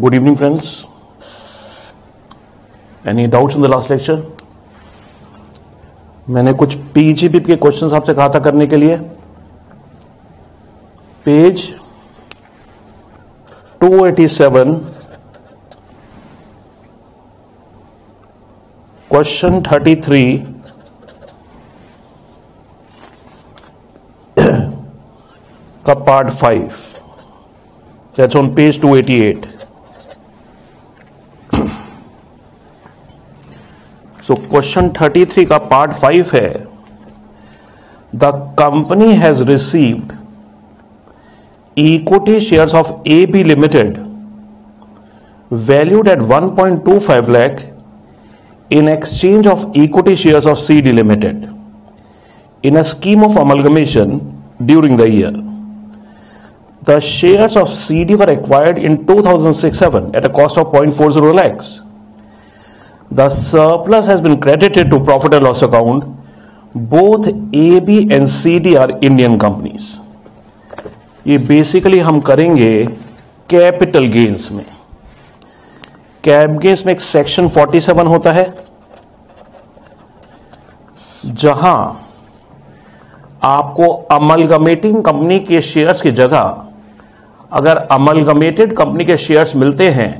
Good evening friends any doubts in the last lecture मैंने कुछ PGP के question आपसे कहा था करने के लिए। पेज 287 क्वेश्चन 33 का part five that's on page 288 so question 33 का पार्ट फाइव है the company has received equity shares of A B limited valued at 1.25 lakh in exchange of equity shares of CD Limited in a scheme of amalgamation during the year. The shares of CD were acquired in 2006-7 at a cost of 0.40 lakhs. The surplus has been credited to profit and loss account. Both AB and CD are Indian companies. ये basically हम करेंगे capital gains में cap gains में एक section 47 होता है जहाँ आपको अमलगमेटिंग कंपनी के शेयर्स की जगह अगर अमलगमेटेड कंपनी के शेयर्स मिलते हैं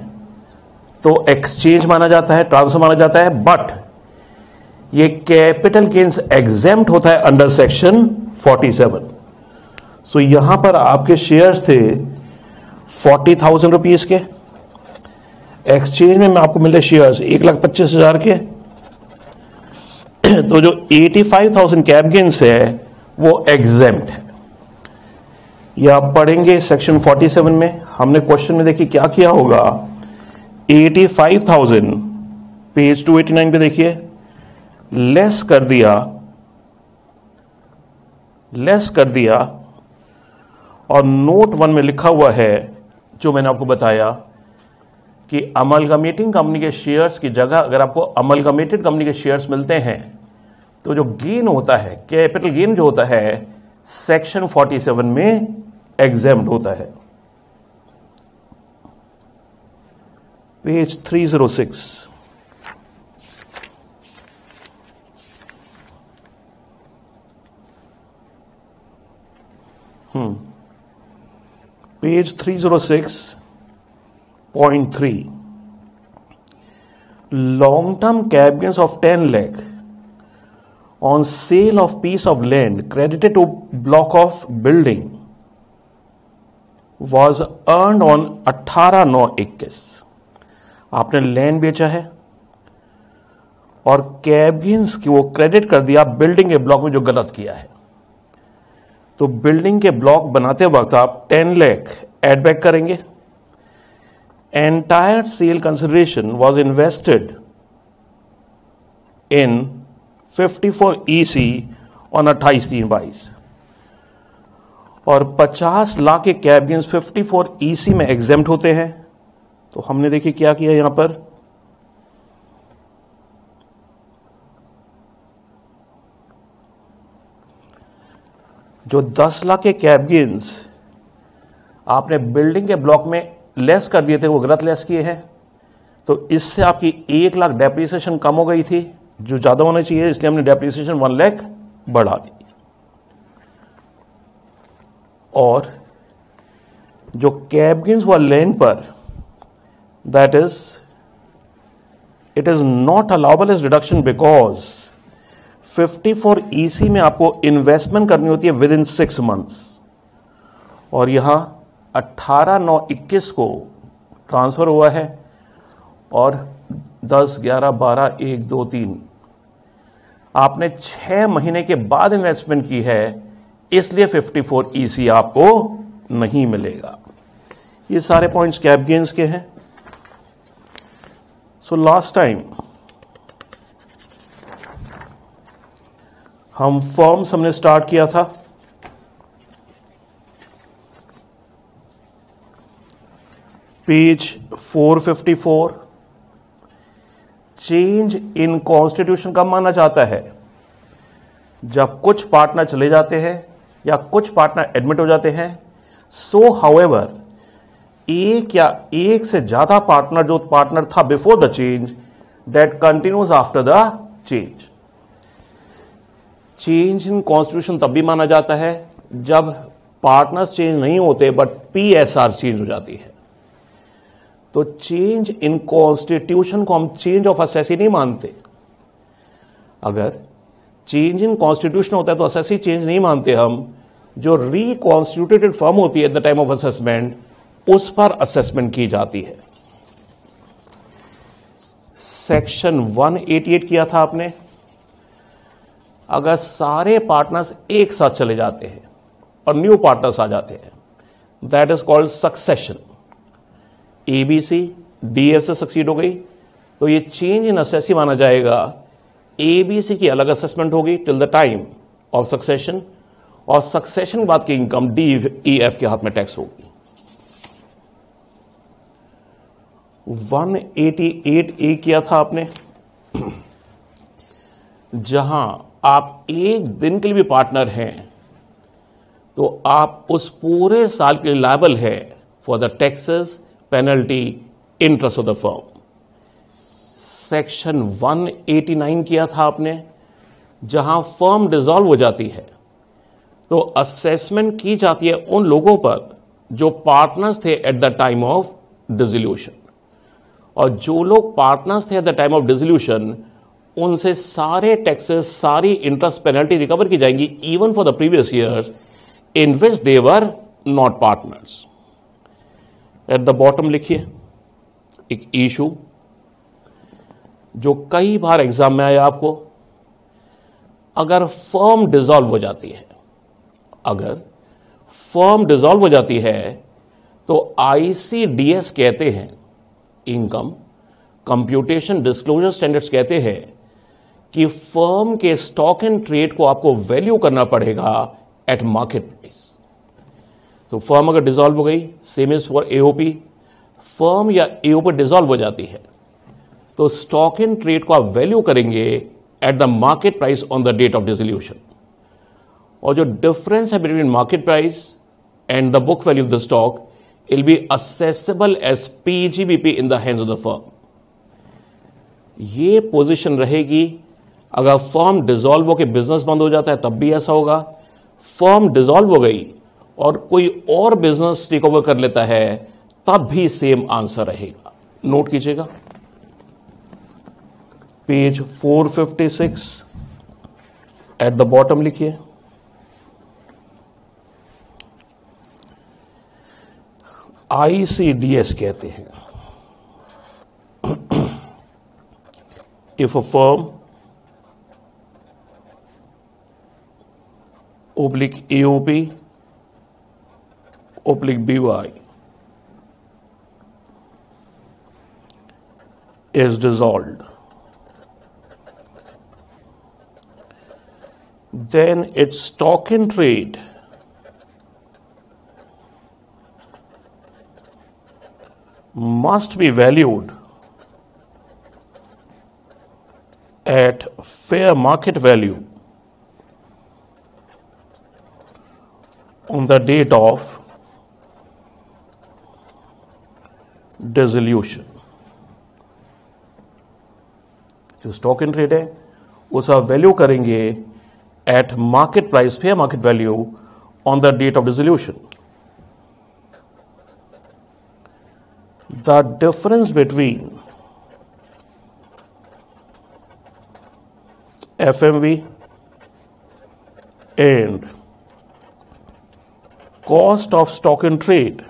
तो एक्सचेंज माना जाता है ट्रांसफ़र माना जाता है बट ये कैपिटल गेन्स एग्जेम्प्ट होता है अंडर सेक्शन 47 सो यहाँ पर आपके शेयर्स थे फोर्टी थाउज़ेंड रुपीज़ के। एक्सचेंज में आपको मिले शेयर्स एक लाख पच्चीस हज़ार के। तो जो eighty five thousand cap gains है, वो एग्जेम्प्ट है। या पढ़ेंगे सेक्शन 47 में हमने क्वेश्चन में देखिए क्या किया होगा? 85,000 पेज 289 पे देखिए। लेस कर दिया। लेस कर दिया। और नोट वन में लिखा हुआ है जो मैंने आपको बताया कि अमलगमेटिंग कंपनी के शेयर्स की जगह अगर आपको अमलगमेटेड कंपनी के शेयर्स मिलते हैं तो जो गेन होता है कैपिटल गेन जो होता है सेक्शन 47 में एग्ज़ाम होता है। Page 306 hmm. Page 306 point three. Long term cap gains of ten lakh on sale of piece of land credited to block of building. Was earned on 18 नौ इक्कीस। आपने लैंड बेचा है और कैबिन्स की वो क्रेडिट कर दिया बिल्डिंग के ब्लॉक में जो गलत किया है। तो बिल्डिंग के ब्लॉक बनाते वक्त आप टेन लैख एड बैक करेंगे। Entire sale consideration was invested in 54 EC on अट्ठाईस तीन बाईस। और 50 लाख के कैबिन्स 54 ईसी में एग्जेम्प्ट होते हैं। तो हमने देखिए क्या किया यहाँ पर? जो 10 लाख के कैबिन्स आपने बिल्डिंग के ब्लॉक में लेस कर दिए थे, वो गलत लेस किए हैं। तो इससे आपकी एक लाख डेप्रिसिएशन कम हो गई थी, जो ज़्यादा होना चाहिए, इसलिए हमने डेप्रिसिएशन वन लैख बढ़ा दी। और जो कैबिन्स हुआ लेन पर that is it is not allowable is deduction because 54 EC में आपको इन्वेस्टमेंट करनी होती है विद इन सिक्स मंथ्स और यहाँ 18 नौ 21 को ट्रांसफ़र हुआ है और 10 11 12 1 2 3 आपने छह महीने के बाद इन्वेस्टमेंट की है इसलिए 54 ईसी आपको नहीं मिलेगा। ये सारे पॉइंट्स कैप गेंस के हैं। सो लास्ट टाइम हम फॉर्म्स हमने स्टार्ट किया था। पेज 454 चेंज इन कॉन्स्टिट्यूशन कब माना जाता है? जब कुछ पार्टनर चले जाते हैं या कुछ पार्टनर एडमिट हो जाते हैं। सो हाउएवर एक या एक से ज़्यादा पार्टनर जो पार्टनर था before the change that continues after the change change in constitution तब भी माना जाता है जब पार्टनर्स चेंज नहीं होते बट पीएसआर चेंज हो जाती है। तो चेंज इन कॉन्स्टिट्यूशन को हम चेंज ऑफ़ असेसी नहीं मानते। अगर चेंज इन कॉन्स्टिट्यूशन होता है तो असेसी चेंज नहीं मानते हम। जो रिकॉन्स्टिट्यूटेड फर्म होती है at the time of assessment उस पर असेसमेंट की जाती है। सेक्शन 188 किया था आपने। अगर सारे पार्टनर्स एक साथ चले जाते हैं और न्यू पार्टनर्स आ जाते हैं that is called succession ABC DF से सक्सीड हो गई। तो ये चेंज इन असेसी माना जाएगा एबीसी की अलग असेसमेंट होगी till the time of succession और सक्सेशन बाद की इनकम डी ई एफ़ के हाथ में टैक्स होगी। 188 ए किया था आपने। जहाँ आप एक दिन के लिए भी पार्टनर हैं तो आप उस पूरे साल के लिए लाइबल है for the taxes penalty interest of the firm section 189 किया था आपने, जहाँ फर्म डिजॉल्व हो जाती है। तो असेसमेंट की जाती है उन लोगों पर जो पार्टनर्स थे at the time of dissolution और जो लोग पार्टनर्स थे at the time of dissolution उनसे सारे टैक्सेस सारी इंटरेस्ट पेनल्टी रिकवर की जाएँगी even for the previous years in which they were not partners at the bottom लिखिए, एक इशू जो कई बार एग्ज़ाम में आया आपको, अगर फर्म डिजॉल्व हो जाती है, अगर फर्म डिजॉल्व हो जाती है तो आईसीडीएस कहते हैं, इनकम कंप्यूटेशन डिस्क्लोजर स्टैंडर्ड्स कहते हैं कि फर्म के स्टॉक एंड ट्रेड को आपको वैल्यू करना पड़ेगा एट मार्केट प्राइस तो फर्म अगर डिजॉल्व हो गई same is for AOP firm या एओपी डिजॉल्व हो जाती है। तो स्टॉक इन ट्रेड को आप वैल्यू करेंगे at the market price on the date of dissolution और जो डिफरेंस है between market price and the book value of the stock will be assessable as PGBP in the hands of the firm ये position रहेगी, अगर firm dissolve होकर business बंद हो जाता है, तब भी ऐसा होगा। फर्म डिजॉल्व हो गई और कोई और बिज़नेस रिकवर कर लेता है, तब भी सेम आंसर रहेगा। नोट कीजिएगा। पेज 456 एट द बॉटम लिखिए। आईसीडीएस कहते हैं। If a firm oblique AOP oblique BY is dissolve Then its stock in trade must be valued at fair market value on the date of dissolution. जो stock in trade है उसे आप value करेंगे at market price, fair market value on the date of dissolution. The difference between FMV and cost of stock in trade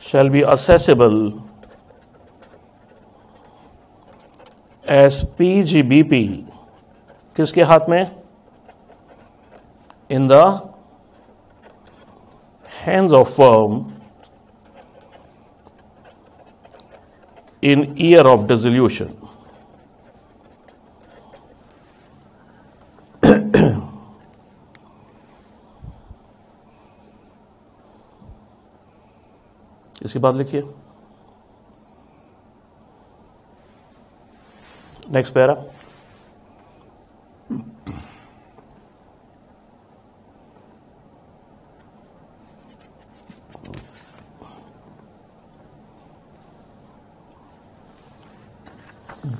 shall be accessible as P G B P किसके हाथ में? In the hands of firm in year of dissolution इसी बात लिखिए। Next para.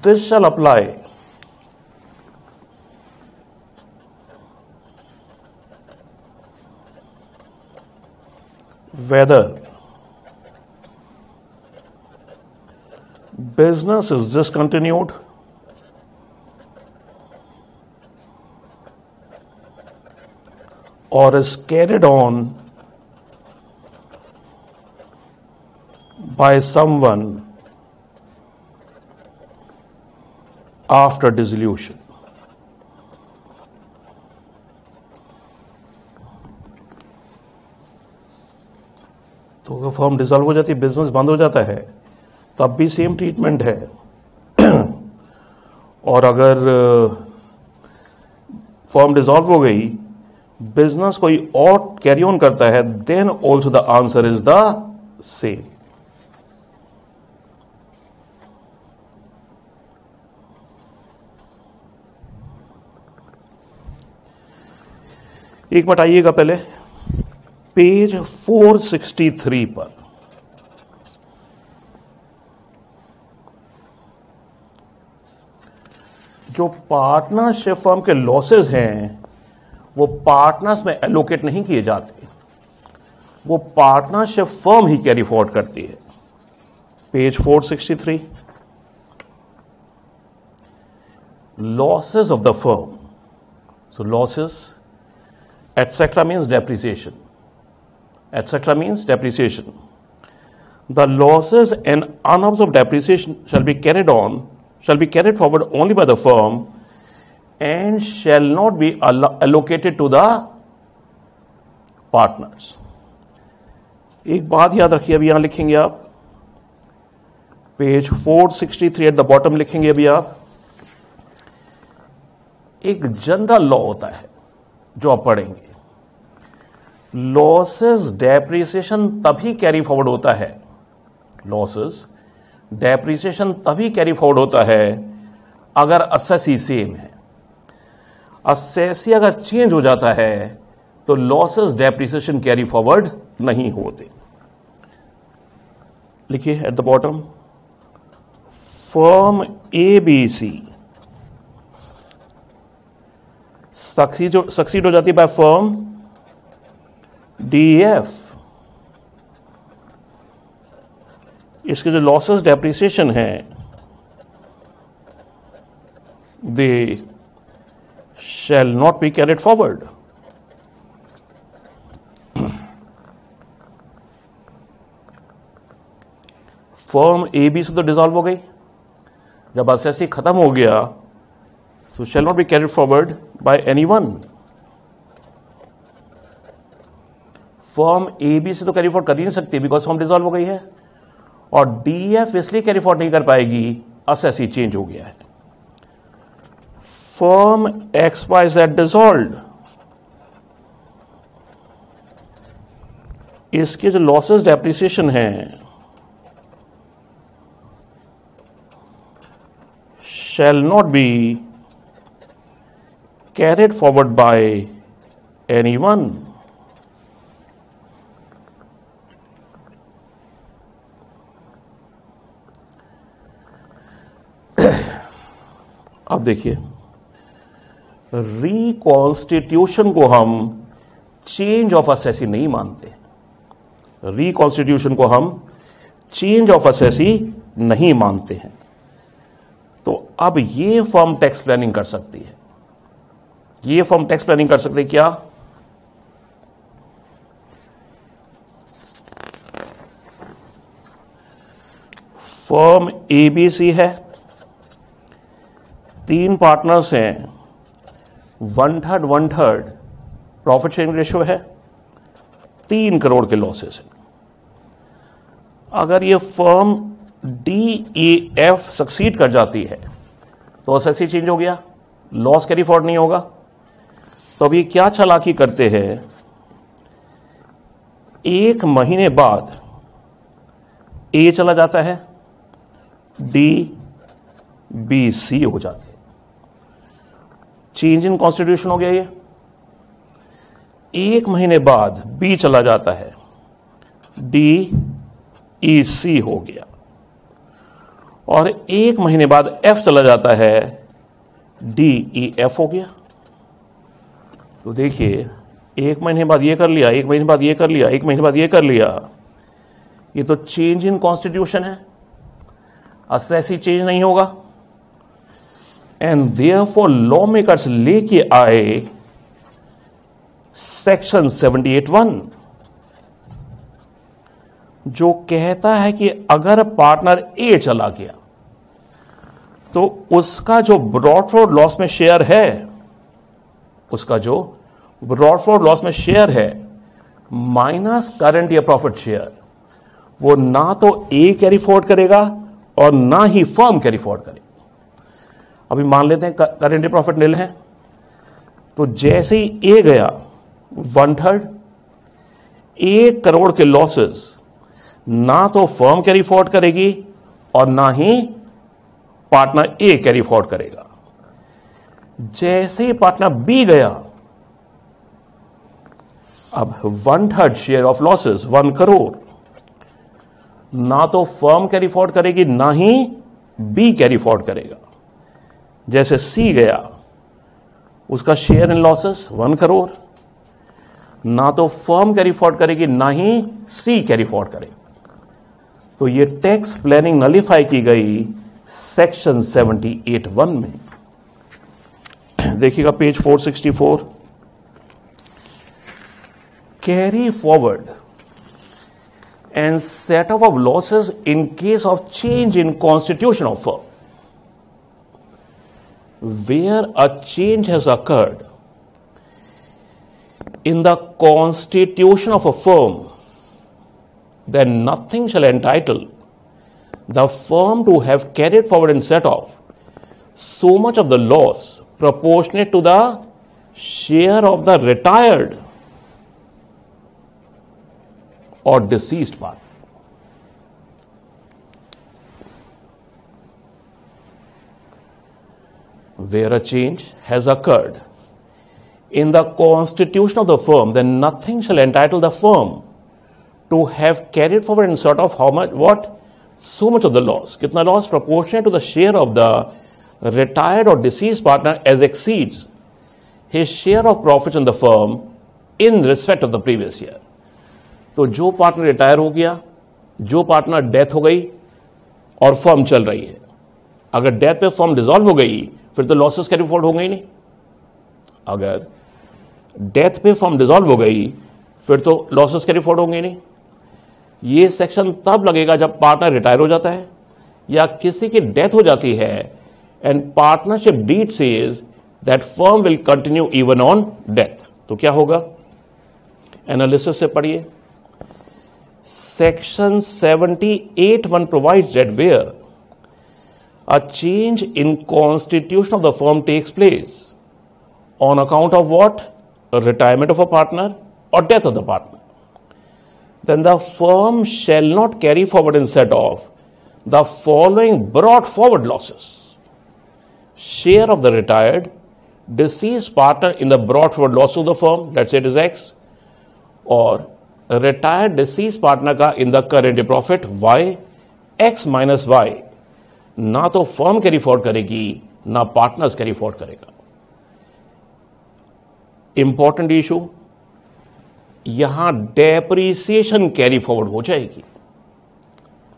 This shall apply. Whether business is discontinued. Or is carried on by someone after dissolution. तो अगर form dissolve हो जाती है बिज़नेस बंद हो जाता है, तब भी सेम ट्रीटमेंट है और अगर फॉर्म डिसॉल्व हो गई बिज़नेस कोई और कैरी ऑन करता है then also the answer is the same एक मिनट आइएगा पहले। पेज 463 पर। जो पार्टनरशिप फर्म के लॉसेस हैं वो पार्टनर्स में एलोकेट नहीं किए जाते। वो पार्टनरशिप फर्म ही कैरी फॉर्ड करती है। Page 463 losses of the firm so losses etcetera means depreciation etcetera means depreciation the losses and unabsorbed depreciation shall be carried on, shall be carried forward only by the firm and shall not be allocated to the partners. एक बात याद रखिए अभी यहाँ लिखेंगे आप। Page 463 at the bottom लिखेंगे अभी आप। एक जनरल लॉ होता है, जो आप पढ़ेंगे। लॉसेस डेप्रिसिएशन तभी कैरी फॉरवर्ड होता है। लॉसेस डेप्रिसिएशन तभी कैरी फॉरवर्ड होता है, अगर असेसी सेम है। असेसी अगर चेंज हो जाता है तो लॉसेस डेप्रिसिएशन कैरी फॉरवर्ड नहीं होते। लिखिए at the bottom firm A B C succeed हो जाती है बाय फर्म डी एफ़ इसके जो लॉसेस डेप्रिसिएशन है they shall not be carried forward. Form A B से तो डिजॉल्व हो गई। जब एसएससी खत्म हो गया so shall not be carried forward by any one form A B से तो कैरी फॉर्ड कर ही नहीं सकती बिकॉज़ फॉर्म डिजॉल्व हो गई है। और डी एफ़ इसलिए कैरी फॉर्ड नहीं कर पाएगी एसएससी चेंज हो गया है। firm XYZ dissolved, इसके जो लॉसेस डेप्रिसिएशन है shall not be carried forward by any one अब देखिए रिकॉन्स्टिट्यूशन को हम चेंज ऑफ़ असेसी नहीं मानते। रिकॉन्स्टिट्यूशन को हम चेंज ऑफ़ असेसी नहीं मानते हैं। तो अब ये फॉर्म टैक्स प्लानिंग कर सकती है। ये फॉर्म टैक्स प्लानिंग कर सकते क्या? फॉर्म एबीसी है। तीन पार्टनर्स हैं। One third one third profit sharing ratio है, तीन करोड़ के लॉसेस है। अगर ये firm D A F succeed कर जाती है तो एस चेंज हो गया लॉस कैरी फॉर्ड नहीं होगा। तो अभी क्या चलाकी करते हैं? एक महीने बाद ए चला जाता है डी बी सी हो जाते चेंज इन कॉन्स्टिट्यूशन हो गया ये। एक महीने बाद बी चला जाता है। डी ई सी हो गया। और एक महीने बाद एफ़ चला जाता है। डी ई एफ़ हो गया। तो देखिए, एक महीने बाद ये कर लिया, एक महीने बाद ये कर लिया, एक महीने बाद ये कर लिया। ये तो चेंज इन कॉन्स्टिट्यूशन है। असेसी चेंज नहीं होगा। फॉर लॉ मेकर्स लेके आए सेक्शन 78.1 जो कहता है कि अगर पार्टनर ए चला गया तो उसका जो ब्रॉडफोर्ड लॉस में शेयर है, उसका जो ब्रॉडफोर्ड लॉस में शेयर है माइनस करंट या प्रॉफिट शेयर वो ना तो ए कैरी फॉर्ड करेगा और ना ही फर्म कैरी फॉर्ड करेगा। अभी मान लेते हैं करेंट प्रॉफिट नील है। तो जैसे ही ए गया वन थर्ड एक करोड़ के लॉसेस ना तो फर्म कैरी फॉर्ड करेगी और ना ही पार्टनर ए कैरी फॉर्ड करेगा। जैसे ही पार्टनर बी गया, अब one third share of losses one crore ना तो फर्म कैरी फॉर्ड करेगी, ना ही बी कैरी फॉर्ड करेगा। जैसे सी गया, उसका share in losses one crore ना तो फर्म कैरी फॉर्ड करेगी, ना ही सी कैरी फॉर्ड करेगी। तो ये टैक्स प्लानिंग नलीफाई की गई सेक्शन 78.1 में। देखिएगा page 464 carry forward and setup of losses in case of change in constitution of firm where a change has occurred in the constitution of a firm, then nothing shall entitle the firm to have carried forward and set off so much of the loss proportionate to the share of the retired or deceased partner. Where a change has occurred in the constitution of the firm, then nothing shall entitle the firm to have carried forward and sort of how much, what? So much of the loss. Kitna loss proportionate to the share of the retired or deceased partner as exceeds his share of profits in the firm in respect of the previous year. तो जो partner retire हो गया जो partner death हो गई और firm चल रही है अगर डेथ पे फर्म डिजॉल्व हो गई फिर तो लॉसेस कैरी फॉर्ड हो गई नहीं। अगर डेथ पे फॉर्म डिजॉल्व हो गई, फिर तो लॉसेस कैरी फॉर्ड होंगे नहीं। ये सेक्शन तब लगेगा जब पार्टनर रिटायर हो जाता है या किसी की डेथ हो जाती है and partnership deed says that firm will continue even on death तो क्या होगा? एनालिसिस से पढ़िए। Section 78 one provides that where a change in constitution of the firm takes place on account of what? Retirement of a partner or death of the partner. Then the firm shall not carry forward and set off the following brought forward losses. Share of the retired, deceased partner in the brought forward loss of the firm, let's say it is X, or retired deceased partner ka in the current profit Y, X minus Y ना तो firm carry forward करेगी, ना partners carry forward करेगा। Important issue यहाँ depreciation carry forward हो जाएगी।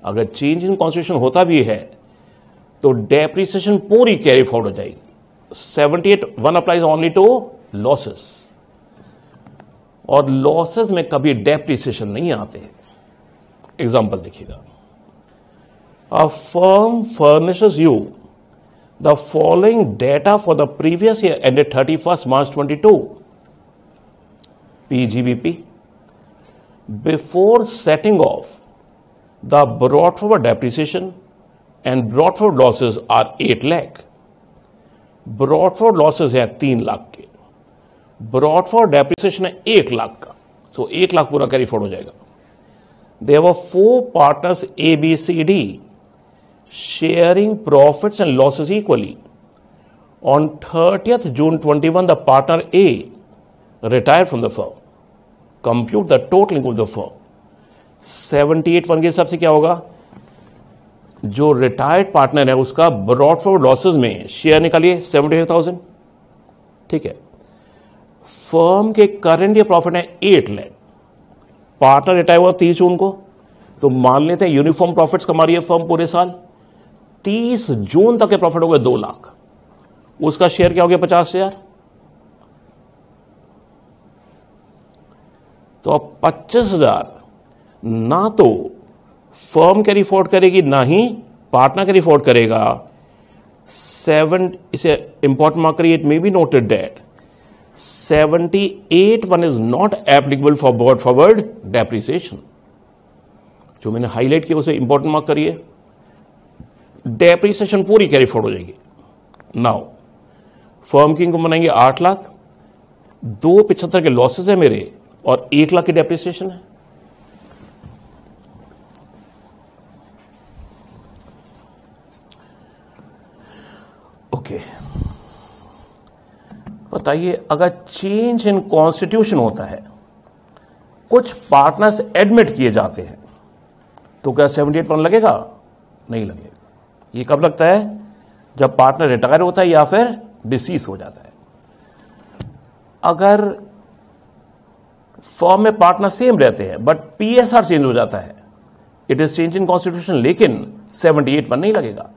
अगर change in constitution होता भी है तो डेप्रीसिएशन पूरी कैरी फॉरवर्ड हो जाएगी। 78 one applies only to losses और लॉसेस में कभी डेप्रिसिएशन नहीं आते। एग्ज़ाम्पल देखिएगा। a firm furnishes you the following data for the previous year ended thirty first March twenty two PGBP before setting off the brought forward depreciation and brought forward losses are eight lakh brought forward losses हैं तीन लाख के broad for depreciation है एक लाख का सो so, एक लाख पूरा carry forward हो जाएगा there were four partners A B C D And losses equally on thirtieth June twenty one the partner A retire from the firm compute the totalling of the firm seventy eight one के हिसाब से क्या होगा? जो retired partner है, उसका brought for losses में share निकालिए सेवेंटी फाइव थाउज़ेंड ठीक है? फर्म के करंट ईयर प्रॉफिट है एट लैख पार्टनर रिटायर हुआ तीस जून को. तो मान लेते हैं यूनिफॉर्म प्रॉफिट्स कमा रही है फर्म पूरे साल. तीस जून तक के प्रॉफिट हो गए दो लाख। उसका शेयर क्या हो गया पचास हज़ार? तो अब पच्चीस हज़ार ना तो फर्म कैरी फोर्ड करेगी, ना ही पार्टनर कैरी फोर्ड करेगा। सेवन इसे इंपॉर्टेंट मार्क करिए it may be noted 78 one is not applicable for brought forward depreciation जो मैंने हाईलाइट किया, उसे इंपॉर्टेंट मार्क करिए। डेप्रिसिएशन पूरी कैरी फोर्ड हो जाएगी। नाउ फर्म की इनकम बनाएँगे आठ लाख। दो पिछहत्तर के लॉसेस है मेरे और एक लाख की डेप्रिसिएशन है। ओके बताइए, अगर चेंज इन कॉन्स्टिट्यूशन होता है, कुछ पार्टनर्स एडमिट किए जाते हैं तो क्या सेवेंटी एट वन लगेगा? नहीं लगेगा। ये कब लगता है? जब पार्टनर रिटायर होता है या फिर डिसीज हो जाता है। अगर फॉर्म में पार्टनर सेम रहते हैं बट पीएसआर चेंज हो जाता है it is change in constitution लेकिन 78 वन नहीं लगेगा।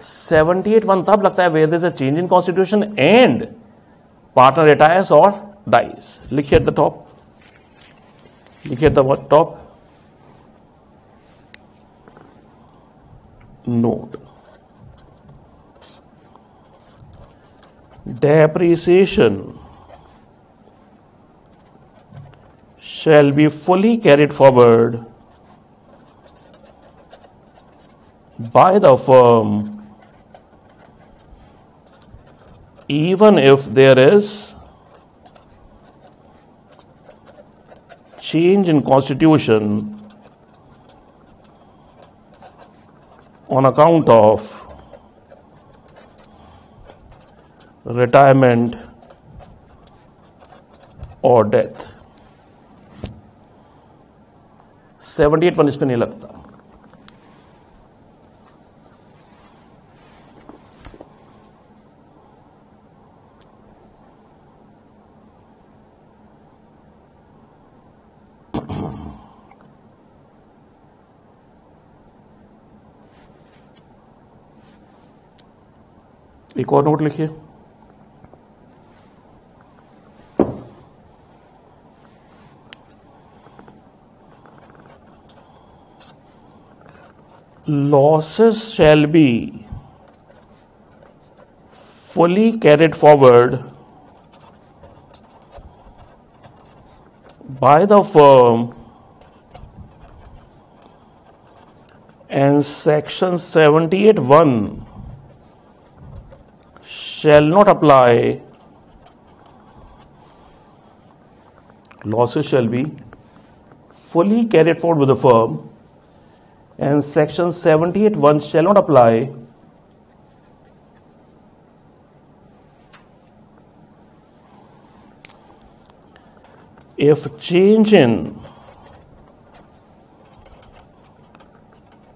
78 वन तब लगता है where is a change in constitution and partner retires और डाइज लिखिए एट द टॉप लिखिए at the top note depreciation shall be fully carried forward by the firm even if there is change in constitution on account of retirement or death 78 one इसमें नहीं लगता एक और note लिखिए। Losses shall be fully carried forward by the firm and section seventy eight one shall not apply. Losses shall be fully carried forward with the firm and section 78.1 shall not apply. If change in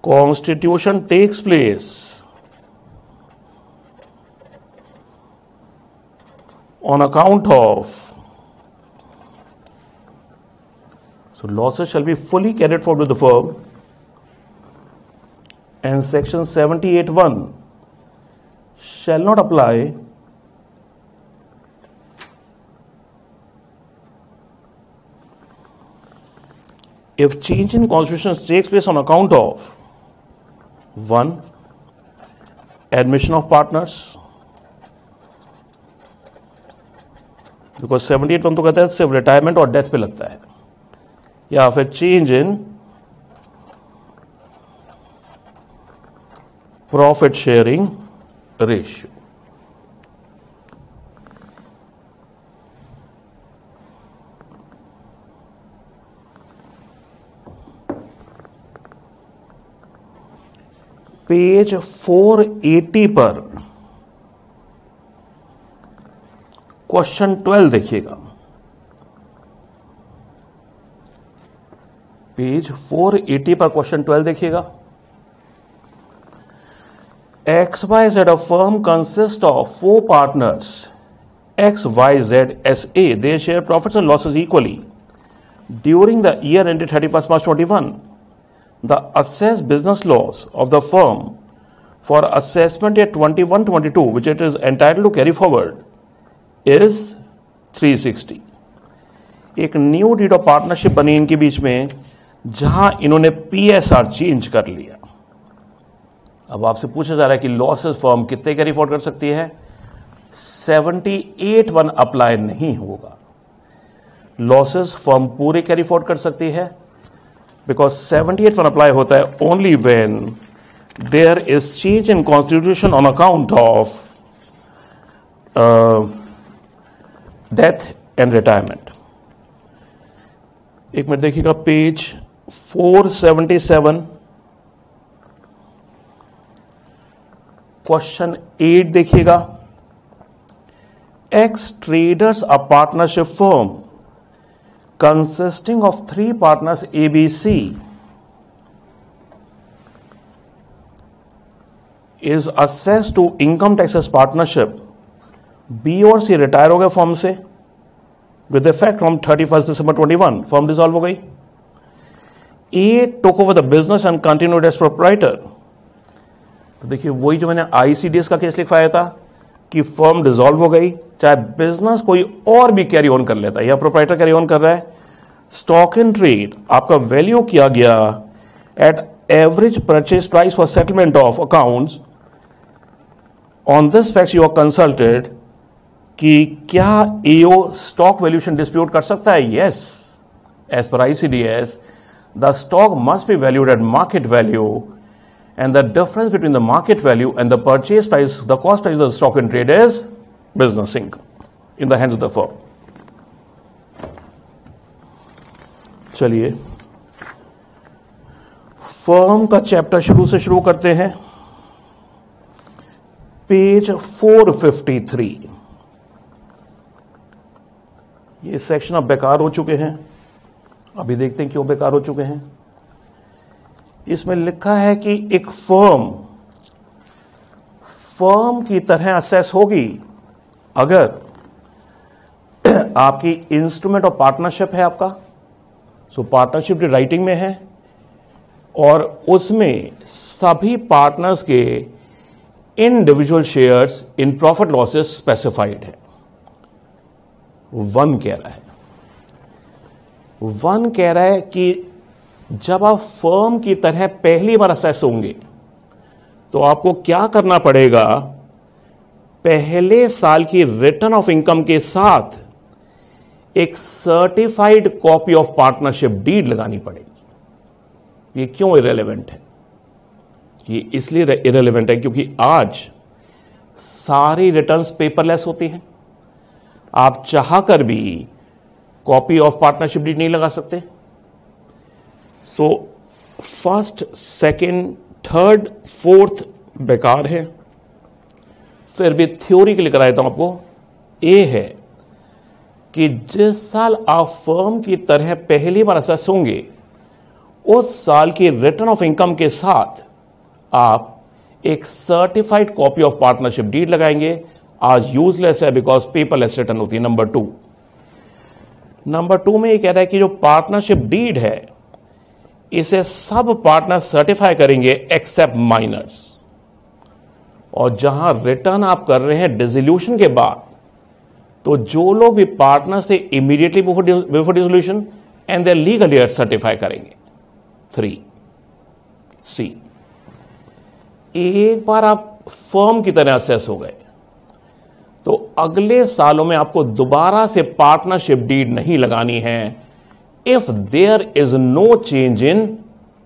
constitution takes place on account of. So losses shall be fully carried forward with the firm. And section 78.1 shall not apply if change in constitution takes place on account of one admission of partners because seventy eight तो कहता है सिर्फ़ retirement और death पे लगता है। या फिर change in profit sharing ratio page 480 पर क्वेश्चन ट्वेल्व देखिएगा। पेज 480 पर क्वेश्चन ट्वेल्व देखिएगा। X Y Z of firm consist of four partners X Y Z S A they share profit and losses equally during the year end thirty first March twenty one the assess business loss of the firm for assessment a twenty one twenty two which it is entire to carry forward is 360. एक new deed of partnership बनी इनके बीच में, जहाँ इन्होंने PSR change कर लिया। अब आपसे पूछा जा रहा है कि लॉसेस फर्म कितने कैरी फॉर्ड कर सकती है? 78 वन अप्लाई नहीं होगा। लॉसेस फर्म पूरे कैरी फॉर्ड कर सकती है बिकॉज़ 78 वन अप्लाई होता है only when there is change in constitution on account of death and retirement एक मिनट देखिएगा पेज 477 क्वेश्चन एट देखिएगा। X traders a partnership firm consisting of three partners A B C is assess to income taxes partnership B और C retire हो गए form से with effect from thirty first December twenty one firm dissolve हो गई। A took over the business and continued as proprietor तो देखिए, वही जो मैंने आईसीडीएस का केस लिखवाया था कि फर्म डिजॉल्व हो गई, चाहे बिज़नेस कोई और भी कैरी ऑन कर लेता है, या प्रोपराइटर कैरी ऑन कर रहा है स्टॉक इन ट्रेड आपका वैल्यू किया गया at average purchase price for settlement of accounts on this fact you are consulted कि क्या एओ स्टॉक वैल्यूशन डिस्प्यूट कर सकता है? Yes as per ICDS the stock must be valued at market value and the difference between the market value and the purchase price the cost price the stock in trade is business in in the hands of the for चलिए firm का chapter शुरू से शुरू करते हैं। Page 453 ये section अब बेकार हो चुके हैं। अभी देखते हैं क्यों बेकार हो चुके हैं। इसमें लिखा है कि एक फर्म फर्म की तरह असेस होगी अगर आपकी इंस्ट्रूमेंट ऑफ़ पार्टनरशिप है आपका। सो पार्टनरशिप राइटिंग में है और उसमें सभी पार्टनर्स के individual shares in profit losses specified है। वन कह रहा है। वन कह रहा है कि जब आप फर्म की तरह पहली बार असेस होंगे तो आपको क्या करना पड़ेगा? पहले साल की रिटर्न ऑफ़ इनकम के साथ एक certified copy of partnership deed लगानी पड़ेगी। ये क्यों इरेलीवेंट है? ये इसलिए इरेलीवेंट है क्योंकि आज सारी रिटर्न्स पेपरलेस होती हैं। आप चाहकर भी कॉपी ऑफ़ पार्टनरशिप डीड नहीं लगा सकते। So first second third fourth बेकार है। फिर भी थ्योरी के लिए कराया था आपको। ए है कि जिस साल आप फर्म की तरह पहली बार असेस होंगे, उस साल की रिटर्न ऑफ़ इनकम के साथ आप एक certified copy of partnership deed लगाएँगे। आज यूजलेस है बिकॉज़ पेपरलेस रिटर्न होती है नंबर टू नंबर टू में ये कह रहा है कि जो पार्टनरशिप डीड है, इसे सब पार्टनर सर्टिफाई करेंगे एक्सेप्ट माइनर्स और जहाँ रिटर्न आप कर रहे हैं डिजोल्यूशन के बाद तो जो लोग भी पार्टनर से immediately before dissolution and the legal heir certify करेंगे. थ्री सी एक बार आप फर्म की तरह असेस हो गए. तो अगले सालों में आपको दोबारा से पार्टनरशिप डीड नहीं लगानी है। If there is no change in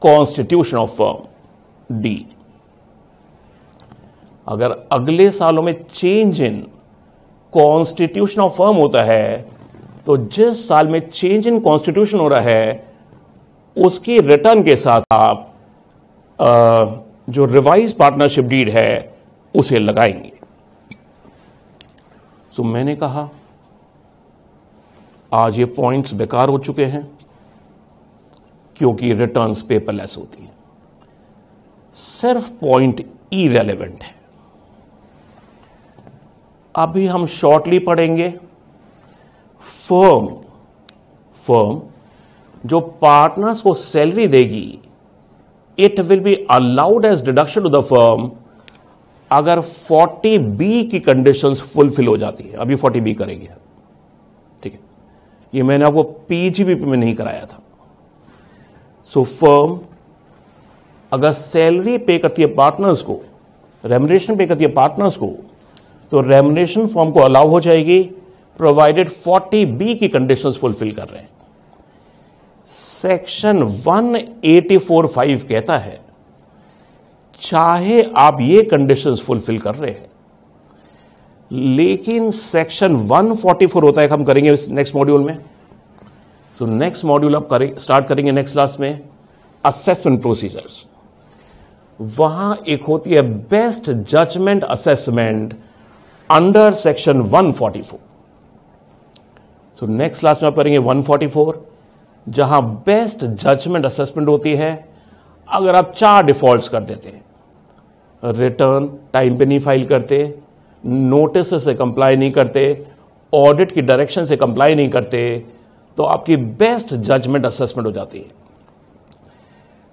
constitution of firm D अगर अगले सालों में change in constitution of firm होता है तो जिस साल में चेंज इन कॉन्स्टिट्यूशन हो रहा है उसकी रिटर्न के साथ आप आ, जो रिवाइज पार्टनरशिप डीड है उसे लगाएँगे। तो मैंने कहा, आज ये पॉइंट्स बेकार हो चुके हैं, क्योंकि रिटर्न्स पेपरलेस होती हैं। सिर्फ़ पॉइंट इरेलीवेंट है। अभी हम शॉर्टली पढ़ेंगे फर्म फर्म जो पार्टनर्स को सैलरी देगी it will be allowed as deduction to the firm अगर 40 बी की कंडीशंस फुलफिल हो जाती है अभी 40 बी करेंगे ठीक है? ये मैंने आपको पीजीबी में नहीं कराया था। सो so, फर्म अगर सैलरी पे करती है पार्टनर्स को रेमनेशन पे करती है पार्टनर्स को तो रेमनेशन फॉर्म को अलाउ हो जाएगी प्रोवाइडेड 40 बी की कंडीशंस फुलफिल कर रहे हैं। सेक्शन 184.5 कहता है चाहे आप ये कंडीशंस फुलफिल कर रहे हैं। लेकिन सेक्शन 144 होता है, हम करेंगे नेक्स्ट मॉड्यूल में। सो नेक्स्ट मॉड्यूल आप करें स्टार्ट करेंगे नेक्स्ट क्लास में। असेसमेंट प्रोसीजर्स वहाँ एक होती है best judgement assessment under section 144 so next class में आप करेंगे 144 जहाँ बेस्ट जजमेंट असेसमेंट होती है। अगर आप चार डिफॉल्ट्स कर देते हैं रिटर्न टाइम पे नहीं फ़ाइल करते नोटिस से कंप्लाई नहीं करते ऑडिट की डायरेक्शन से कंप्लाई नहीं करते तो आपकी बेस्ट जजमेंट असेसमेंट हो जाती है।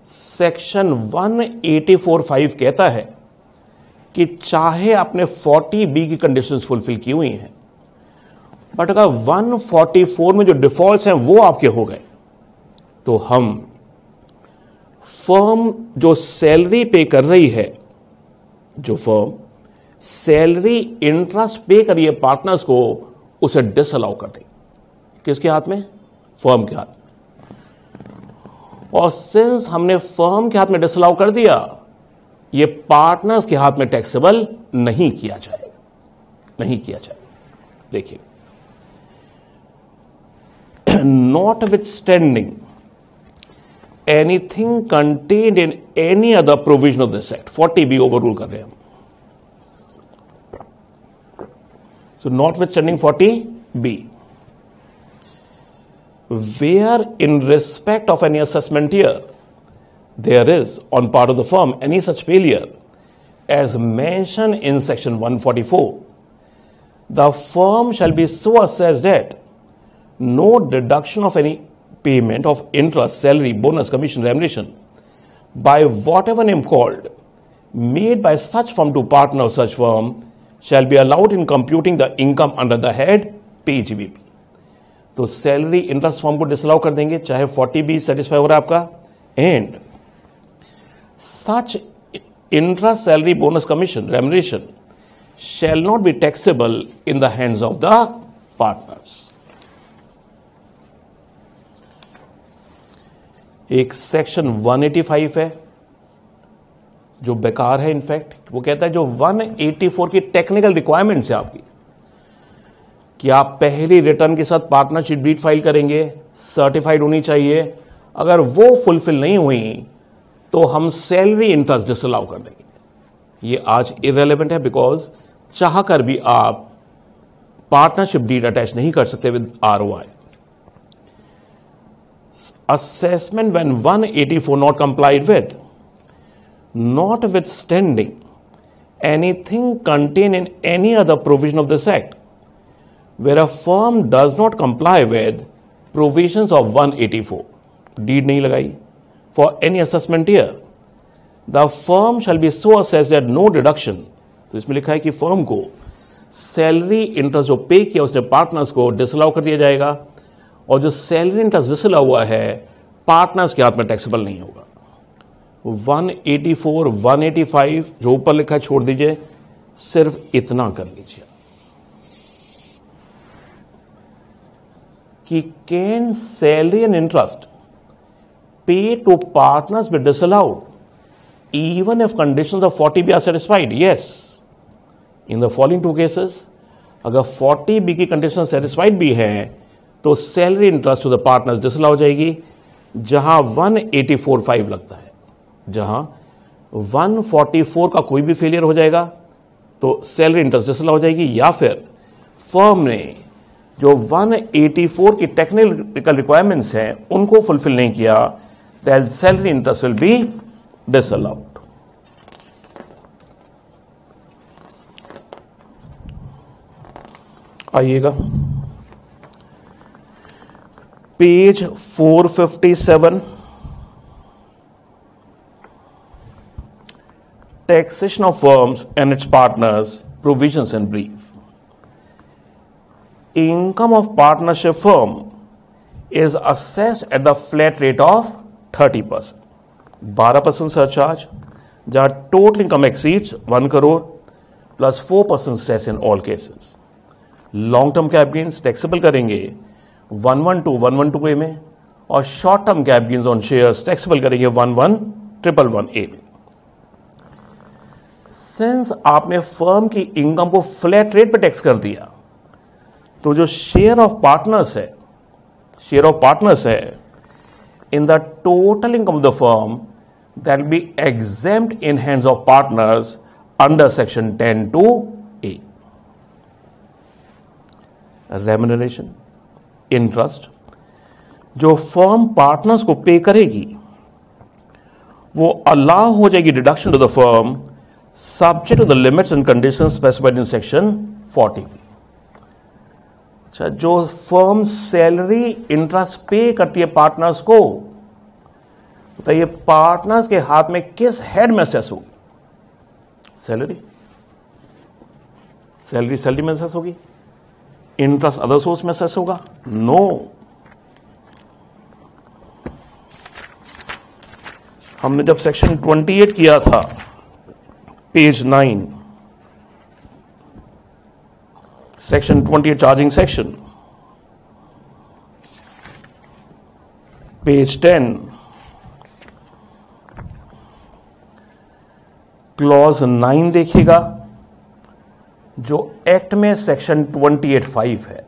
सेक्शन 184.5 कहता है कि चाहे आपने 40 बी की कंडीशंस फुलफिल की हुई हैं बट अगर 144 में जो डिफॉल्ट्स हैं वो आपके हो गए तो हम फर्म जो सैलरी पे कर रही है, जो फर्म सैलरी इंटरेस्ट पे करिए पार्टनर्स को, उसे डिसअलाउ कर देगी किसके हाथ में? फर्म के हाथ। और सिंस हमने फर्म के हाथ में डिसअलाउ कर दिया, ये पार्टनर्स के हाथ में टैक्सेबल नहीं किया जाए। नहीं किया जाए। देखिए। Notwithstanding anything contained in any other provision of this act forty B overrule कर रहे हैं हम so notwithstanding forty B where in respect of any assessment year there is on part of the firm any such failure as mentioned in section 144 the firm shall be so assessed that no deduction of any payment of interest salary bonus commission remuneration by whatever name called made by such firm to partner of such firm shall be allowed in computing the income under the head PGBP. तो salary interest form को disallow कर देंगे चाहे 40 B satisfy हो रहा है आपका and such interest salary bonus commission remuneration shall not be taxable in the hands of the partners एक सेक्शन 185 है, जो बेकार है इनफैक्ट वो कहता है जो 184 की टेक्निकल रिक्वायरमेंट्स है आपकी, कि आप पहली रिटर्न के साथ पार्टनरशिप डीड फ़ाइल करेंगे सर्टिफाइड होनी चाहिए, अगर वो फुलफिल नहीं हुई तो हम सैलरी इंटरेस्ट डिसअलाउ कर देंगे। ये आज इरेलीवेंट है बिकॉज़ चाहकर भी आप पार्टनरशिप डीड अटैच नहीं कर सकते with R O I assessment when 184 not complied with notwithstanding anything contained in any other provision of this act where a firm does not comply with provisions of 184 deed nahi lagai for any assessment year the firm shall be so assessed that no deduction तो इसमें लिखा है कि firm को salary interest जो pay किया उसने partners को डिसअलाउ कर दिया जाएगा और जो सैलरी इंटरेस्ट डिसअलाउ हुआ है पार्टनर्स के हाथ में टैक्सेबल नहीं होगा। 184 185 जो ऊपर लिखा छोड़ दीजिए, सिर्फ़ इतना कर लीजिए। कि can salary and interest pay to partners be disallowed even if condition of forty B are satisfied yes in the following two cases अगर फोर्टी बी की कंडीशन सेटिस्फाइड भी है तो salary interest to the partners disallow हो जाएगी, जहाँ 184.5 लगता है, जहाँ 144 का कोई भी फेलियर हो जाएगा तो सैलरी इंटरेस्ट डिसला हो जाएगी, या फिर फर्म ने जो 184 की टेक्निकल रिक्वायरमेंट्स हैं, उनको फुलफिल नहीं किया that salary interest will be disallowed आइएगा। Page 457 taxation of firms and its partners provision and brief income of partnership firm is assess at the flat rate of thirty percent बारह percent surcharge जहाँ total income exceeds one crore plus four percent cess in all cases long term cap gains taxable करेंगे 112 112 A में, और short term cap gains on shares taxable करेंगे 11 triple one A में। Since आपने firm की income को flat rate पे tax कर दिया तो जो शेयर ऑफ़ पार्टनर्स है शेयर ऑफ़ पार्टनर्स है in the total income of the firm that be exempt in hands of partners under section 10 two A remuneration interest जो फर्म पार्टनर्स को pay करेगी, वो अलाउ हो जाएगी deduction to the firm subject to the limits and condition specified in section 40 अच्छा जो firm salary interest pay करती है पार्टनर्स को तो ये पार्टनर्स के हाथ में किस हेड में सेस होगी? सैलरी सैलरी सैलरी में सेस होगी। इंटरेस्ट अदर सोर्स में सेस होगा नो no. हमने जब सेक्शन 28 किया था page 9 section 28 charging section page 10 clause 9 देखिएगा जो एक्ट में सेक्शन 28.5 है,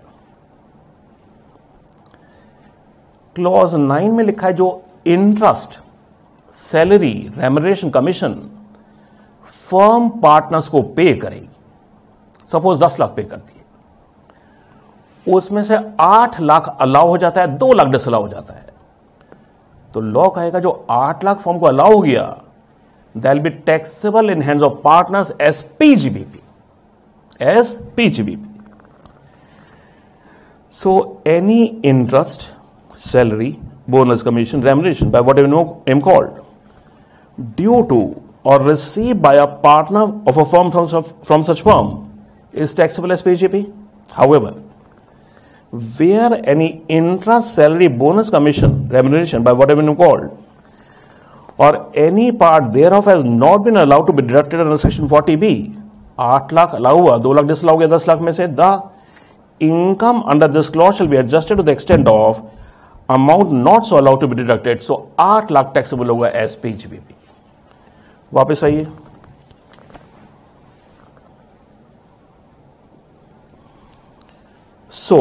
क्लॉज 9 में लिखा है जो interest, salary, remuneration commission, firm partners को पे करेगी। सपोज़ 10 लाख पे करती है उसमें से 8 लाख अलाउ हो जाता है 2 लाख डिसअलाउ हो जाता है। तो लॉ कहेगा जो 8 लाख फर्म को अलाउ हो गया, shall be taxable in hands of partners as PGBP as PGBP. So any interest, salary, bonus, commission, remuneration by whatever name called, due to or received by a partner of a firm from, from such firm is taxable as PGP. However, where any interest, salary, bonus, commission, remuneration by whatever name called, or any part thereof has not been allowed to be deducted under section 40B आठ lakh allow हुआ, दो lakh disallow गया दस लाख में से the income under this clause shall be adjusted to the extent of amount not so allowed to be deducted so आठ lakh taxable होगा as P GBP वापिस आइए। सो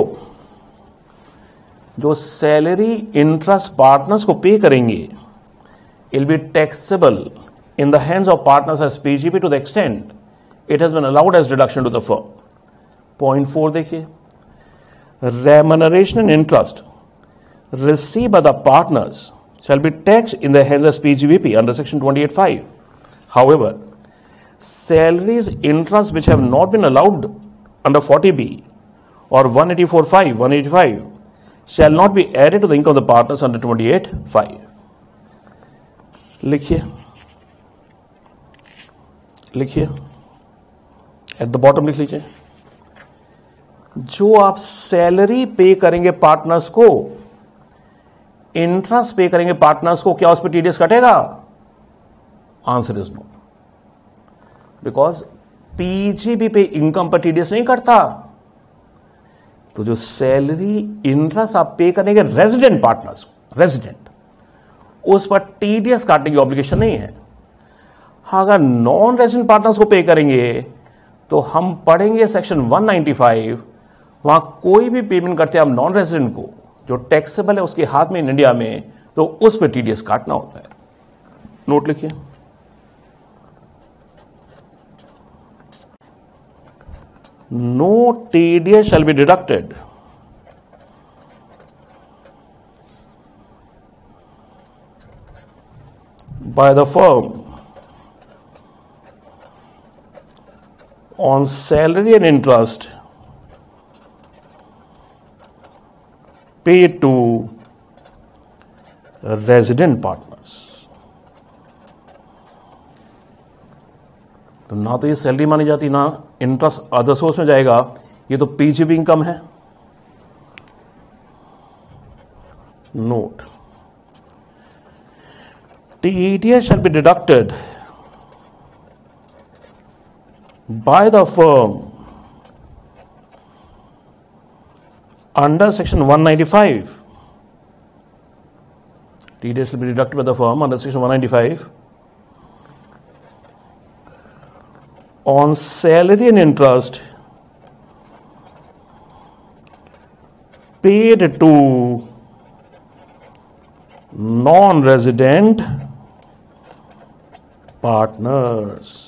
जो सैलरी इंटरेस्ट पार्टनर्स को पे करेंगे will be taxable in the hands of partners as PGBP to the extent it has been allowed as deduction to the firm point four देखिए। Remuneration in interest received by the partners shall be tax in the hands of PGBP under section twenty eight five however salaries interest which have not been allowed under forty B और one eighty four five one eighty five shall not be added to the income of the partners under twenty eight five लिखिए लिखिए at the bottom लिख लीजिए। जो आप salary pay करेंगे partners को interest pay करेंगे पार्टनर्स को, क्या उस पर टीडीएस कटेगा? Answer is no because PGBP income पर टीडीएस नहीं कटता। तो जो सैलरी इंटरेस्ट आप पे करेंगे रेजिडेंट पार्टनर्स रेजिडेंट उस पर टीडीएस काटने की ऑब्लिगेशन नहीं है। हाँ अगर नॉन रेजिडेंट पार्टनर्स को पे करेंगे तो हम पढ़ेंगे सेक्शन 195 वहाँ कोई भी पेमेंट करते हैं हम नॉन रेजिडेंट को, जो टैक्सेबल है उसके हाथ में इन इंडिया में तो उस पर टीडीएस काटना होता है। नोट लिखिए। No TDS shall be deducted by the firm. on salary and interest paid to resident partners. तो ना तो ये सैलरी मानी जाती, ना इंटरेस्ट अदर सोर्स में जाएगा, ये तो पीजी भी इनकम है note T E T S shall be deducted by the firm. Under section 195 TDS will be deducted by the firm under section 195 on salary and interest paid to non-resident partners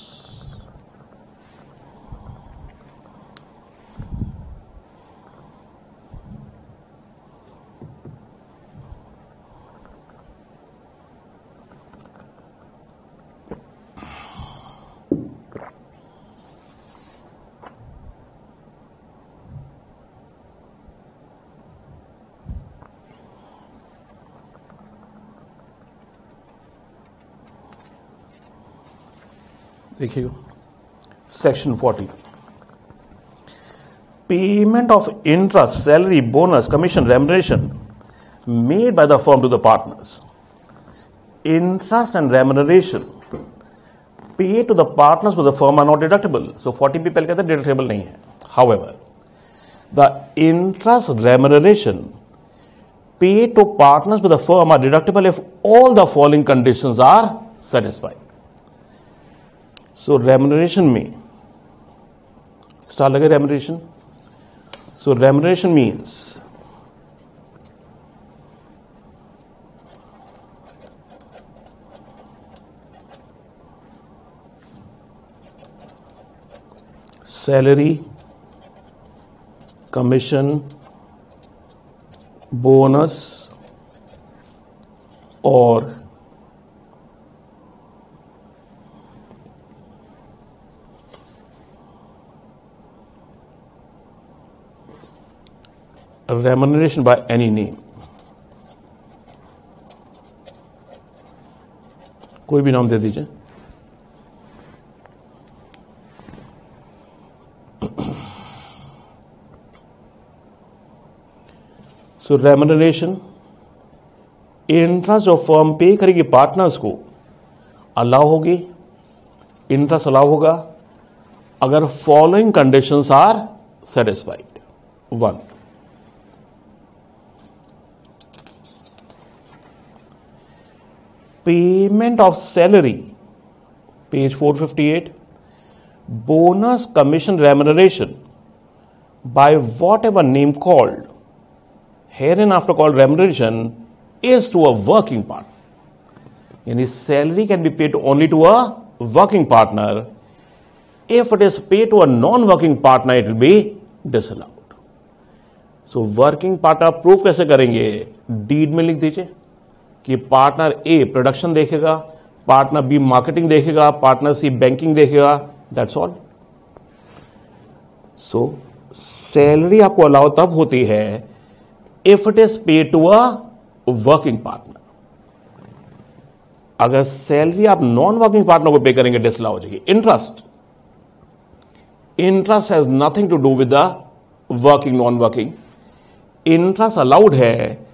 देखिएगा section forty payment of interest salary bonus commission remuneration made by the firm to the partners interest and remuneration pay to the partners with the firm are not deductible so forty B पहले कहते हैं deductible नहीं है. However the interest remuneration pay to partners with the firm are deductible if all the following condition are satisfied so remuneration में star लगे remuneration so remuneration means salary commission bonus और remuneration by any name. कोई भी नाम दे दीजिए। So remuneration interest जो firm pay करेगी पार्टनर्स को अलाउ होगी इंटरेस्ट अलाउ होगा। अगर following conditions are satisfied one payment of salary page 458 bonus commission remuneration by whatever name called here and after called remuneration is to a working partner यानी salary can be paid only to a working partner if it is paid to a non working partner it will be dis so working partner proof कैसे करेंगे? Deed में लिख दीजिए। कि partner A production देखेगा, partner B marketing देखेगा, partner C banking देखेगा that's all so salary आपको अलाउ तब होती है if it is pay to a working partner अगर सैलरी आप नॉन वर्किंग पार्टनर को पे करेंगे डिसला हो जाएगी. Interest interest has nothing to do with the working non working interest allowed है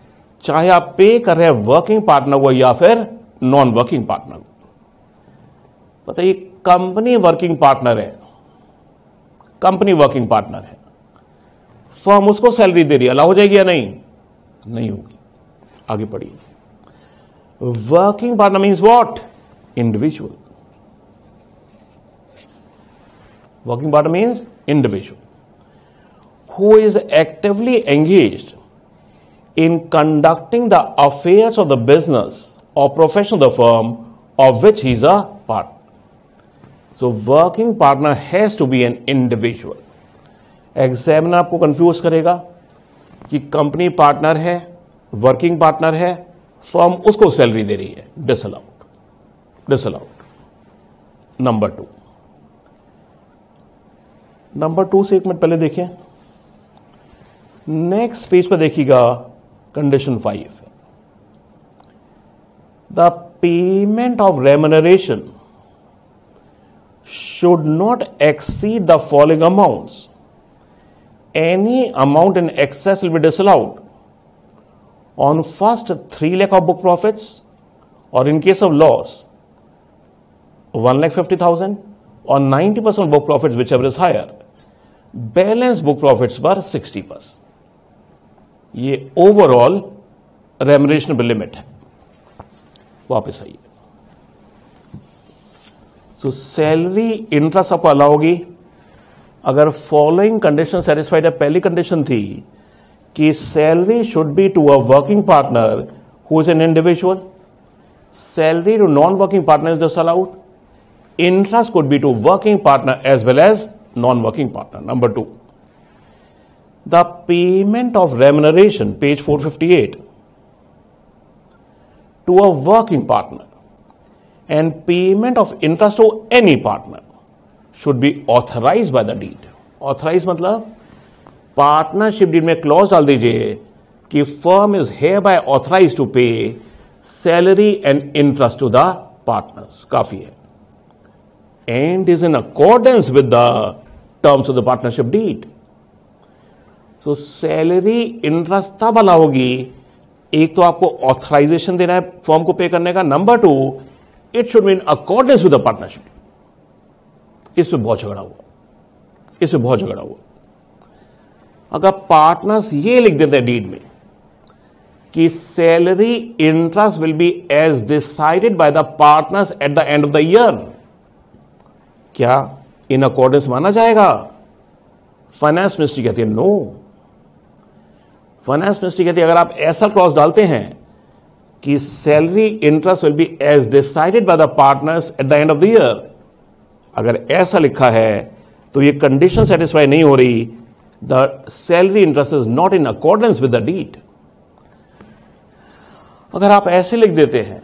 चाहे आप पे कर रहे हैं वर्किंग पार्टनर को या फिर नॉन वर्किंग पार्टनर को ये कंपनी वर्किंग पार्टनर है। कंपनी वर्किंग पार्टनर है। फर्म उसको सैलरी दे रही है। अलाउ हो जाएगी या नहीं? नहीं होगी। आगे पढ़िए। Working partner means what individual working partner means individual who is actively engaged in conducting the affairs of the business or profession of the firm of which he is a part. So working partner has to be an individual. Examiner आपको confuse करेगा कि company partner है working partner है firm उसको salary दे रही है disallowed disallowed number two number two से एक मिनट पहले देखिए नेक्स्ट पेज पर देखिएगा condition 5 the payment of remuneration should not exceed the following amounts. Any amount in excess will be disallowed. On first 3 lakh of book profits or in case of loss 1 lakh 50000 or 90% book profits whichever is higher balance book profits were 60% ये overall रेमरेशनबल limit है। वापस आइए। तो salary interest आपको allow होगी। अगर following condition satisfied है, पहली कंडीशन थी कि salary should be to a working partner who is an individual salary to non working partner is this allowed interest could be to working partner as well as non working partner number two the payment of remuneration page 458 to a working partner. And payment of interest to any partner should be authorized by the deed. Authorized मतलब partnership deed में clause डाल दीजिए कि firm is hereby authorise to pay salary and interest to the partners काफ़ी है। And is in accordance with the terms of the partnership deed so salary interest तब allow होगी। एक तो आपको ऑथराइजेशन देना है फॉर्म को पे करने का। Number two it should mean accordance with the partnership इस पर बहुत झगड़ा हुआ। इस पर बहुत झगड़ा हुआ। अगर पार्टनर्स ये लिख देते हैं डीड में कि salary interest will be as decided by the partners at the end of the year क्या इन अकॉर्डेंस माना जाएगा? फाइनेंस मिनिस्ट्री कहती है नो फाइनेंस मिनिस्ट्री कहती है, अगर आप ऐसा क्लॉज डालते हैं कि salary interest will be as decided by the partners at the end of the year अगर ऐसा लिखा है तो ये कंडीशन सेटिस्फाई नहीं हो रही the salary interest is not in accordance with the deed. अगर आप ऐसे लिख देते हैं,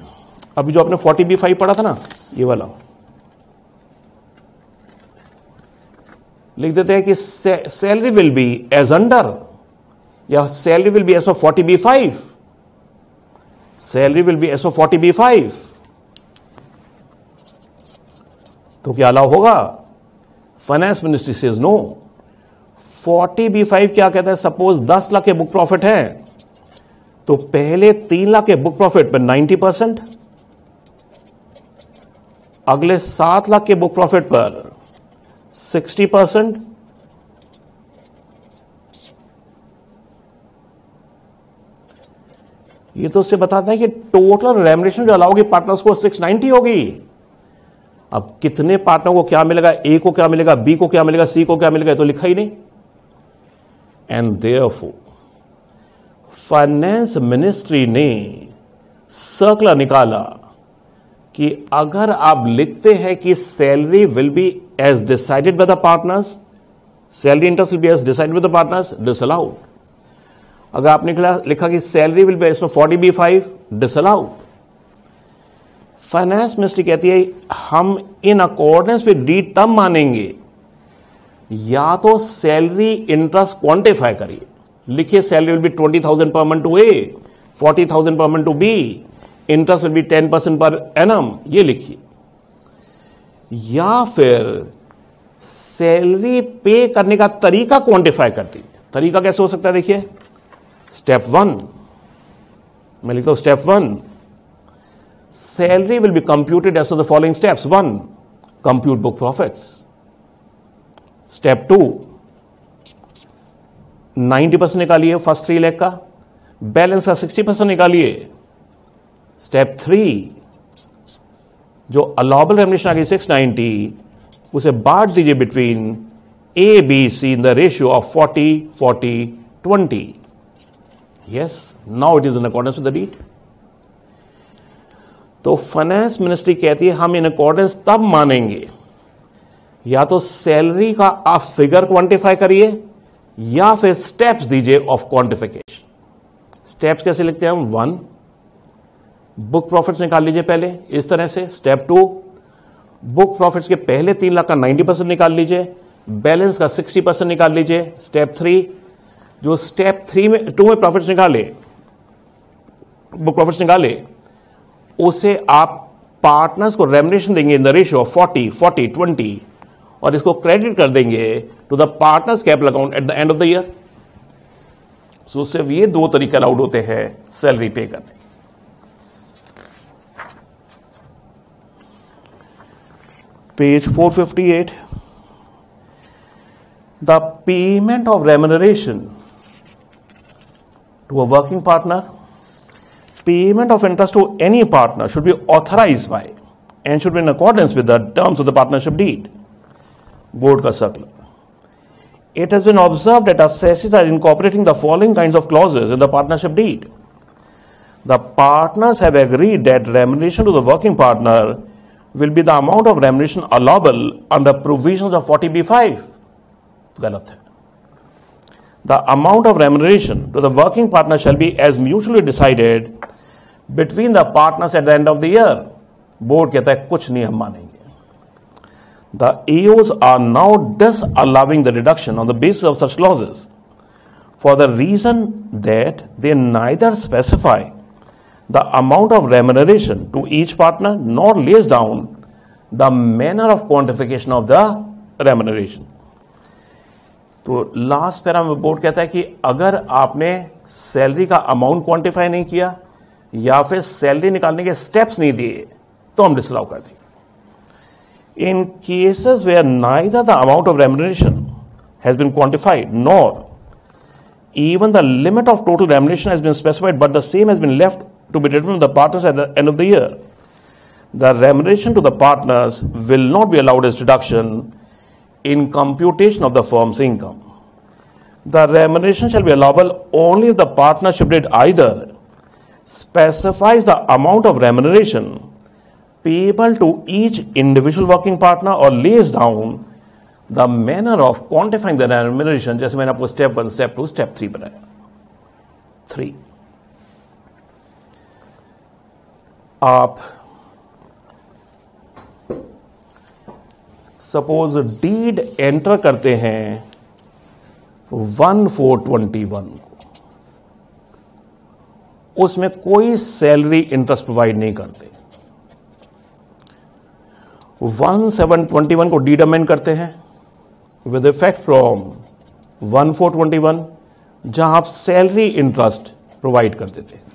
अभी जो आपने 40 बी फाइव पढ़ा था ना, ये वाला, लिख देते हैं कि salary will be as under as of forty B five salary will be as of forty B five तो क्या अलाउ होगा? फाइनेंस मिनिस्ट्री से नो फोर्टी बी फाइव क्या कहता है? सपोज़ दस लाख के बुक प्रॉफिट है तो पहले तीन लाख के बुक प्रॉफिट पर नाइन्टी परसेंट अगले सात लाख के बुक प्रॉफिट पर सिक्सटी परसेंट ये तो उससे बताता है कि टोटल रेमरेशन जो अलाउगी पार्टनर्स को 690 होगी। अब कितने पार्टनर को क्या मिलेगा? ए को क्या मिलेगा? बी को क्या मिलेगा? सी को क्या मिलेगा? तो लिखा ही नहीं। एंड देयरफॉर फाइनेंस मिनिस्ट्री ने सर्कुलर निकाला कि अगर आप लिखते हैं कि salary will be as decided by the partners salary interest will be as decided by the partners disallowed अगर आपने लिखा कि salary will be as forty B five disallowed finance ministry कहती है, हम इन अकॉर्डेंस विद डी तब मानेंगे, या तो सैलरी इंटरेस्ट क्वांटिफाई करिए। लिखिए salary will be twenty thousand per month to a forty thousand per month to be interest will be ten percent per annum ये लिखिए। या फिर सैलरी पे करने का तरीका क्वांटिफाई कर दीजिए तरीका कैसे हो सकता है, देखिए। स्टेप वन मैं लिखता हूँ step one salary will be computed as to the following steps one compute book profits step two ninety percent निकालिए फ़र्स्ट थ्री लैख का. बैलेंस का सिक्सटी परसेंट निकालिए. स्टेप थ्री जो अलाउबल रेमनेशन आ गई सिक्स नाइनटी उसे बांट दीजिए between A B C in the ratio of forty forty twenty yes now it is in accordance with the deed तो फाइनेंस मिनिस्ट्री कहती है, हम इन अकॉर्डेंस तब मानेंगे। या तो सैलरी का आप फिगर क्वांटिफाई करिए, या फिर स्टेप्स दीजिए ऑफ़ क्वांटिफिकेशन स्टेप्स कैसे लिखते हैं हम? वन बुक प्रॉफिट्स निकाल लीजिए पहले, इस तरह से। स्टेप टू बुक प्रॉफिट्स के पहले तीन लाख का नाइन्टी परसेंट निकाल लीजिए बैलेंस का सिक्सटी परसेंट निकाल लीजिए। स्टेप थ्री जो स्टेप थ्री में टू में प्रॉफिट्स निकाले बुक प्रॉफिट्स निकाले, उसे आप पार्टनर्स को रेमनेशन देंगे इन द रेशियो ऑफ़ 40 40 20 और इसको क्रेडिट कर देंगे to the partners capital account at the end of the year so सिर्फ़ ये दो तरीके अलाउड होते हैं सैलरी पे करने। Page 458 the payment of remuneration To a working partner payment of interest to any partner should be authorized by and should be in accordance with the terms of the partnership deed. Board ka circular. It has been observed that assessees are incorporating the following kinds of clauses in the partnership deed. The partners have agreed that remuneration to the working partner will be the amount of remuneration allowable under provisions of 40b5. गलत है The amount of remuneration to the working partner shall be as mutually decided between the partners at the end of the year. Board कहता है कुछ नहीं हम मानेंगे The AOs are now disallowing the reduction on the basis of such clauses for the reason that they neither specify the amount of remuneration to each partner nor lays down the manner of quantification of the remuneration. तो last para board कहता है कि अगर आपने salary का amount quantify नहीं किया, या फिर सैलरी निकालने के स्टेप्स नहीं दिए तो हम डिसलाउ कर दें। In cases where neither the amount of remuneration has been quantified nor even the limit of total remuneration has been specified but the same has been left to be determine the partners at the end of the year the remuneration to the partners will not be allowed is deduction in computation of the firm's income. The remuneration shall be allowable only if the partnership did either specifies the amount of remuneration payable to each individual working partner or lays down the manner of quantifying the remuneration जैसे मैंने आपको step one step two step three बनाया three आप suppose deed enter करते हैं one four twenty one को। उसमें कोई सैलरी इंटरेस्ट प्रोवाइड नहीं करते। वन सेवन ट्वेंटी वन को डीड अमेंड करते हैं with effect from one four twenty one, जहाँ आप सैलरी इंटरेस्ट प्रोवाइड कर देते हैं।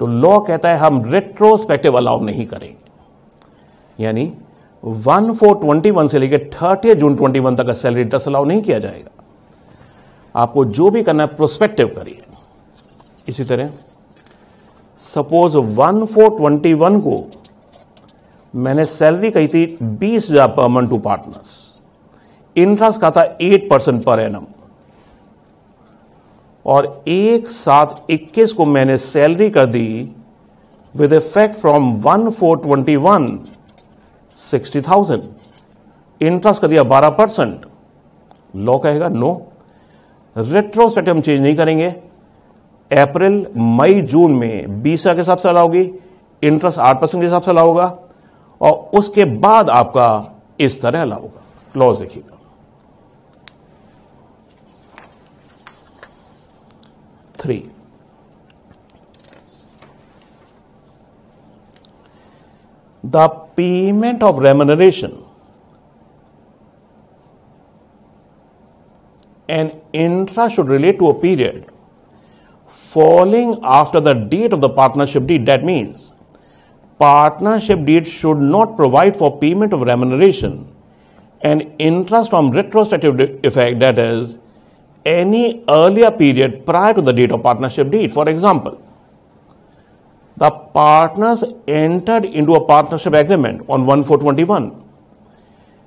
तो लॉ कहता है हम रेट्रोस्पेक्टिव अलाउ नहीं करेंगे। यानी वन फोर ट्वेंटी वन से लेकर थर्टी जून ट्वेंटी वन तक का सैलरी इंटरेस्ट अलाउ नहीं किया जाएगा। आपको जो भी करना है प्रोस्पेक्टिव करिए। इसी तरह suppose one four twenty one को मैंने सैलरी कही थी बीस हज़ार पर मंथ टू पार्टनर्स इंटरेस्ट का था एट परसेंट पर एनम और एक साथ इक्कीस को मैंने सैलरी कर दी with effect from one four twenty one sixty thousand. Interest कर दिया बारह परसेंट। लॉ कहेगा नो रेट्रोस्पेक्टिव हम चेंज नहीं करेंगे। अप्रैल मई, जून में बीस के हिसाब से अलाउगी इंटरेस्ट आठ परसेंट के हिसाब से होगा। और उसके बाद आपका इस तरह होगा। क्लॉज देखिएगा। Three the payment of remuneration an interest should relate to a period falling after the date of the partnership deed. That means partnership deed should not provide for payment of remuneration and interest from retrospective effect, that is, any earlier period prior to the date of partnership deed. For example, the partners entered into a partnership agreement on 1 421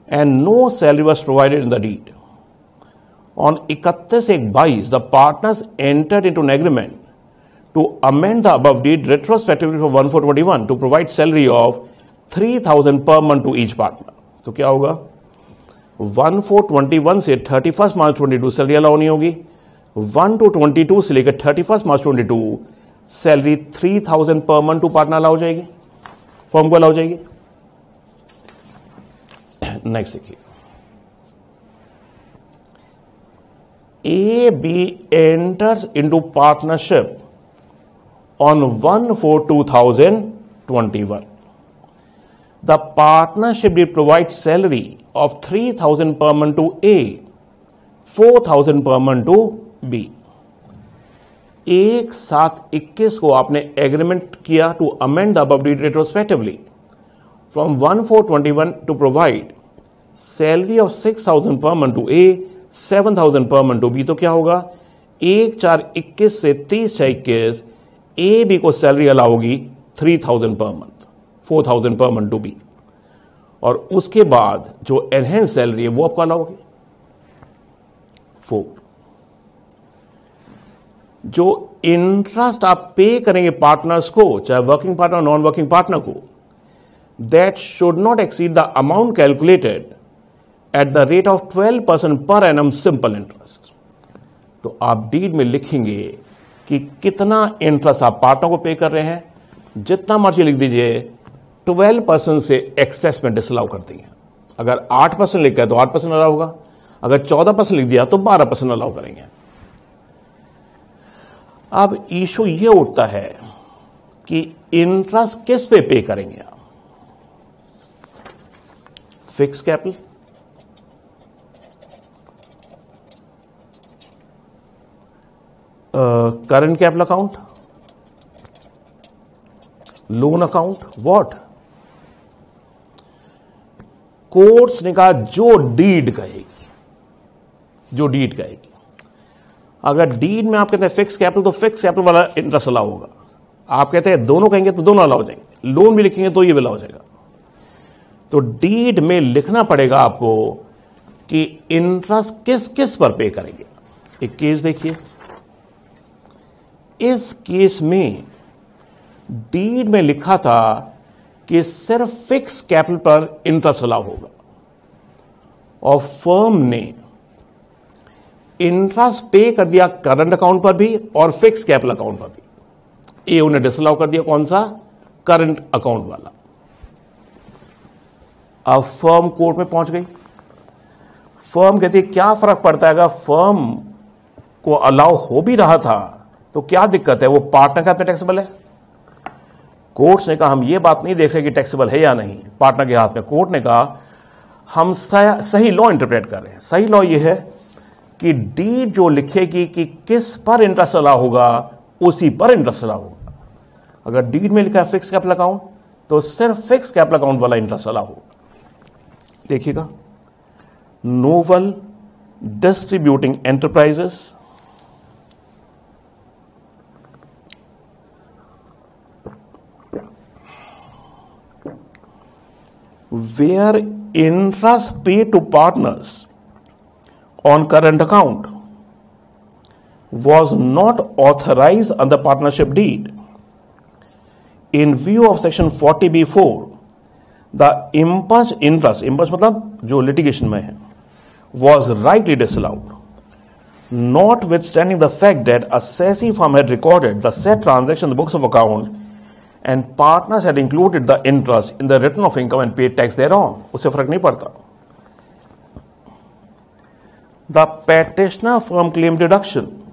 and no salary was provided in the deed. On 31 22 the partners entered into an agreement to amend the above deed retrospectively from 1 421 to provide salary of 3000 per month to each partner. तो क्या होगा 1 421 से 31 मार्च 22 salary allow नहीं होगी 1 to 22 से लेकर 31 मार्च 22 salary three thousand per month to partner allow जाएगी firm को अलाउ जाएगी नेक्स्ट देखिए A B enters into partnership on 1 4 2021. The partnership did provide salary of 3000 per month to A, 4000 per month to B. एक सात इक्कीस को आपने agreement किया to amend the deed retrospectively from one four twenty one to provide salary of six thousand per month to A seven thousand per month to B तो क्या होगा? एक चार इक्कीस से तीस से इक्कीस ए बी को सैलरी अलाउ होगी three thousand per month four thousand per month to B और उसके बाद जो एनहेंस सैलरी है, वो आपको अलाउ होगी? फोर जो इंटरेस्ट आप पे करेंगे पार्टनर्स को, चाहे working partner non working partner को that should not exceed the amount calculated at the rate of 12 percent per annum simple interest तो आप डीड में लिखेंगे कि कितना इंटरेस्ट आप पार्टनर को पे कर रहे हैं, जितना मर्ज़ी लिख दीजिए 12 परसेंट से एक्सेस में डिसअलाउ कर देंगे। अगर 8 परसेंट लिखा है तो 8 परसेंट अलाउ होगा, अगर 14 परसेंट लिख दिया तो 12 परसेंट अलाउ करेंगे। अब इशू ये उठता है कि इंटरेस्ट किस पे पे करेंगे आप? Fix capital current capital account loan account what courts ने कहा, जो डीड कहेगी, जो डीड कहेगी। अगर डीड में आप कहते हैं फिक्स कैपिटल तो फिक्स कैपिटल वाला इंटरेस्ट अलाउ होगा। आप कहते हैं दोनों कहेंगे तो दोनों अलाउ हो जाएँगे। लोन भी लिखेंगे तो ये भी अलाउ हो जाएगा। तो डीड में लिखना पड़ेगा आपको कि इंटरेस्ट किस किस पर पे करेंगे। एक केस देखिए। इस केस में डीड में लिखा था कि सिर्फ़ फिक्स कैपिटल पर इंटरेस्ट अलाउ होगा। और फर्म ने इंटरेस्ट पे कर दिया करंट अकाउंट पर भी और फिक्स कैपिटल अकाउंट पर भी। ए उन्हें डिसअलाउ कर दिया कौन सा? करंट अकाउंट वाला। अब फर्म कोर्ट में पहुँच गई। फर्म कहती है, क्या फ़र्क पड़ता है? अगर फर्म को अलाउ हो भी रहा था तो क्या दिक्कत है? वो पार्टनर के हाथ में टैक्सेबल है? कोर्ट ने कहा, हम ये बात नहीं देख रहे कि टैक्सेबल है या नहीं। पार्टनर के हाथ में कोर्ट ने कहा, हम सही लॉ इंटरप्रेट कर रहे हैं। सही लॉ ये है कि डी जो लिखेगी कि किस पर इंटरेस्ट अला होगा, उसी पर इंटरेस्ट अला होगा। अगर डीड में लिखा है फिक्स कैपिटल अकाउंट तो सिर्फ़ फिक्स कैपिटल अकाउंट वाला इंटरेस्ट अला होगा। देखिएगा। Novel distributing enterprises where interest paid to partners on current account was not authorized on the partnership deed. In view of section 40b4, the impulse interest, impulse मतलब जो litigation में है, was rightly disallowed. Notwithstanding the fact that a assessee firm had recorded the said transaction in the books of account and partners had included the interest in the return of income and paid tax thereon. उससे फर्क नहीं पड़ता. The petitioner firm claimed deduction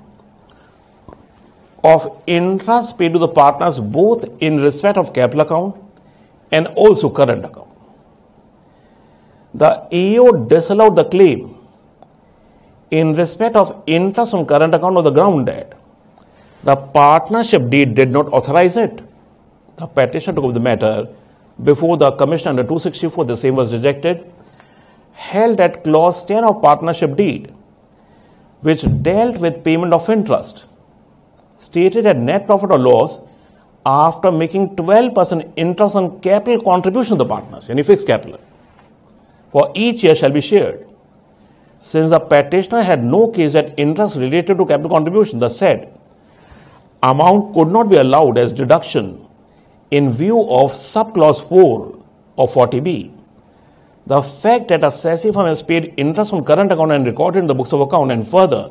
of interest paid to the partners both in respect of capital account and also current account. The AO disallowed the claim in respect of interest on current account on the ground that the partnership deed did not authorize it. The petitioner took up the matter before the commission under 264, the same was rejected, held at clause 10 of partnership deed, which dealt with payment of interest, stated that net profit or loss after making 12% interest on capital contribution of the partners, any fixed capital, for each year shall be shared. Since the petitioner had no case that interest related to capital contribution, the said amount could not be allowed as deduction in view of subclause 4 of 40b, the fact that a firm has paid interest on current account and recorded in the books of account, and further,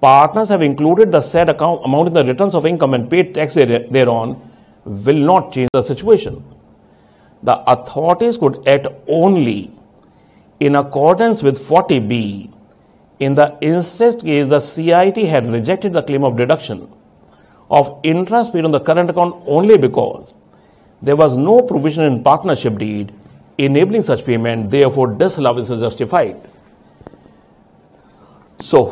partners have included the said account amount in the returns of income and paid tax thereon, will not change the situation. The authorities could act only in accordance with 40b. In the incest case, the CIT had rejected the claim of deduction of interest paid on the current account only because there was no provision in partnership deed enabling such payment, therefore disallowance is justified. So,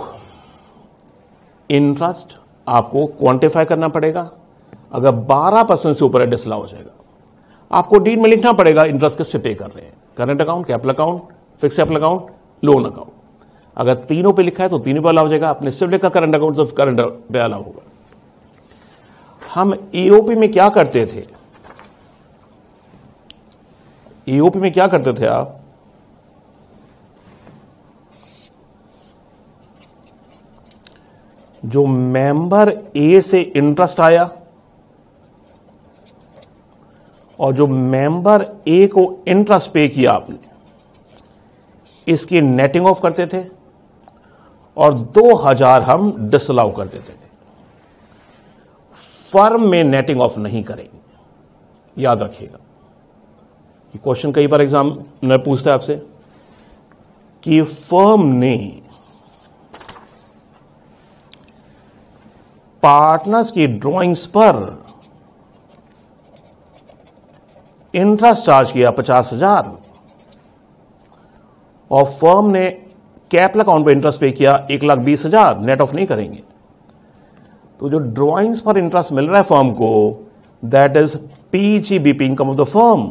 interest आपको quantify करना पड़ेगा। अगर 12 percent से ऊपर है डिसलाउ हो जाएगा। आपको डीड में लिखना पड़ेगा इंटरेस्ट किस पे पे कर रहे हैं। Current account capital account fix capital account loan account अगर तीनों पे लिखा है तो तीनों पे अलाउ हो जाएगा। आपने सिर्फ़ लिखा करंट अकाउंट तो करंट पे अलाउ होगा। हम ईओपी में क्या करते थे? ईओपी में क्या करते थे आप? जो मेंबर ए से इंटरेस्ट आया और जो मेंबर ए को इंटरेस्ट पे किया आपने, इसकी नेटिंग ऑफ़ करते थे और 2000 हम डिसअलाउ कर देते थे। फर्म में नेटिंग ऑफ़ नहीं करेंगे। याद रखिएगा। ये क्वेश्चन कई बार एग्ज़ाम में पूछता है आपसे कि फर्म ने पार्टनर्स की ड्राइंग्स पर इंटरेस्ट चार्ज किया पचास हज़ार और फर्म ने कैपिटल अकाउंट पर इंटरेस्ट पे किया एक लाख बीस हज़ार, नेट ऑफ़ नहीं करेंगे। तो जो ड्राइंग्स पर इंटरेस्ट मिल रहा है फर्म को that is PGBP income of the firm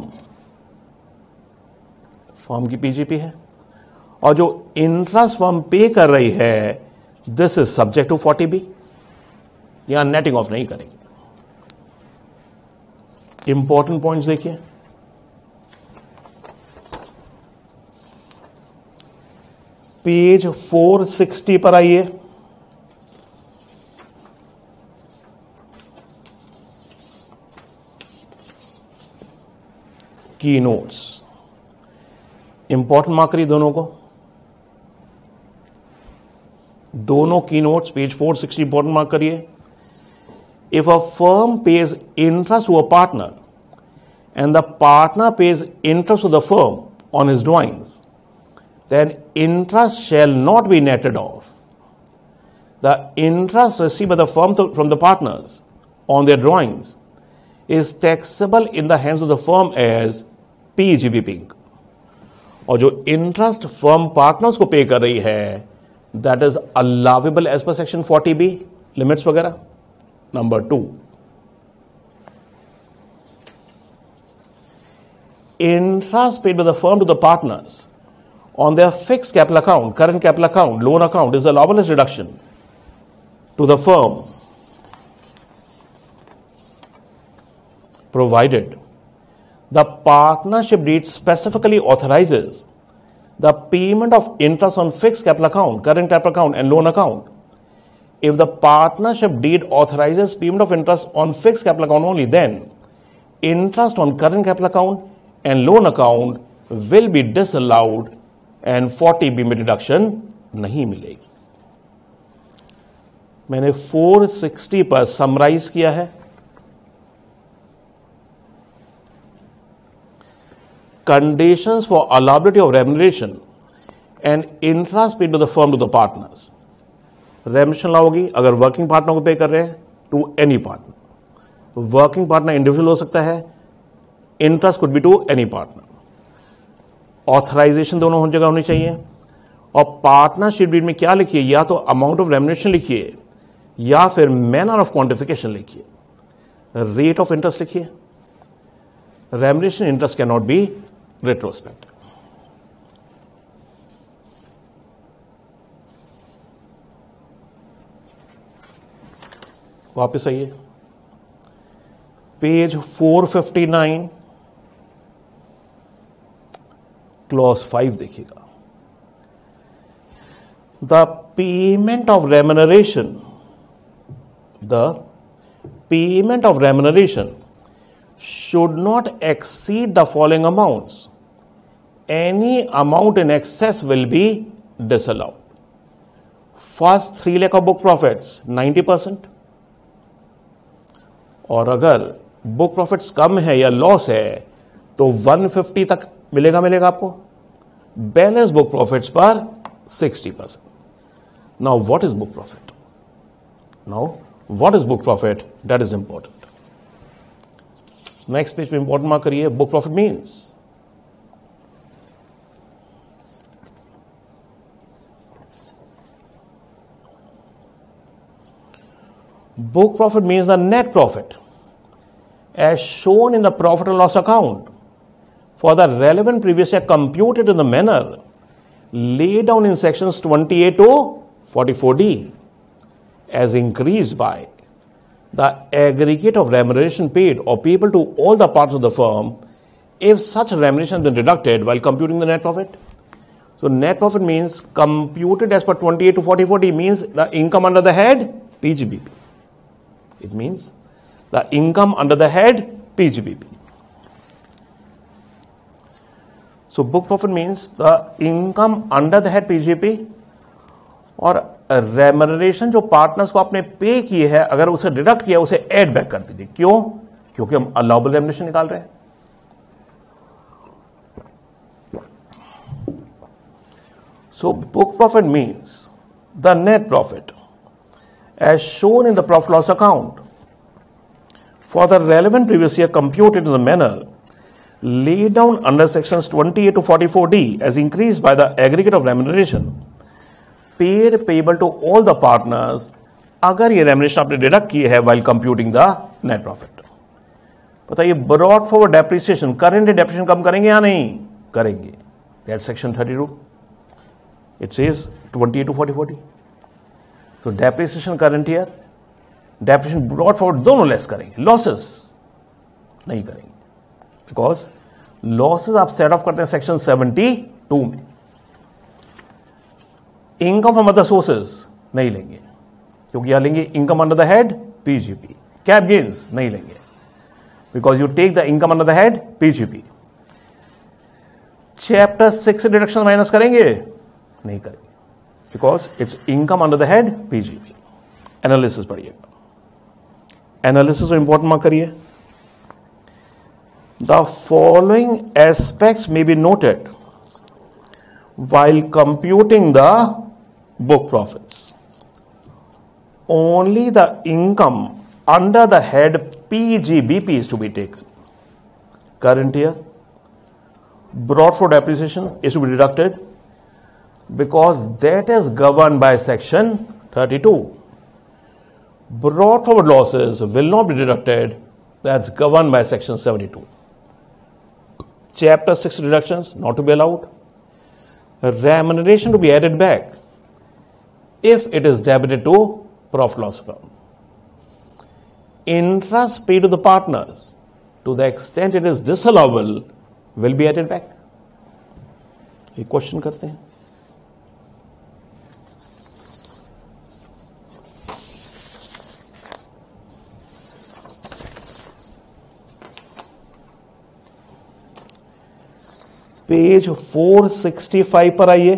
firm की पीजीपी है। और जो इंटरेस्ट फॉर्म पे कर रही है this is subject to forty B यहाँ नेटिंग ऑफ़ नहीं करेंगे। इंपॉर्टेंट पॉइंट्स देखिए। पेज 460 पर आइए। की नोट्स इंपॉर्टेंट मार्क करिए दोनों को। दोनों की note page four six important mark करिए if a firm pays interest a partner and the partner pays interest to the firm on his drawings then interest shall not be netted off the interest receive the firm from the partner on their drawings is taxable in the of the firm as P G B pink और जो interest firm partners को pay कर रही है that is allowable as per section forty B limits वगैरह? Number two interest paid by the firm to the partners on their fix capital account current capital account loan account is allowable as deduction to the firm provided the partnership deed specifically authorizes the payment of interest on fixed capital account, current capital account, and loan account. If the partnership deed authorizes payment of interest on fixed capital account only, then interest on current capital account and loan account will be disallowed and 40B में deduction नहीं मिलेगी मैंने 460 पर summarise किया है conditions for allowability of remuneration and interest paid to the firm to the partners. Remuneration होगी अगर working partner को पे कर रहे हैं to any partner working partner individual हो सकता है interest could be to any partner authorisation दोनों जगह होनी चाहिए। और पार्टनरशिप डीड में क्या लिखिए? या तो अमाउंट ऑफ़ रेमनेशन लिखिए, या फिर मैनर ऑफ़ क्वांटिफिकेशन लिखिए। रेट ऑफ़ इंटरेस्ट लिखिए। Remuneration interest can not be retrospect. वापस आइए। पेज 459 क्लॉस फाइव देखिएगा। The payment of remuneration, the payment of remuneration should not exceed the following amounts. Any amount in excess will be disallowed first three lakh of book profit ninety percent और अगर book profit कम है या loss है तो 150 तक मिलेगा मिलेगा आपको। बैलेंस बुक प्रॉफिट पर 60 percent now what is book profit now what is book profit that is important next page पे इंपॉर्टेंट मार्क करिए book profit means book profit means the net profit as shown in the profit and loss account for the relevant previous year computed in the manner laid down in sections 28 to 44d as increased by the aggregate of remuneration paid or payable to all the parts of the firm if such remuneration has been deducted while computing the net profit. So net profit means computed as per 28 to 44D means the income under the head PGBP. It means the income under the head PGBP. So, book profit means the income under the head PGP और remuneration जो partners को आपने पे किए है, अगर उसे deduct किया, उसे एड बैक कर दीजिए। क्यों? क्योंकि हम अलाउबल रेमरेशन निकाल रहे हैं। So book profit means the net profit as shown in the profit loss account for the relevant previous year computed in the manner laid down under sections 28 to 44D as increased by the aggregate of remuneration paid payable to all the partners अगर ये remuneration आपने deduct की है while computing the net profit बताइए brought for depreciation current depreciation कम करेंगे या नहीं करेंगे that section 32 it says 28 to 40 40 So depreciation current year depreciation brought forward दोनों लेस करेंगे। लॉसेस नहीं करेंगे। बिकॉज़ लॉसेस आप सेट ऑफ़ करते हैं सेक्शन 72 में। इनकम फ्रॉम अदर सोर्सेस नहीं लेंगे। क्योंकि यहाँ लेंगे income under the head PGP cap gains नहीं लेंगे। Because you take the income under the head PGP chapter six deduction minus करेंगे? नहीं करेंगे। Because it's income under the head PGP analysis पढ़िएगा एनालिसिस इंपॉर्टेंट मार्क करिए the following aspects may be noted while computing the book profits. Only the income under the head PGBP is to be taken. Current year, brought for depreciation is to be deducted because that is governed by section 32. Brought forward losses will not be deducted, that's governed by section 72. Chapter 6 deductions not to be allowed remuneration to be added back if it is debited to profit loss account. Interest paid to the partners to the extent it is disallowable will be added back. एक question करते हैं page 465 पर आइए।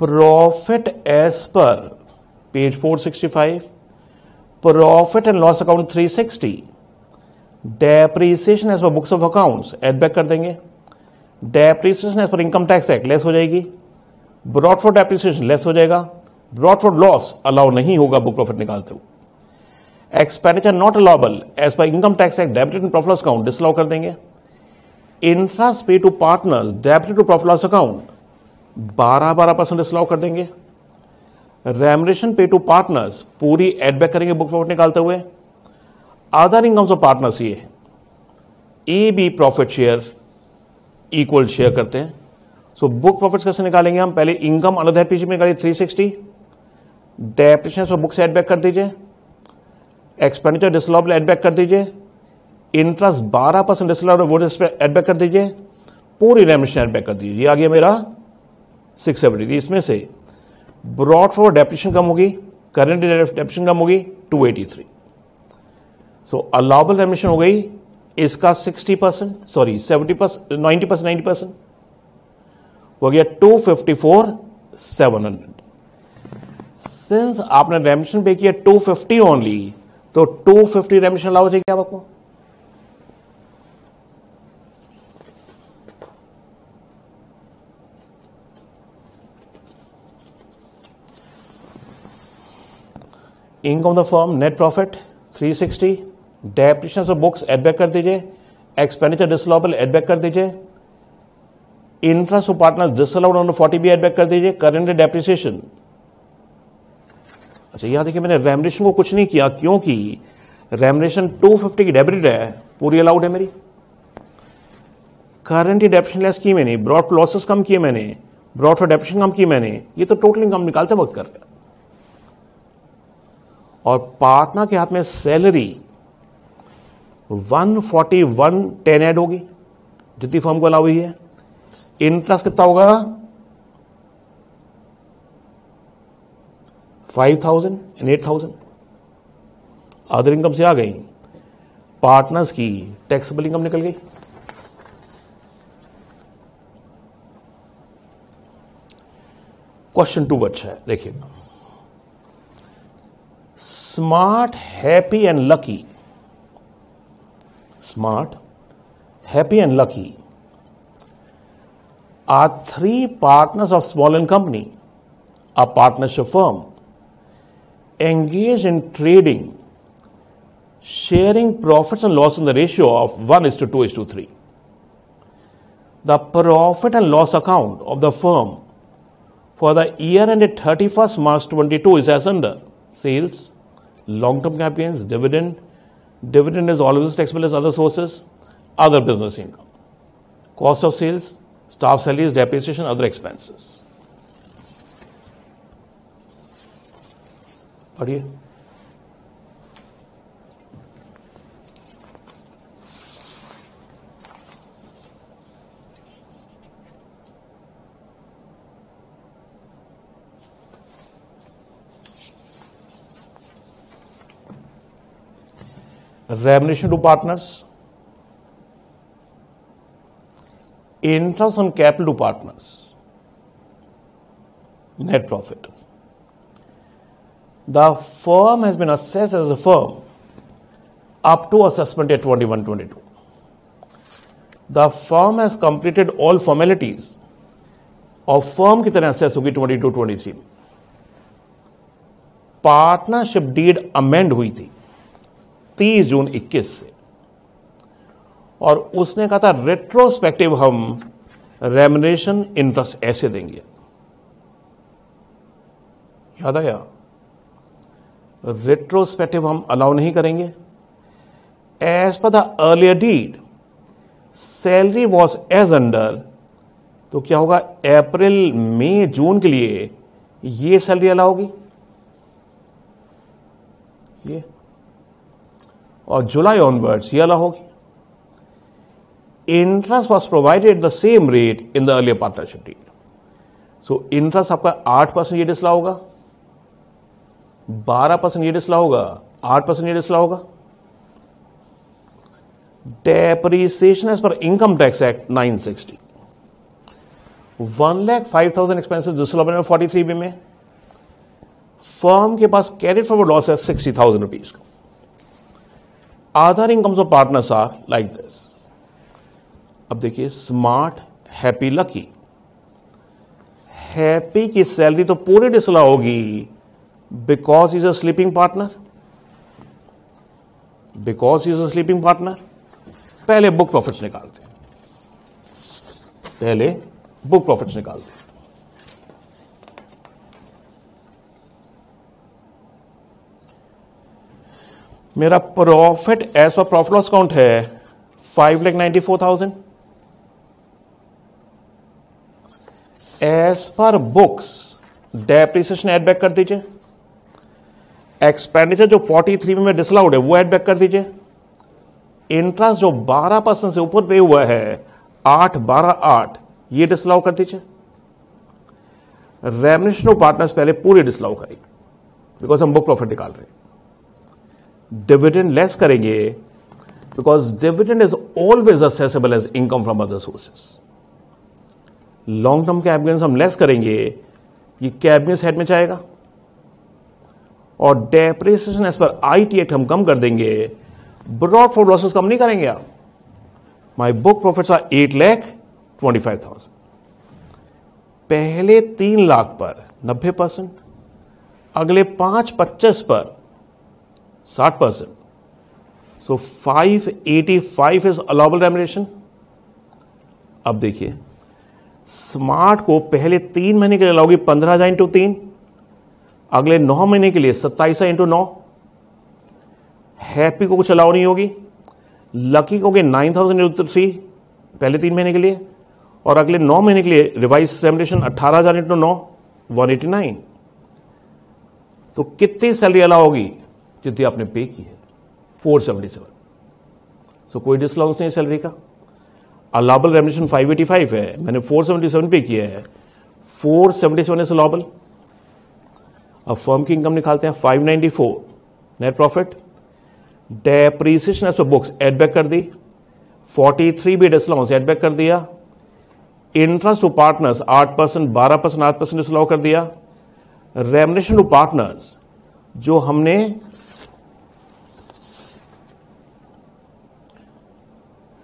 Profit as per page 465 profit and loss account 360 depreciation as per books of accounts add back कर देंगे। Depreciation as per income tax act less हो जाएगी। Brought forward depreciation less हो जाएगा। ब्रॉड फॉर लॉस अलाउ नहीं होगा book profit निकालते हुए। Expenditure not allowable as per income tax act debit in profit account disallow कर देंगे। Interest pay to partners debited to profit loss account बारह बारह परसेंट डिसअलाउ कर देंगे। रेमरेशन पे टू पार्टनर्स पूरी एडबैक करेंगे बुक प्रॉफिट निकालते हुए। अदर इनकम्स ऑफ़ पार्टनर्स ये। A B profit share equal share करते हैं। सो बुक प्रॉफिट्स कैसे निकालेंगे हम? पहले इनकम अनदर पीछे में निकालिए थ्री सिक्सटी डेप्रेशन बुक से एडबैक कर दीजिए। एक्सपेंडिचर डिसलॉबल एडबैक कर दीजिए। इंटरेस्ट 12 परसेंट डिसलॉबल वो एडबैक कर दीजिए। पूरी रेमिशन एडबैक कर दीजिए। ये आ गया मेरा सिक्स सेवेंटी इसमें से ब्रॉड फॉर डेप्रेशन कम होगी करेंट डेप्रेशन कम होगी 283 सो अलाउबल रेमिशन हो गई, इसका 60 percent sorry 70 percent ninety percent ninety percent हो गया 254 700 सिंस आपने रेमिशन पे किया 250 ओनली तो 250 फिफ्टी डायमेंशन अलाउ थे क्या आपको? Income of the firm net profit 360 depreciation of books add back कर दीजिए. एक्सपेंडिचर डिसअलाउबल एडबैक कर दीजिए. Interest of partner disallowed on forty B add back कर दीजिए. करेंट डेप्रिसिएशन अच्छा यहाँ देखिए मैंने रेमरेशन को कुछ नहीं किया, क्योंकि रेमरेशन 250 की डेबिट है, पूरी अलाउड है मेरी। करंट डेप्रेशन लेस की मैंने ब्रॉड लॉसेस कम किए मैंने ब्रॉड फॉर डेप्रेशन कम किए मैंने, ये तो टोटल इनकम निकालते वक्त कर रहा और पार्टनर के हाथ में सैलरी 141 टेन एड होगी, जितनी फर्म को अलाउ हुई है। इंटरेस्ट कितना होगा? Five thousand and eight thousand other income से आ गई। पार्टनर्स की टैक्सेबल इनकम निकल गई। क्वेश्चन टू बच्चा है, देखिए। Smart Happy and Lucky Smart Happy and Lucky are three partners of Small and Company a partnership firm. Engaged in trading sharing profits and loss in the ratio of 1 is to 2 is to 3 the profit and loss account of the firm for the year ended 31st March 22 is as under sales, long term campaigns, dividend. Dividend is always taxable as other sources, other business income, cost of sales, staff salaries, depreciation, other expenses. पढ़िए। Remuneration to partners interest on capital to partners net profit The firm has been assessed as a firm up to assessment at 21 22. The firm has completed all formalities of firm की तरह assess होगी 22 23 partnership deed amend हुई थी 30 जून 21 से और उसने कहा था रेट्रोस्पेक्टिव हम रेमनेशन इंटरेस्ट ऐसे देंगे याद आया रेट्रोस्पेक्टिव हम अलाउ नहीं करेंगे। As per the earlier deed salary was as under तो क्या होगा? अप्रैल मई जून के लिए ये सैलरी अलाउ होगी। ये। और जुलाई ऑनवर्ड्स ये अलाउ होगी। Interest was provided the same rate in the earlier partnership deed so interest आपका आठ परसेंट ये डिसला होगा। बारह परसेंट ये डिसला होगा, आठ परसेंट ये डिसला होगा। Depreciation as per income tax act 960 one lakh five thousand expenses disallow बने फोर्टी थ्री बी में। फर्म के पास कैरिट फॉरवर्ड लॉस है सिक्सटी थाउज़ेंड रुपीज़ का। Other incomes of partners are like this अब देखिए स्मार्ट हैप्पी लकी हैप्पी की salary तो पूरी डिसला होगी। Because is a sleeping partner because is a sleeping partner पहले बुक प्रॉफिट्स निकालते पहले बुक प्रॉफिट्स निकालते मेरा profit as per profit loss account है five lakh ninety four thousand as per books depreciation add back कर दीजिए। Expenditure जो 43 में डिसलाउड है, वो एड बैक कर दीजिए। इंटरेस्ट जो 12 परसेंट से ऊपर पे हुआ है, आठ बारह आठ, ये डिसलाउ कर दीजिए। रेमनेशन पार्टनर्स पहले पूरे डिसलाउ करेंगे बिकॉज़ हम बुक प्रॉफिट निकाल रहे डिविडेंड लेस करेंगे because dividend is always assessable as income from other sources long term capital हम लेस करेंगे, ये कैबिनेट हेड में जाएगा। और depreciation as per I T act हम कम कर देंगे। ब्रॉड फॉर लॉसेस कम नहीं करेंगे आप। My book profits are eight lakh twenty five thousand पहले तीन लाख पर नब्बे परसेंट, अगले पाँच पच्चीस पर साठ percent. So five eighty five is allowable remuneration अब देखिए स्मार्ट को पहले तीन महीने के लिए लाओगी, पंद्रह हज़ार इंटू तीन। अगले नौ महीने के लिए, सत्ताईस इंटू नौ। हैप्पी को कुछ अलाउ नहीं होगी। लकी को नाइन थाउज़ेंड इंटू थ्री पहले तीन महीने के लिए। और अगले नौ महीने के लिए रिवाइज सेमिनेशन अट्ठारह हज़ार इंटू नौ वन एटी नाइन तो कितनी सैलरी अलाउ होगी? जितनी आपने पे की है। Four seventy seven. सो कोई डिसलाउंस नहीं सैलरी का। अलाबल रेमिनेशन 585 है। मैंने 477 पे किया है। 477 इज़ अलाबल अब फर्म की इनकम निकालते हैं 594 net profit depreciation as per books add back कर दी। 43 भी डिसलाउंस एड बैक कर दिया। इंटरेस्ट टू पार्टनर्स 8 परसेंट, बारह परसेंट, आठ परसेंट डिसलाउ कर दिया। रेमनेशन टू पार्टनर्स जो हमने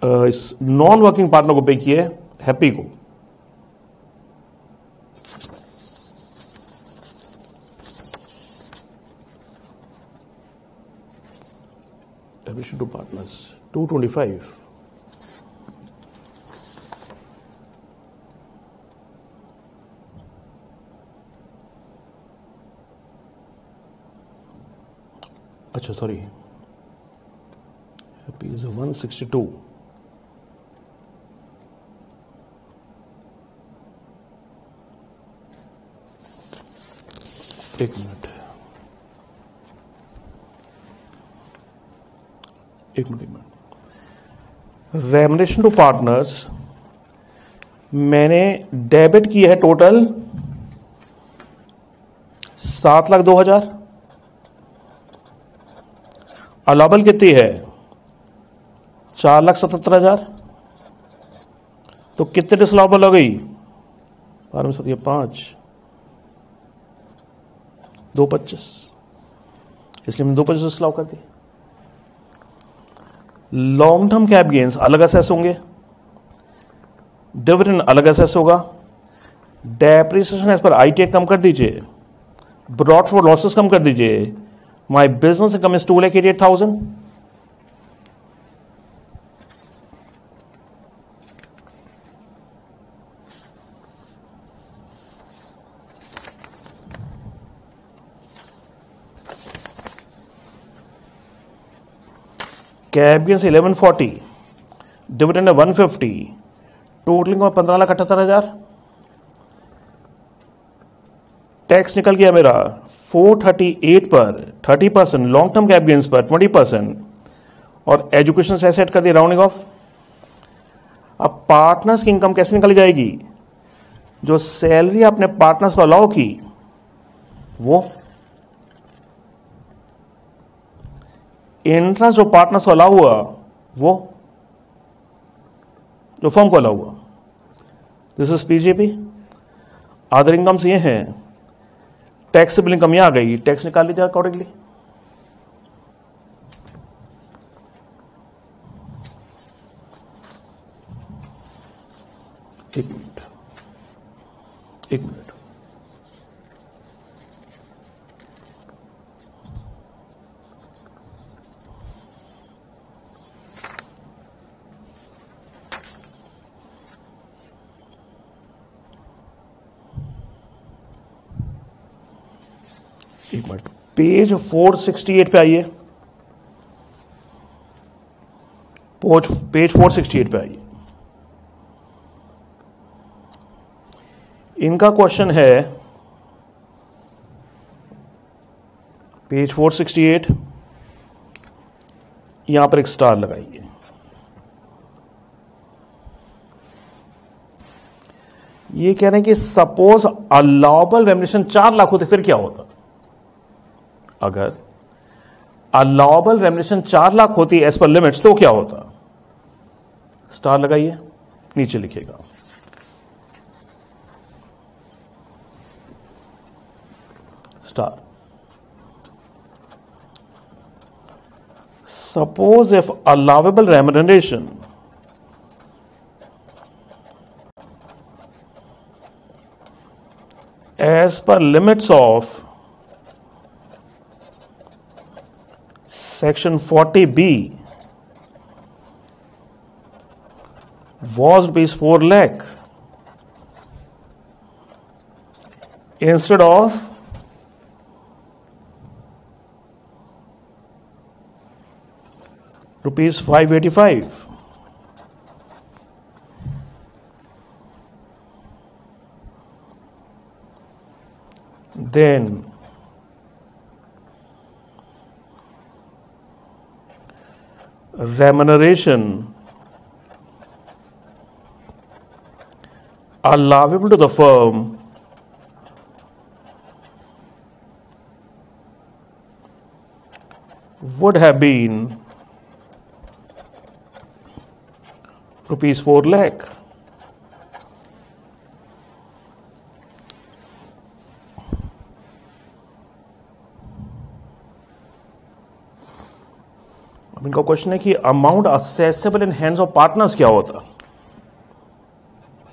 नॉन वर्किंग पार्टनर को पे किए हैप्पी को। Division 2 partners, 225. Achha, sorry. P is 162. Take a minute. एक मिनट एक मिनट। रेमनेशन टू पार्टनर्स मैंने डेबिट किया है टोटल सात लाख दो हज़ार। अलाबल कितनी है? चार लाख सतहत्तर हज़ार। तो कितने डिसलाबल हो गई? बारह सौ पाँच। दो पच्चीस। इसलिए मैंने दो पच्चीस अलाउ कर दी। लॉन्ग टर्म कैप गेंस अलग असेस होंगे। डिविडेंड अलग असेस होगा। Depreciation as per I T कम कर दीजिए। ब्रॉड फॉर लॉसेस कम कर दीजिए। My business income is two lakh eighty eight thousand cap gains eleven forty dividend है वन फिफ्टी टोटलिंग में पंद्रह लाख अठहत्तर हज़ार टैक्स निकल गया मेरा फोर थर्टी एट पर thirty percent long term cap gains पर ट्वेंटी परसेंट और एजुकेशन से सेट कर दिया राउंडिंग ऑफ़ अब पार्टनर्स की इनकम कैसे निकल जाएगी? जो सैलरी आपने पार्टनर्स को अलाउ की, वो इंट्रेंस जो पार्टनर्स को अलाउ हुआ, वो, जो फॉर्म को अलाउ हुआ। This is PGBP other incomes ये हैं। टैक्सेबल इनकम यहाँ आ गई। टैक्स निकाल लीजिए अकॉर्डिंगली एक मिनट। एक मिनट। एक मिनट। पेज 468 पे आइए। पेज 468 पे आइए। इनका क्वेश्चन है, पेज 468 यहाँ पर एक स्टार लगाइए। ये कह रहे हैं कि सपोज़ अलाउबल रेमनेशन चार लाख होते फिर क्या होता? अगर अलाउबल रेमनेशन चार लाख होती एज पर लिमिट्स तो क्या होता? स्टार लगाइए, नीचे लिखेगा। Star suppose if allowable remuneration as per limits of section 40b was rupees 4 lakh instead of rupees 585 then remuneration allowable to the firm would have been rupees 4 lakh. इनका question है कि amount assessable in hands of partners क्या होता?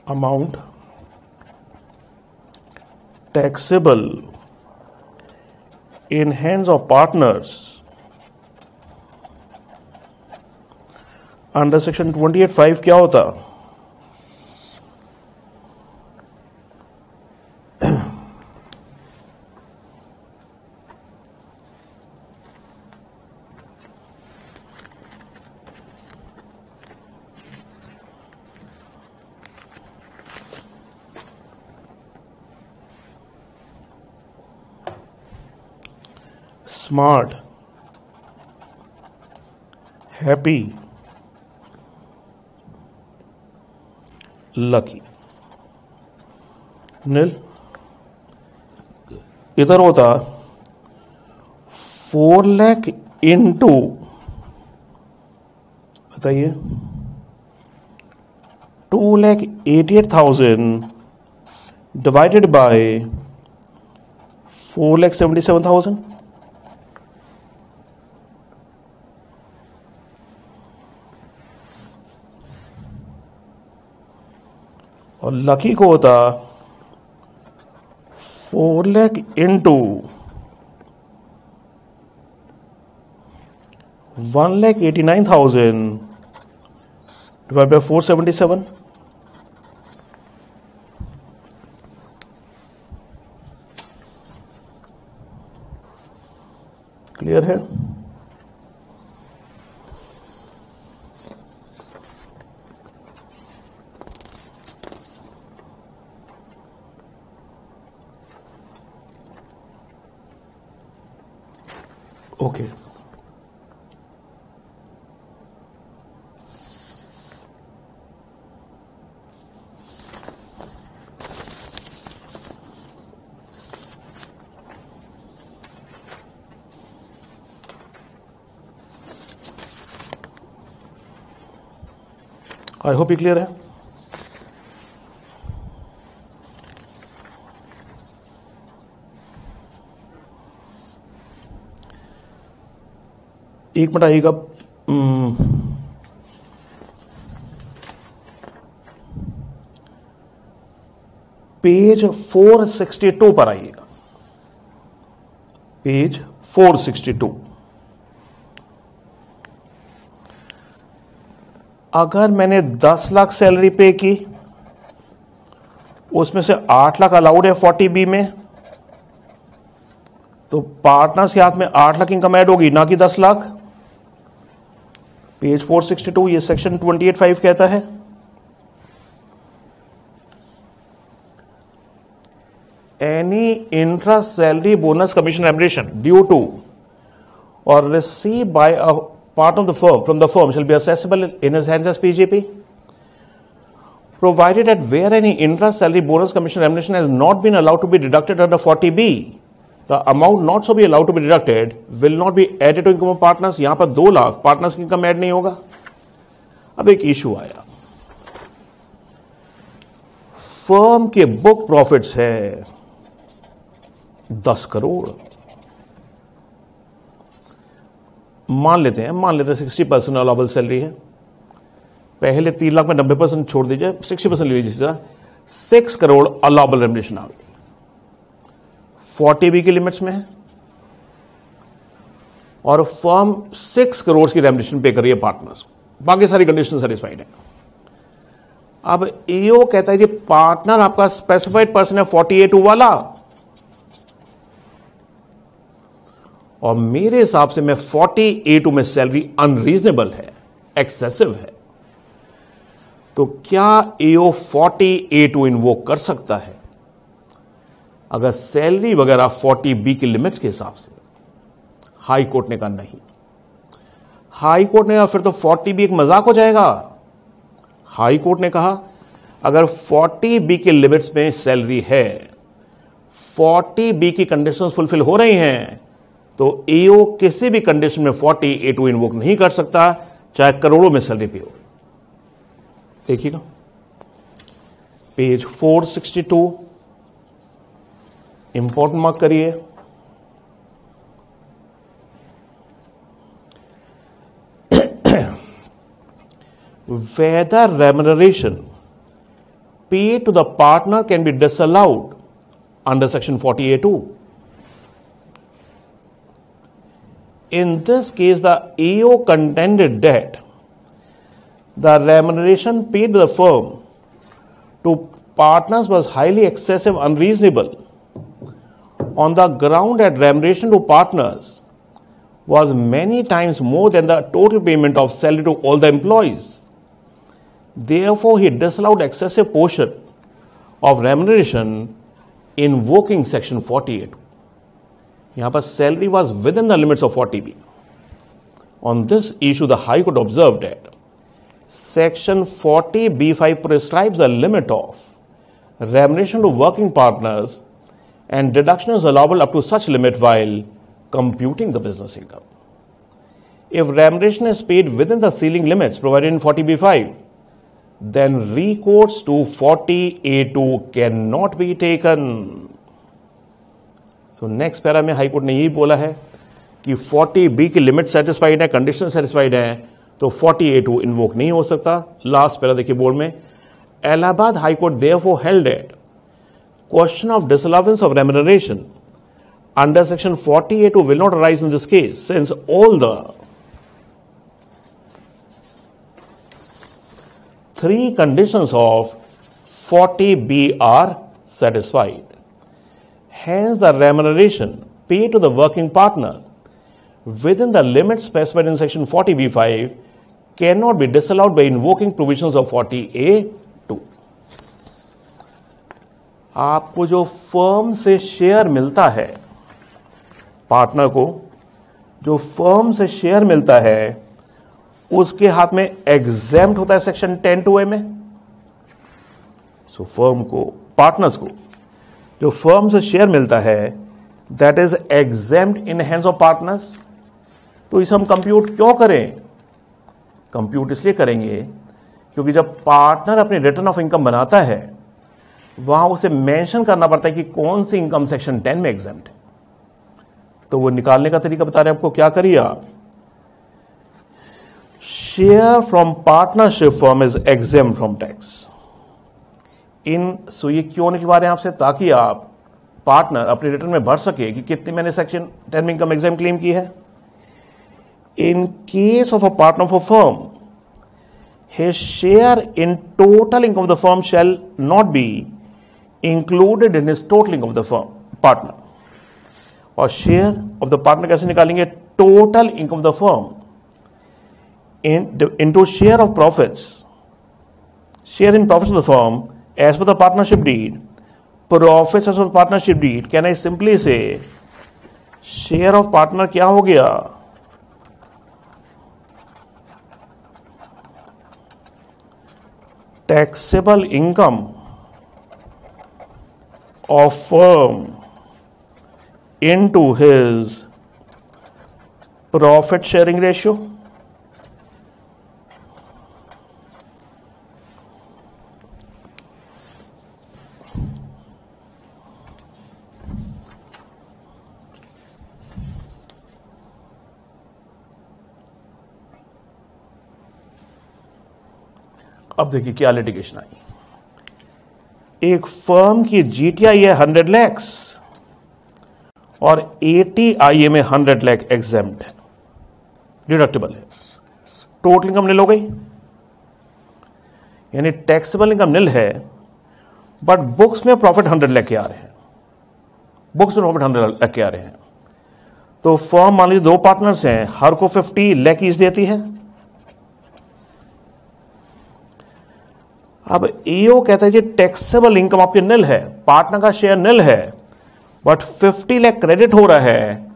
Amount taxable in hands of partners under section 28.5 क्या होता? Smart happy lucky नील इधर होता four lakh into बताइए two lakh eighty eight thousand divided by four lakh seventy seven thousand और Lucky को होता four lakh to one lakh eighty nine thousand divide by four seventy seven clear है okay I hope ये clear है एक minute आइएगा। Page 462 पर आइएगा। पेज 462 अगर मैंने 10 लाख सैलरी पे की, उसमें से 8 लाख अलाउड है 40 बी में तो पार्टनर्स के हाथ में 8 लाख इनकम ऐड होगी, ना कि 10 लाख। पेज 462 ये सेक्शन 285 कहता है। Any interest salary bonus commission remuneration due to or receive by part of the firm from the firm shall be accessible in his hands as PGP. Provided that where any interest, salary, bonus, commission, remuneration has not been allowed to be deducted under 40B, the amount not so be allowed to be deducted will not be added to income of partners. यहाँ पर दो लाख की income add नहीं होगा अब एक issue आया firm के बुक प्रॉफिट्स है दस करोड़ मान लेते हैं, मान लेते हैं सिक्सटी परसेंट अलाउबल सैलरी है। पहले तीन लाख में नब्बे परसेंट छोड़ दीजिए सिक्सटी परसेंट ले लीजिए सिक्स करोड़ अलाउबल रेमुनेशन आ गई। फोर्टी बी की लिमिट्स में है। और फर्म सिक्स करोड़ की रेमनेशन पे कर रही है पार्टनर्स बाकी सारी कंडीशन सेटिस्फाइड है। अब एओ कहता है जी पार्टनर आपका स्पेसिफाइड पर्सन है फोर्टी एट वाला। और मेरे हिसाब से मैं फोर्टी एट में सैलरी अनरीजनेबल है एक्सेसिव है। तो क्या AO forty A two invoke कर सकता है? अगर सैलरी वगैरह फोर्टी बी की लिमिट्स के हिसाब से हाई कोर्ट ने कहा नहीं। हाई कोर्ट ने कहा फिर तो फोर्टी बी एक मज़ाक हो जाएगा। हाई कोर्ट ने कहा, अगर फोर्टी बी के लिमिट्स में सैलरी है फोर्टी बी की कंडीशंस फुलफिल हो रही हैं तो एओ किसी भी कंडीशन में 40 ए टू इनवोक नहीं कर सकता, चाहे करोड़ों में सैलरी पे हो। देखिएगा page 462 sixty two important mark करिए। Whether remuneration pay to the partner can be disallowed under section forty A two in this case the AO contended that the remuneration paid to the firm to partners was highly excessive, unreasonable. On the ground that remuneration to partners was many times more than the total payment of salary to all the employees. Therefore, he disallowed excessive portion of remuneration invoking section 48. यहाँ पर salary was within the limits of 40B. On this issue, the High Court observed that Section 40B5 prescribes a limit of remuneration to working partners and deduction is allowable up to such limit while computing the business income. If remuneration is paid within the ceiling limits provided in 40B5, then recourse to 40A2 cannot be taken. So, next para में high court ने यही बोला है कि 40B की limit satisfied है condition satisfied है तो 48 इन्वोक नहीं हो सकता। लास्ट पैरा देखिए बोर्ड में Allahabad high court therefore held at question of disallowance of remuneration under section 48 will not arise in this case, since all the three conditions of 40b are satisfied. Hence the remuneration paid to the working partner within the limits specified in section 40b5 cannot be disallowed by invoking provisions of 40A2. आपको जो firm से share मिलता है partner को जो firm से share मिलता है उसके हाथ में एग्ज़ाम होता है सेक्शन टेन टू ए में सो फर्म को पार्टनर्स को जो फर्म से शेयर मिलता है that is exempt in hands of partners तो इसे हम कंप्यूट क्यों करें? कंप्यूट इसलिए करेंगे क्योंकि जब पार्टनर अपनी रिटर्न ऑफ़ इनकम बनाता है, वहाँ उसे मेंशन करना पड़ता है कि कौन सी इनकम सेक्शन टेन में एग्ज़ाम है। तो वो निकालने का तरीका बता रहे आपको क्या करिए share from partnership firm is exempt from tax in so ये क्यों निकलवा रहे हैं आपसे ताकि आप पार्टनर अपने रिटर्न में भर सके कि कितनी मैंने section ten income exempt claim की है In case of a partner of a firm, his share in total income of the firm shall not be included in his total income of the firm partner. और share of the partner कैसे निकालेंगे total income of the firm into share of profits share in profits of the firm as per the partnership deed profits as per partnership deed can I simply say share of partner क्या हो गया taxable income of firm into his profit sharing ratio. अब देखिए क्या litigation आई। एक firm की GTI है हंड्रेड लैक्स और एटीआईए में हंड्रेड लैख एग्ज़ाम है। डिडक्टेबल है। टोटल इनकम निल हो गई। यानी टैक्सेबल इनकम निल है बट बुक्स में प्रॉफिट हंड्रेड लेके आ रहे हैं। बुक्स में प्रॉफिट हंड्रेड लेके आ रहे हैं। तो फर्म मान लीजिए दो पार्टनर्स हैं, हर को फिफ्टी लैख ईच देती है। अब ईओ कहता है कि टैक्सेबल इनकम आपके निल है पार्टनर का शेयर निल है बट 50 लाख क्रेडिट हो रहा है,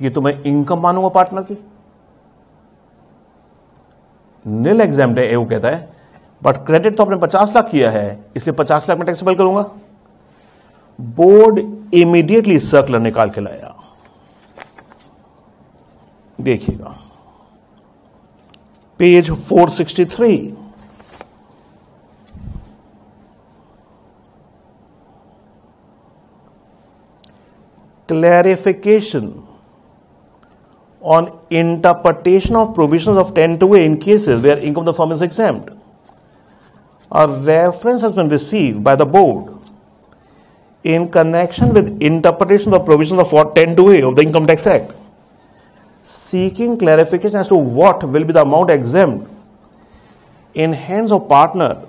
ये तो मैं इनकम मानूँगा पार्टनर की। निल एग्ज़ाम एओ कहता है बट क्रेडिट तो आपने 50 लाख किया है, इसलिए 50 लाख में टैक्सेबल करूँगा। बोर्ड इमीडिएटली सर्कुलर निकाल के लाया। देखिएगा। Page 463 clarification on interpretation of provisions of 10 to a in cases where income of the firm is exempt. A reference has been received by the board in connection with interpretation of provisions of 10 to a of the Income Tax Act, seeking clarification as to what will be the amount exempt in hands of partner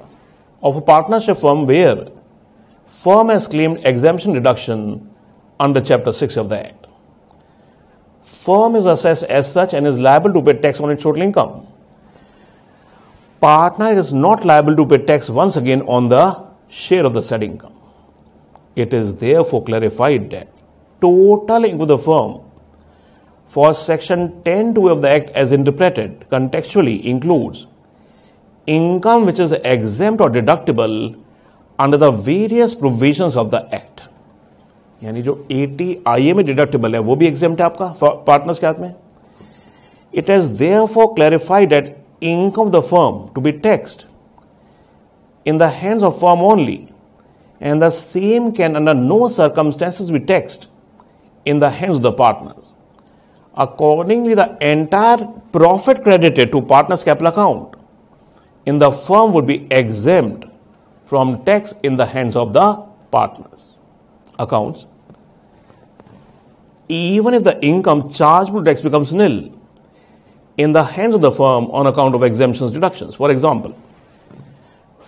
of a partnership firm where firm has claimed exemption deduction under Chapter 6 of the Act. Firm is assessed as such and is liable to pay tax on its total income. Partner is not liable to pay tax once again on the share of the said income. It is therefore clarified that total income of the firm for Section 10.2 of the Act as interpreted contextually includes income which is exempt or deductible under the various provisions of the Act. यानी जो A T I A में deductible है, वो भी exam है आपका partners के हाथ में? It as therefore clarified that income the firm to be taxed in the of firm only and the same can under no circumstances be taxed in the of the partners accordingly the entire profit credited to partners capital account in the firm would be exempted from tax in the of the partners accounts even if the income chargeable tax becomes nil in the hands of the firm on account of exemptions deductions. For example,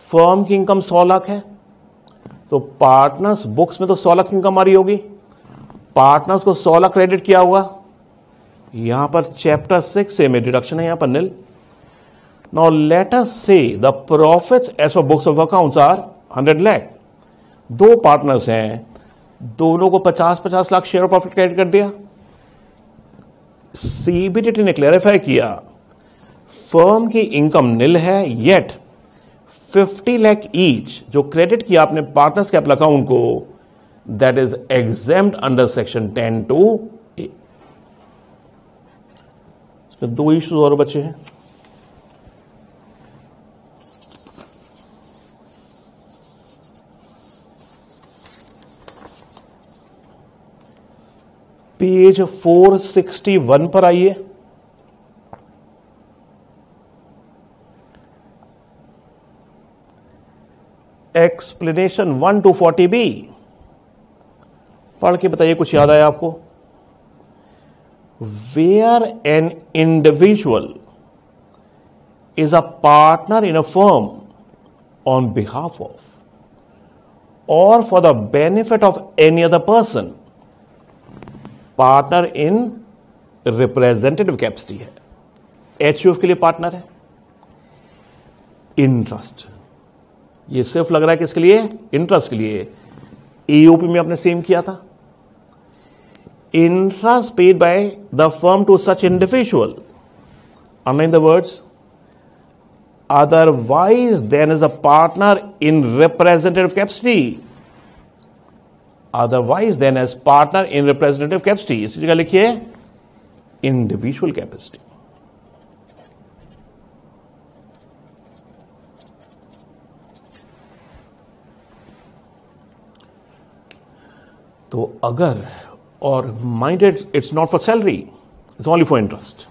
firm की income 100 lakh है तो partners books में तो 100 lakh income आ रही होगी। Partners को 100 lakh credit किया होगा यहाँ पर चैप्टर सिक्स से में डिडक्शन है यहाँ पर निल now let us see the profits as per books of accounts are 100 lakh दो पार्टनर्स हैं दोनों को 50 50 लाख शेयर प्रॉफिट क्रेडिट कर दिया। सीबीडीटी ने क्लैरिफाई किया फर्म की इनकम निल है येट 50 लाख ईच जो क्रेडिट किया आपने पार्टनर्स कैपिटल अकाउंट को that is exempt under section 10 two A दो इश्यूज़ और बचे हैं। पेज 461 पर आइए। Explanation one to forty B. पढ़ के बताइए, कुछ याद आया आपको? Where an individual is a partner in a firm on behalf of or for the benefit of any other person partner in representative capacity है। एचयूएफ के लिए पार्टनर है। इंटरेस्ट ये सिर्फ़ लग रहा है किसके लिए? इंटरेस्ट के लिए। एओपी में आपने सेम किया था। Interest paid by the firm to such individual underline the words otherwise than is a partner in representative capacity otherwise than as partner in representative capacity इसी जगह लिखिए इंडिविजुअल कैपेसिटी तो अगर, और minded it's not for salary it's only for interest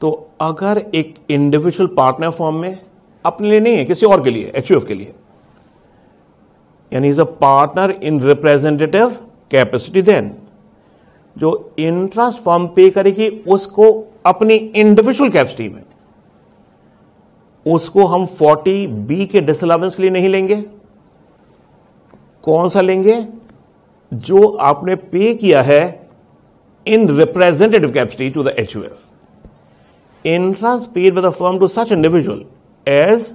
तो अगर एक individual partner form में अपने लिए नहीं है, किसी और के लिए एचयूएफ के लिए and is a partner in representative capacity then जो इंटरेस्ट फॉर्म पे करेगी, उसको अपनी इंडिविजुअल कैपेसिटी में। उसको हम 40 बी के डिसअलावेंस के लिए नहीं लेंगे। कौन सा लेंगे? जो आपने पे किया है in representative capacity to the H U F interest paid by the firm to such individual as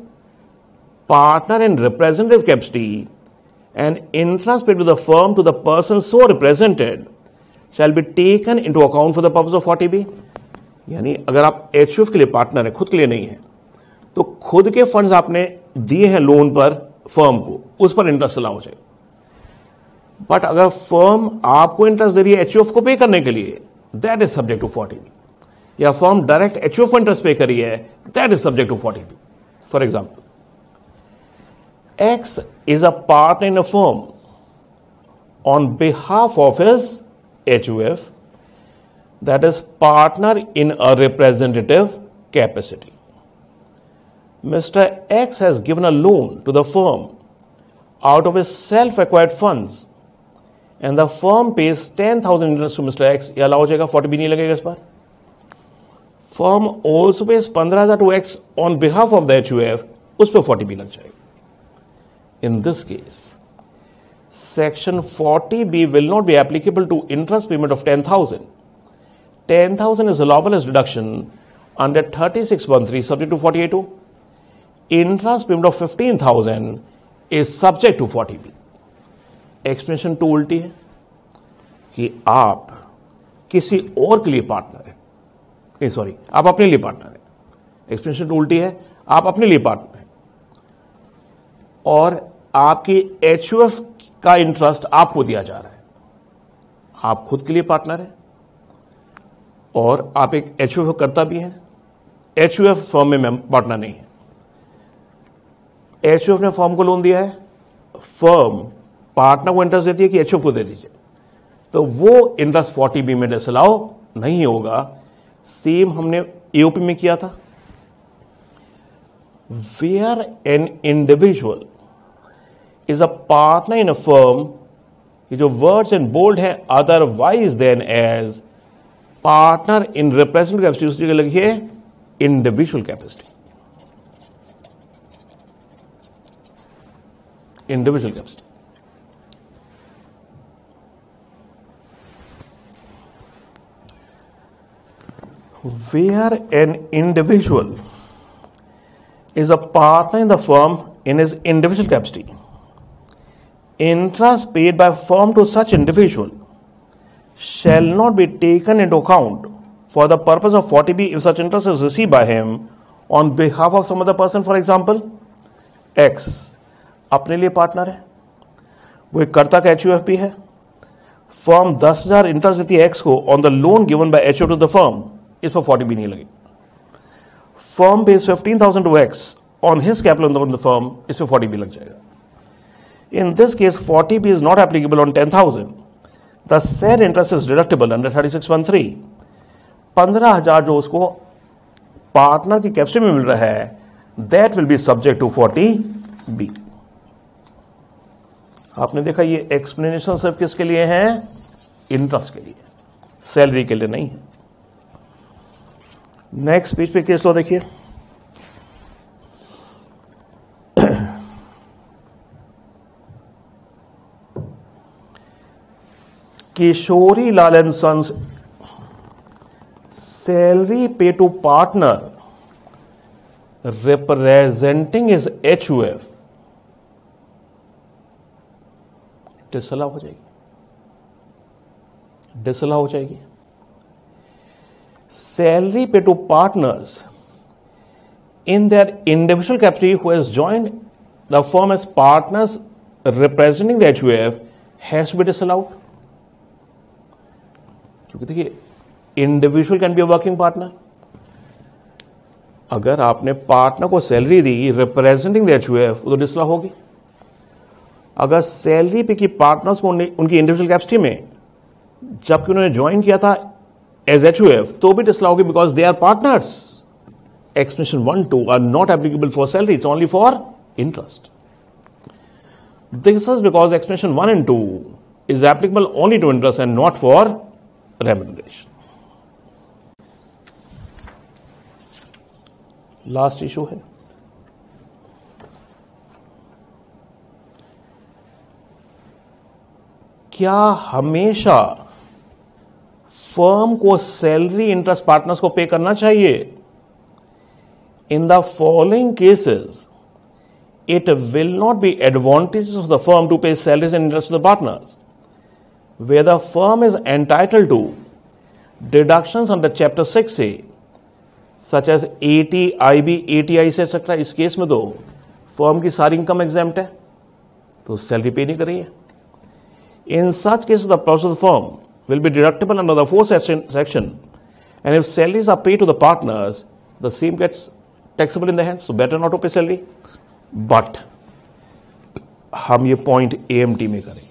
partner in representative capacity paid to the firm to the person so represented shall be taken into account for the purpose of forty B यानी अगर आप H के लिए partner है, खुद के लिए नहीं है तो खुद के फंड्स आपने दिए हैं लोन पर फर्म को, उस पर इंटरेस्ट अलाउ हो बट अगर फर्म आपको इंटरेस्ट दे रही है एच को पे करने के लिए that is subject to forty B या फर्म डायरेक्ट एच को इंटरेस्ट पे करी है that is subject to forty B for example X is a part in a firm on behalf of his HUF that is partner in a representative capacity. Mr. X has given a loan to the firm out of his self acquired funds and the firm pays 10,000 interest to Mr. X. ये allow हो जाएगा 40 भी नहीं लगेगा इस बार firm also page पंद्रह हजार to X on behalf of the H U F उस पर फोर्टी बी लग जाएगा in this case Section 40B will not be applicable to interest payment of 10,000. 10,000 is allowable as deduction under 3613 subject to 48.2. Interest payment of 15,000 is subject to 40B. Explanation two उल्टी है कि आप किसी और के लिए पार्टनर है नहीं सॉरी आप अपने लिए पार्टनर है एक्सप्लेनेशन टू उल्टी है आप अपने लिए पार्टनर है और आपकी एच का इंटरेस्ट आपको दिया जा रहा है। आप खुद के लिए पार्टनर हैं और आप एक एचयूएफ करता भी हैं। एच फॉर्म में पार्टनर नहीं है। एच ने फॉर्म को लोन दिया है। फर्म पार्टनर को इंटरेस्ट देती है कि एच को दे दीजिए। तो वो इंटरेस्ट फोर्टी बी में डिसलाउ नहीं होगा। सेम हमने एओपी में किया था। Where an individual is a partner in a firm ये जो वर्ड्स एंड बोल्ड है otherwise then as partner in represent capacity लिखिए individual capacity individual capacity where an individual is a partner in the firm in is individual capacity interest paid by firm to such individual shall not be taken into account for the purpose of 40b if such interest is received by him on behalf of some other person for example x अपने लिए partner है वो एक कर्ता का H है firm दस हज़ार इंटरेस्ट देती है एक्स को on the loan given by H to the firm इस पर फोर्टी भी नहीं लगी firm pays fifteen thousand to X on his capital firm इस पर फोर्टी भी लग जाएगा In this case, 40B is not applicable on 10,000. The said interest is deductible under 3613. पंद्रह हज़ार जो उसको पार्टनर की कैप्सिटी में मिल रहा है that will be subject to forty B आपने देखा ये एक्सप्लेनेशन सिर्फ़ किसके लिए है? इंटरेस्ट के लिए. सैलरी के लिए नहीं है. नेक्स्ट पेज पे केस लो देखिए. Kishori Lal and sons, salary pay to partner representing is H U F disallow हो जाएगी। डिसला हो जाएगी। Salary pay to partners in their individual capacity who has join the firm as partners representing the H U F has be disallowed क्योंकि देखिए individual can be a working partner अगर आपने partner को salary दी representing the H तो डिसला होगी। अगर salary pay की पार्टनर्स को उनकी इंडिविजुअल कैपेसिटी में, जबकि उन्होंने ज्वाइन किया था एज एच तो भी डिसला होगी because they are partners expression one two are not applicable for salary it's only for interest this is because expression one and two is applicable only to interest and not for remuneration last issue है। क्या हमेशा firm को salary interest partners को pay करना चाहिए? In the following cases it will not be advantage of the firm to pay salaries interest of the partners Where the firm is entitled to deductions under Chapter 6A, such as AT, IB, ATI से etc. इस case में तो firm की सारी income exempt है तो salary pay नहीं करिए in such case the process of firm will be deductible under the fourth section, section. And if salaries are paid to the partners, the same gets taxable in the hands. So better not to pay salary. But हम ये point A M T में करेंगे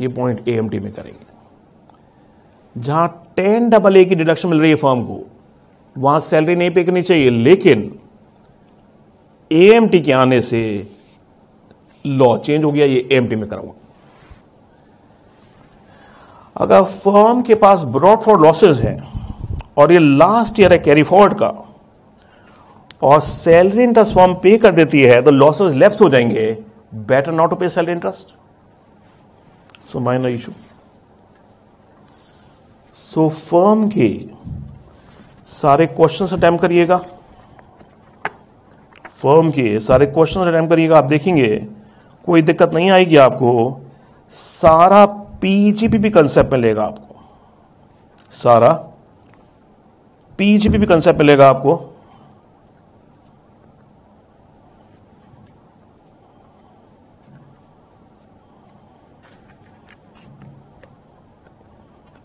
ये point A M T में करेंगे। जहाँ ten double A की deduction मिल रही है फॉर्म को, वहाँ सैलरी नहीं पे करनी चाहिए, लेकिन ए के आने से लॉ चेंज हो गया, ये ए में कराऊँगा। अगर फर्म के पास ब्रॉड फॉर लॉसेज है, और ये लास्ट ईयर है कैरी फॉर्ड का, और सैलरी इंटरेस्ट फॉर्म पे कर देती है तो लॉसेस लेफ़्ट हो जाएँगे better not to pay salary interest so minor issue so firm के सारे क्वेश्चन अटेम्प्ट करिएगा। फर्म के सारे क्वेश्चन अटेम्प्ट करिएगा। आप देखेंगे, कोई दिक्कत नहीं आएगी आपको। सारा पीजीपी भी कंसेप्ट मिलेगा आपको। सारा पीजीपी भी कंसेप्ट मिलेगा आपको।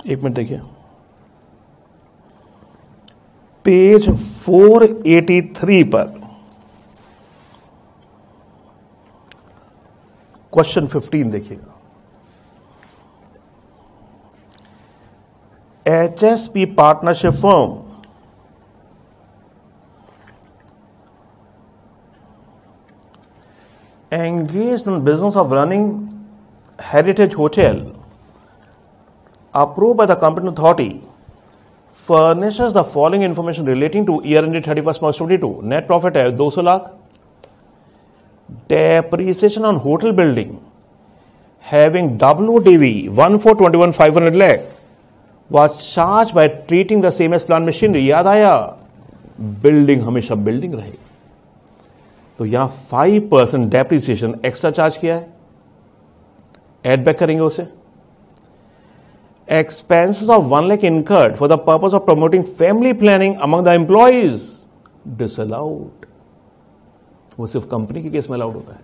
एक मिनट देखिए। पेज 483 पर क्वेश्चन 15 देखिएगा। H S P partnership firm engage business of running heritage hotel approved by the competent authority furnishes the following information relating to year ended 31st March 22. Net profit है 200 lakh. Depreciation on hotel building having WDV 1 for 21 500 lakh was charged by treating the same as plant machinery. याद आया building हमेशा building रहेगी तो यहाँ five percent depreciation extra charge किया है add back करेंगे उसे expenses of 1 lakh incurred for the purpose of promoting family planning among the employees, disallowed. वो सिर्फ़ कंपनी के केस में अलाउड होता है।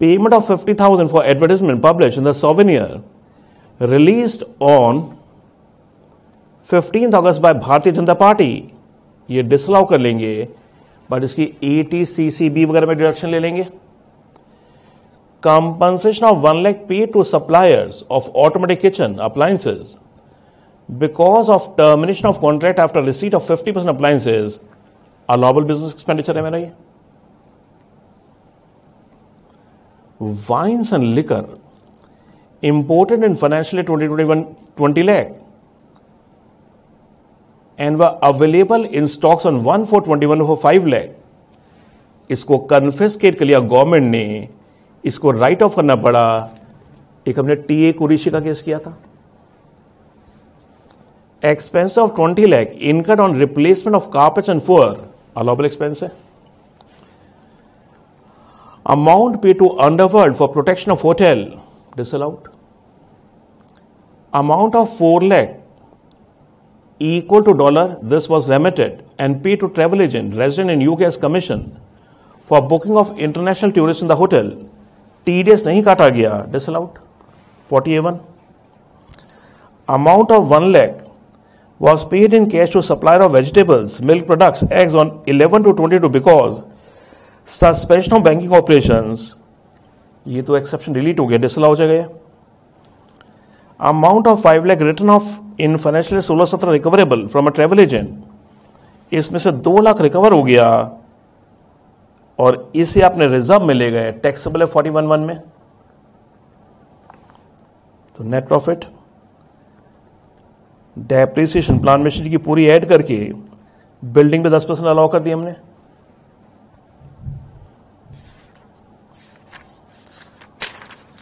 Payment of fifty thousand for advertisement publish in the souvenir release on fifteen August by Bharatiya Janata Party ये disallow कर लेंगे but इसकी A T C C B वगैरह में डिडक्शन ले लेंगे। Compensation of 1 lakh paid to suppliers of automatic kitchen appliances because of termination of contract after receipt of 50% appliances allowable business expenditure है मेरा ये wines and liquor imported in financial year 2021 20 lakh and were available in stocks on 1 for 21 for 5 lakh इसको confiscate कर लिया government ने इसको right of करना पड़ा। एक हमने टी ए कुरिशी का केस किया था। Expense of twenty lakh incurred on replacement of carpet and for allowable expense है। Amount pay to underworld for protection of hotel disallowed amount of four lakh equal to dollar, this was remitted and paid to travel agent resident in UK as commission for booking of international tourists in the hotel TDS नहीं काटा गया disallowed forty a one amount of one lakh was paid in cash to supplier of vegetables, milk products, eggs on 11 to 22 because suspension of banking operations ये तो exception delete हो गया disallow हो जाएगा amount of five lakh return of in financial सोलह सत्रह recoverable from a travel agent इसमें से दो लाख रिकवर हो गया और इसे आपने रिज़र्व में ले गए टैक्सेबल है फोर्टी वन वन में। तो net profit depreciation plan machinery की पूरी ऐड करके बिल्डिंग पे दस परसेंट अलाउ कर दिया हमने।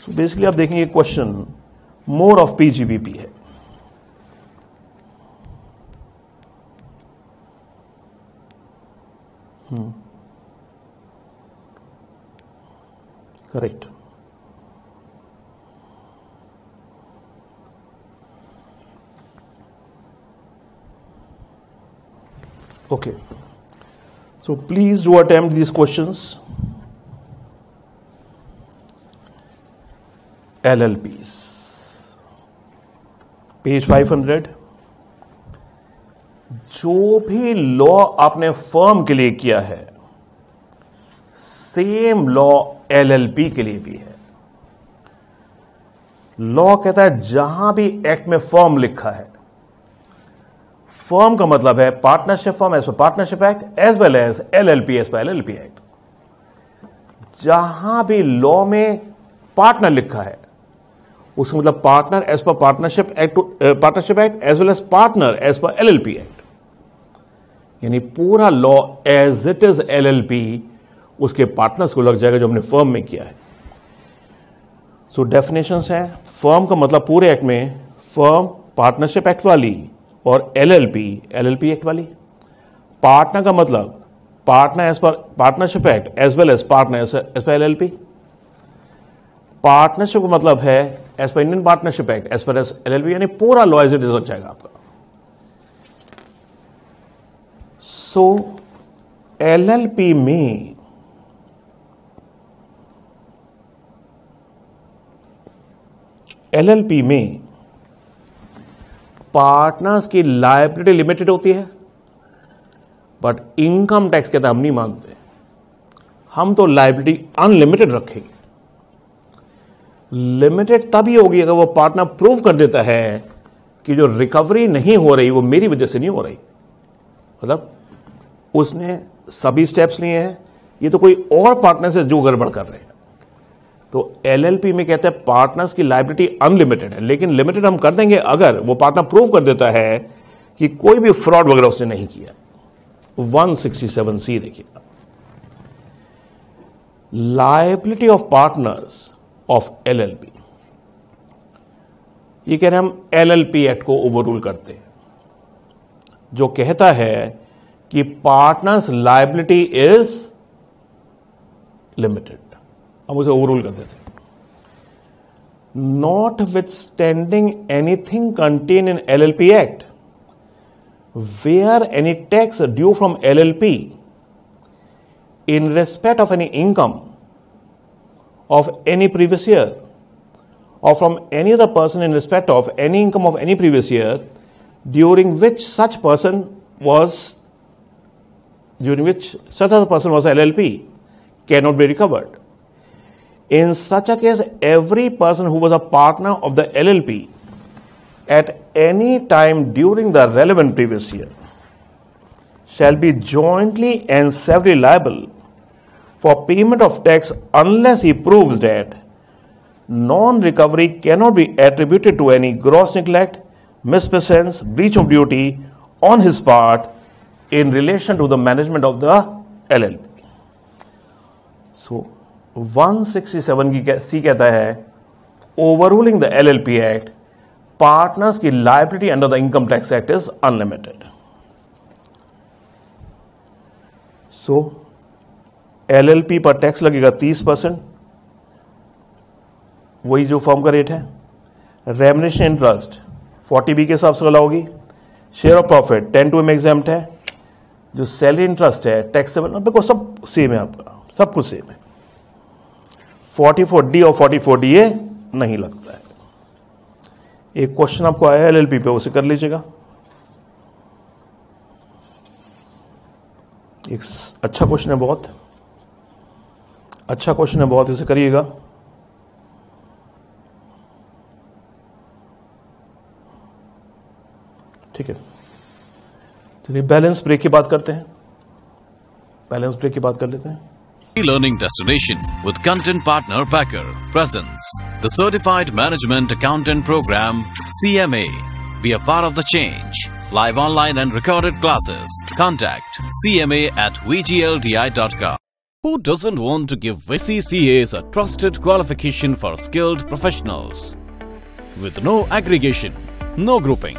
बेसिकली आप देखेंगे क्वेश्चन मोर ऑफ़ पीजीबीपी है। Correct Okay. So please do attempt these questions. LLPs. Page 500 जो भी लॉ आपने फर्म के लिए किया है सेम लॉ एलएलपी के लिए भी है। लॉ कहता है, जहाँ भी एक्ट में फॉर्म लिखा है, फॉर्म का मतलब है partnership firm as per partnership act as well as L L P S per L L P act. जहाँ भी लॉ में पार्टनर लिखा है, उसका मतलब partner as per partnership act partnership act as well as partner as per L L P act. यानी पूरा law as it is L L P उसके पार्टनर्स को लग जाएगा जो हमने फर्म में किया है। सो so, डेफिनेशन है। फर्म का मतलब पूरे एक्ट में फर्म पार्टनरशिप एक्ट वाली और एलएलपी एलएलपी एक्ट वाली। पार्टनर का मतलब partner as per partnership act as well as partner as per LLP partnership का मतलब है as per Indian partnership act as per as LLP यानी पूरा लॉ एज इट इज़ लग जाएगा आपका। सो एलएलपी में एलएलपी में पार्टनर्स की लाइबिलिटी लिमिटेड होती है बट इनकम टैक्स के हम नहीं मानते। हम तो लाइबिलिटी अनलिमिटेड रखेंगे। लिमिटेड तभी होगी अगर वो पार्टनर प्रूव कर देता है कि जो रिकवरी नहीं हो रही, वो मेरी वजह से नहीं हो रही। मतलब उसने सभी स्टेप्स लिए हैं, ये तो कोई और पार्टनर से जो गड़बड़ कर रहे हैं। तो एलएलपी में कहते हैं पार्टनर्स की लाइबिलिटी अनलिमिटेड है। लेकिन लिमिटेड हम कर देंगे अगर वो पार्टनर प्रूव कर देता है कि कोई भी फ्रॉड वगैरह उसने नहीं किया। 167 सी देखिए। Liability of partners of LLP ये कह रहे हैं हम एलएलपी एक्ट को ओवररूल करते हैं। जो कहता है कि partners liability is limited हम उसे ओवररूल कर देते notwithstanding anything contain in L L P act where any tax due from L L P in respect of any income of any previous year or from any other person in respect of any income of any previous year during which such person was during which such other person was LLP cannot be recovered. In such a case, every person who was a partner of the LLP at any time during the relevant previous year shall be jointly and severally liable for payment of tax unless he proves that non recovery cannot be attributed to any gross neglect, mispresence, breach of duty on his part in relation to the management of the LLP. So, 167 की सी कहता है overruling the LLP act partners की liability under the income tax act is unlimited so LLP पर tax लगेगा 30 percent वही जो firm का rate है रेमनेशन इंटरेस्ट 40 बी के हिसाब से होगी share of profit ten to M exam है। जो सैलरी इंटरेस्ट है टैक्सेबल देखो सब सेम है आपका, सब कुछ सेम है। फोर्टी फोर डी और फोर्टी फोर डी ए नहीं लगता है। एक क्वेश्चन आपको आया एल पे, उसे कर लीजिएगा। एक अच्छा क्वेश्चन है बहुत। अच्छा क्वेश्चन है बहुत, इसे करिएगा। ठीक है। चलिए बैलेंस ब्रेक की बात करते हैं। बैलेंस ब्रेक की बात कर लेते हैं। Learning destination with content partner Packer presents the Certified Management Accountant Program CMA. Be a part of the change. Live online and recorded classes. Contact CMA at vgldi.com. Who doesn't want to give VCCAs a trusted qualification for skilled professionals? With no aggregation, no grouping,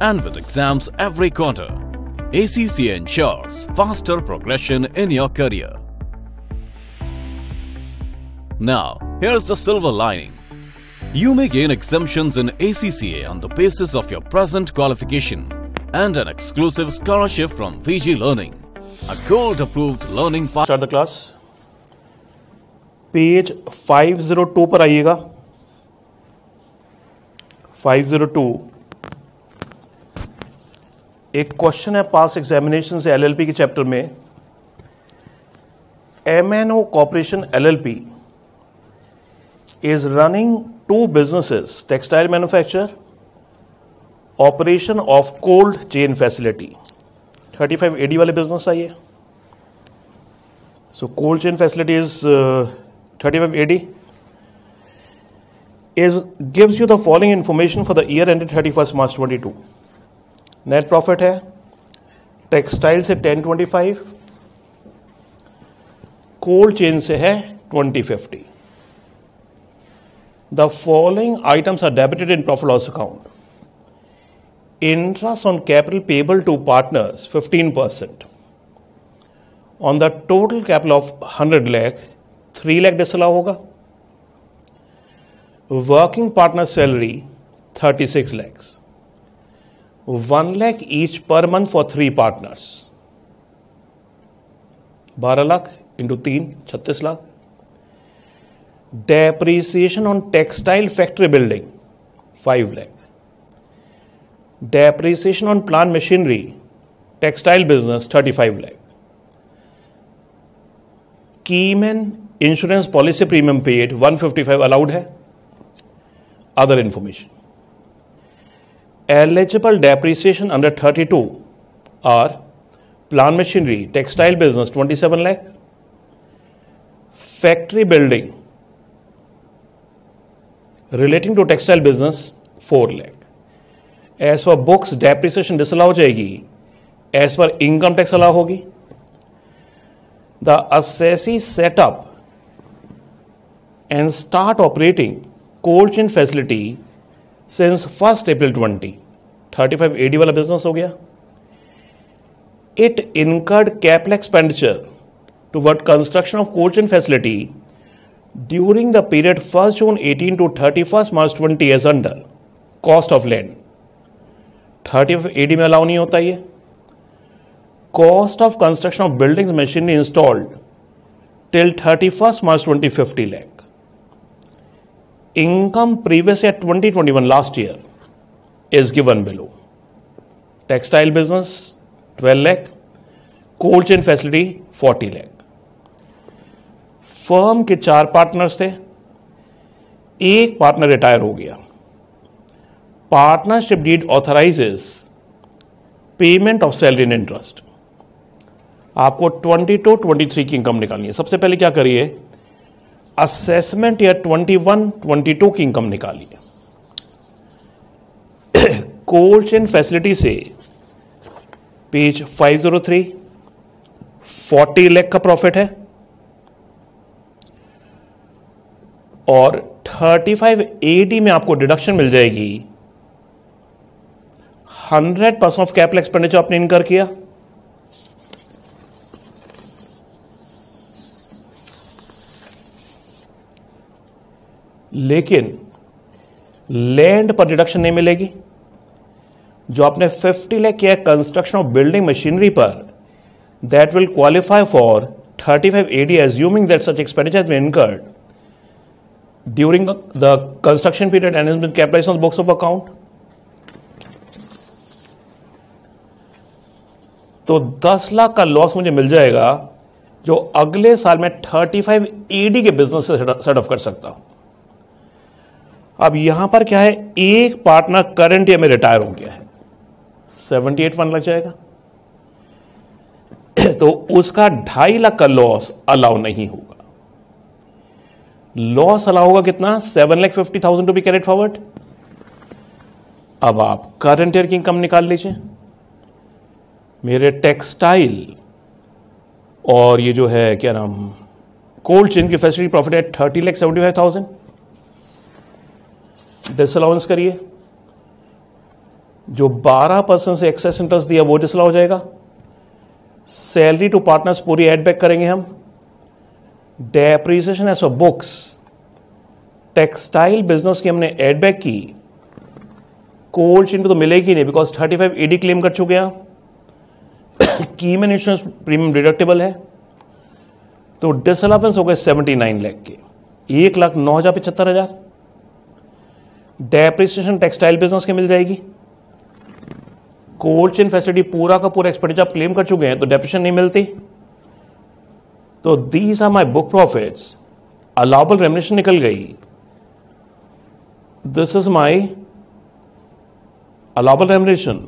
and with exams every quarter, ACCA ensures faster progression in your career. Now, here's the silver lining. You may gain exemptions in ACCA on the basis of your present qualification and an exclusive scholarship from VG Learning, a gold approved learning path. Start the class page 502 पर आइएगा 502 एक question है पास examination से LLP के chapter में MNO corporation LLP is running two businesses textile manufacture operation of cold chain facility 35 AD वाले business आइए so cold chain facility is 35 AD is gives you the following information for the year ended 31st March 22 net profit है textile से 1025 cold chain से है 2050 The following items are debited in profit loss account. Interest on capital payable to partners 15%. On the total capital of 100 lakh, 3 lakh disallow होगा. Working partner salary 36 lakhs. 1 lakh each per month for 3 partners. 12 lakh into तीन छत्तीस lakh depreciation on textile factory building 5 lakh. Depreciation on plant machinery textile business 35 lakh. Keyman insurance policy premium paid 155 allowed other information. Eligible depreciation under 32 are plant machinery textile business 27 lakh. Factory building relating to textile business four lakh as per books depreciation disallow जाएगी as per income tax allow होगी the assessee setup and start operating cold chain facility since first April twenty thirty five AD वाला business हो गया it incurred capital expenditure towards construction of cold chain facility during the period 1st June 18 to 31st March 20 as under cost of land 30 AD में allow नहीं होता ये cost of construction of buildings machinery installed till 31st March 2050 lakh income previous year 2021 last year is given below textile business 12 lakh cold chain facility 40 lakh firm के चार partners थे। एक partner retire हो गया। Partnership deed authorises payment of salary and interest. आपको 22 to 23 की इनकम निकालनी है। सबसे पहले क्या करिए? असेसमेंट या 21 22 की इनकम निकालिए। कोल्ड चेन फैसिलिटी से पेज 503 40 लाख का प्रॉफिट है। और 35 एडी में आपको डिडक्शन मिल जाएगी। 100 परसेंट ऑफ़ कैपिटल एक्सपेंडिचर आपने इनकर किया। लेकिन लैंड पर डिडक्शन नहीं मिलेगी। जो आपने 50 लाख किया कंस्ट्रक्शन ऑफ़ बिल्डिंग मशीनरी पर that will qualify for 35 AD assuming that such expenditure incurred during the construction period, and has been capitalized on the books of account. तो 10 लाख का लॉस मुझे मिल जाएगा, जो अगले साल में 35 एडी के बिज़नेस से सेट ऑफ़ कर सकता हूँ। अब यहाँ पर क्या है? एक पार्टनर करंट ईयर में रिटायर हो गया है। 78 वन लग जाएगा। तो उसका ढाई लाख का लॉस अलाउ नहीं होगा। लॉस अलाउ होगा कितना? Seven lakh fifty thousand to be carried forward अब आप करंट ईयर की इनकम निकाल लीजिए। मेरे टेक्सटाइल और ये जो है, क्या नाम कोल्ड चेन की फैसिलिटी प्रॉफिट है thirty lakh seventy five thousand disallowance करिए। जो 12 परसेंट से एक्सेस इंटरेस्ट दिया, वो डिसअलाउ हो जाएगा। सैलरी टू पार्टनर्स पूरी एड बैक करेंगे हम। Depreciation as of books textile business की हमने एड बैक की। कोल्ड चेन तो मिलेगी नहीं बिकॉज़ 35 ईडी क्लेम कर चुके हैं। Keyman and insurance premium deductible है। तो डिसअलावेंस हो गए 79 लाख के। एक लाख नौ हज़ार पचहत्तर हज़ार। डेप्रिसिएशन टेक्सटाइल बिज़नेस की मिल जाएगी। कोल्ड चेन फैसिलिटी पूरा का पूरा एक्सपेंडिचर आप क्लेम कर चुके हैं तो डेप्रेशन नहीं मिलती। तो these are my book profits allowable remuneration निकल गई। This is my allowable remuneration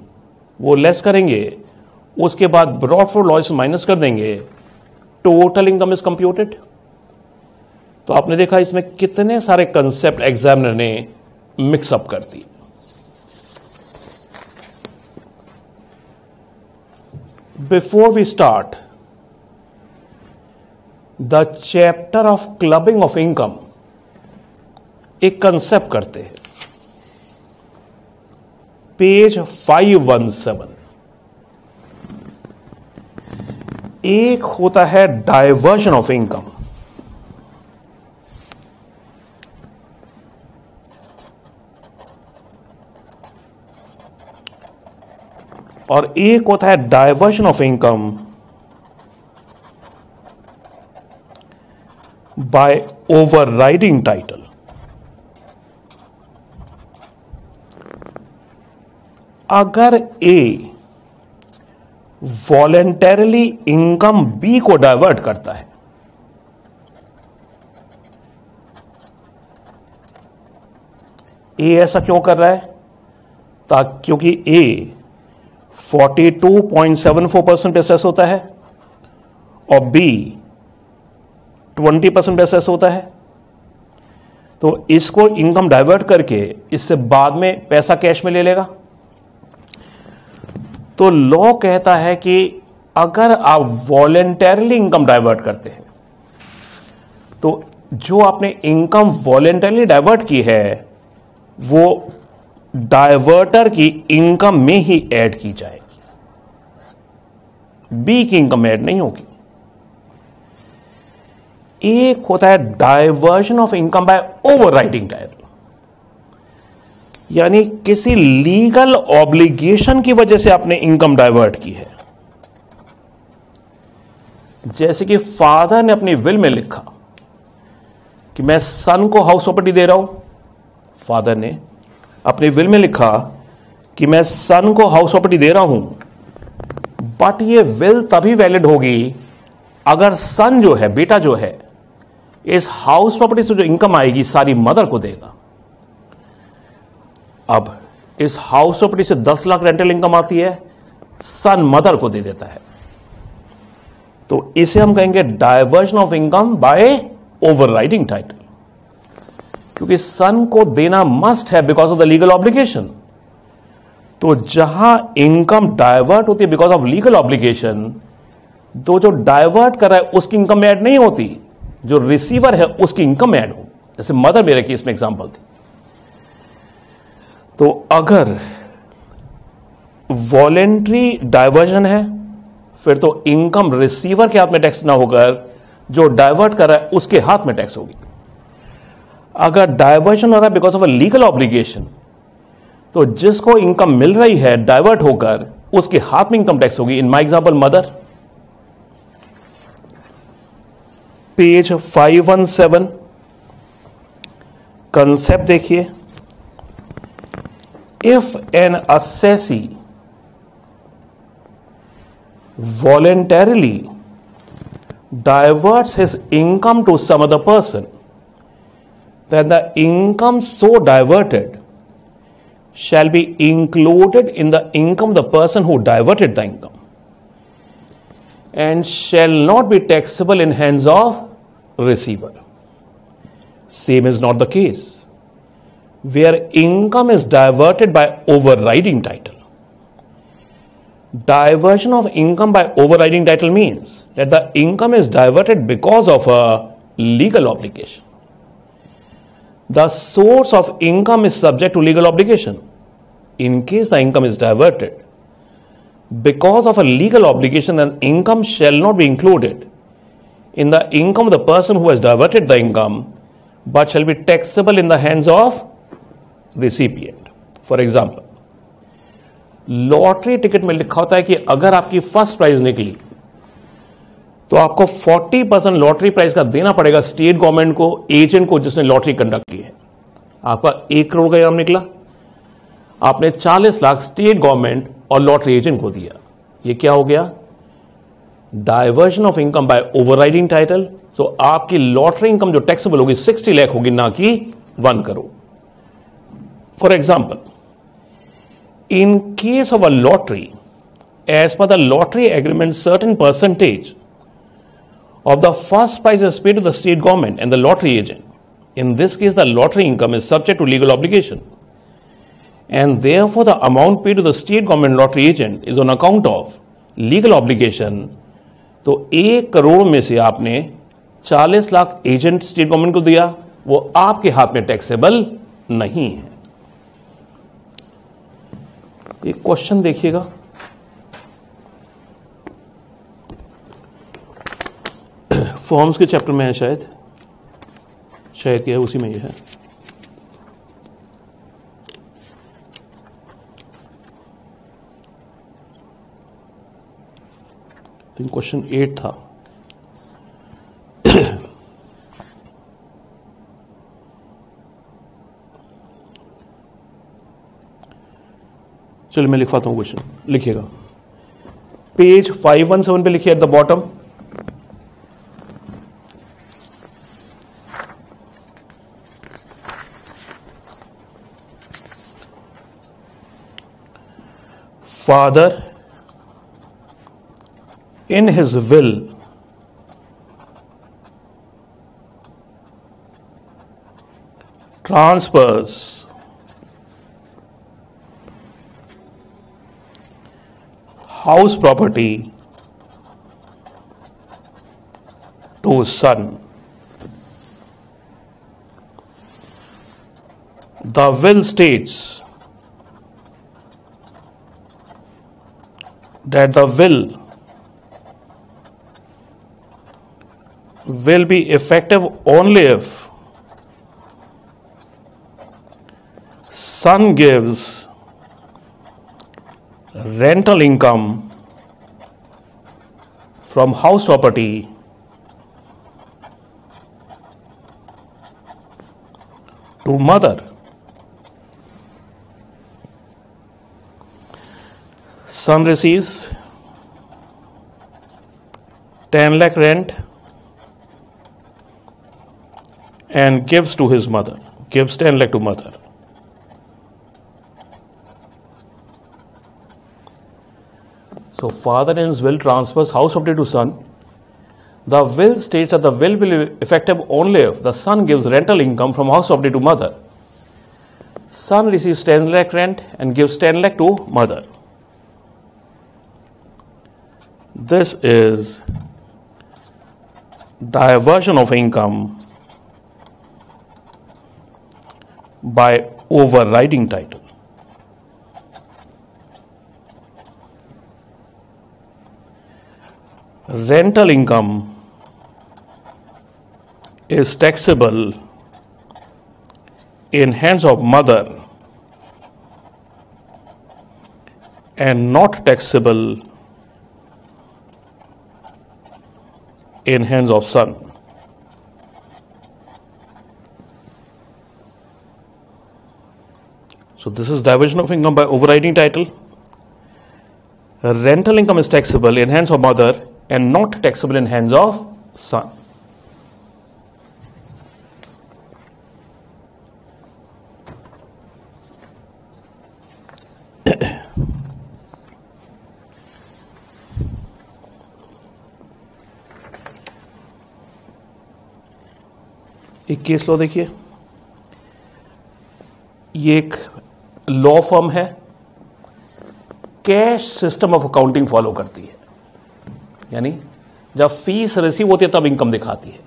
वो लेस करेंगे। उसके बाद ब्रॉड फॉर लॉस माइनस कर देंगे। टोटल इनकम इज़ कंप्यूटेड तो आपने देखा इसमें कितने सारे कंसेप्ट एग्जामिनर ने मिक्सअप कर दी before we start the chapter of clubbing of income एक कंसेप्ट करते हैं। पेज 517 एक होता है डायवर्जन ऑफ़ इनकम और एक होता है diversion of income overriding title अगर ए वॉलेंटरली इनकम बी को डाइवर्ट करता है ए ऐसा क्यों कर रहा है? ताकि क्योंकि ए 42.74 परसेंट एसेस होता है और बी 20 परसेंट एसेस होता है। तो इसको इनकम डाइवर्ट करके इससे बाद में पैसा कैश में ले लेगा। तो लॉ कहता है कि अगर आप वॉलेंटरली इनकम डाइवर्ट करते हैं तो जो आपने इनकम वॉलेंटरली डाइवर्ट की है, वो डायवर्टर की इनकम में ही ऐड की जाएगी। बी की इनकम ऐड नहीं होगी। एक होता है diversion of income by overriding title यानी किसी लीगल ऑब्लिगेशन की वजह से आपने इनकम डाइवर्ट की है। जैसे कि फादर ने अपनी विल में लिखा कि मैं सन को हाउस प्रॉपर्टी दे रहा हूँ। फादर ने अपनी विल में लिखा कि मैं सन को हाउस प्रॉपर्टी दे रहा हूँ। बट ये विल तभी वैलिड होगी अगर सन जो है, बेटा जो है इस हाउस प्रॉपर्टी से जो इनकम आएगी, सारी मदर को देगा। अब इस हाउस प्रॉपर्टी से 10 लाख रेंटल इनकम आती है सन मदर को दे देता है। तो इसे हम कहेंगे diversion of income by overriding title क्योंकि सन को देना मस्ट है because of the legal obligation तो जहाँ इनकम डाइवर्ट होती है बिकॉज़ ऑफ़ लीगल ऑब्लिगेशन तो जो डाइवर्ट कर रहा है, उसकी इनकम ऐड नहीं होती। जो रिसीवर है, उसकी इनकम ऐड हो। जैसे मदर मेरे की इसमें एग्ज़ाम्पल थी। तो अगर वॉलेंट्री डाइवर्जन है, फिर तो इनकम रिसीवर के हाथ में टैक्स ना होकर, जो डाइवर्ट कर रहा है, उसके हाथ में टैक्स होगी। अगर डाइवर्शन हो रहा है because of a legal obligation तो जिसको इनकम मिल रही है डाइवर्ट होकर, उसके हाथ में इनकम टैक्स होगी। In my example mother page 517 concept देखिए। If an assessee voluntarily diverts his income to some other person then the income so diverted shall be included in the income the person who diverted the income and shall not be taxable in hands of receiver. Same is not the case where income is diverted by overriding title. Diversion of income by overriding title means that the income is diverted because of a legal obligation. The source of income is subject to legal obligation. In case the income is diverted, because of a legal obligation, an income shall not be included in the income of the person who has diverted the income, but shall be taxable in the hands of recipient. For example, lottery ticket में लिखा होता है कि अगर आपकी first prize निकली तो आपको 40 परसेंट लॉटरी प्राइस का देना पड़ेगा स्टेट गवर्नमेंट को एजेंट को जिसने लॉटरी कंडक्ट की है आपका एक करोड़ का इनाम निकला आपने 40 लाख स्टेट गवर्नमेंट और लॉट रेजेंट को दिया। ये क्या हो गया? Diversion of income by overriding title so आपकी लॉटरी इनकम जो टैक्सेबल होगी सिक्सटी लैख होगी, ना कि one crore for example in case of a lottery as per the lottery agreement certain percentage of the first prize paid to the state government and the lottery agent in this case the lottery income is subject to legal obligation And therefore, the amount paid to the state government lottery agent is on account of legal obligation. तो एक करोड़ में से आपने 40 lakh agent state government को दिया वो आपके हाथ में टैक्सेबल नहीं है एक क्वेश्चन देखिएगा फॉर्म्स के चैप्टर में है शायद शायद क्या उसी में ये है थिंक क्वेश्चन एट था चलिए मैं लिखवाता हूँ क्वेश्चन लिखिएगा। पेज 517 पे लिखिए at the bottom father in his will transfers house property to son. The will states that the will will be effective only if son gives rental income from house property to mother. Son receives 10 lakh rent and gives to his mother, gives 10 lakh to mother. So father in his will transfers house property to son. The will states that the will will be effective only if the son gives rental income from house property to mother. Son receives 10 lakh rent and gives 10 lakh to mother. This is diversion of income by overriding title. rental income is taxable in hands of mother and not taxable in hands of son. So this is diversion of income by overriding title. Rental income is taxable in hands of mother and not taxable in hands of son. एक case लो देखिए ये एक law firm है cash system of accounting follow करती है। यानी जब fees receive होती है, तब इनकम दिखाती है।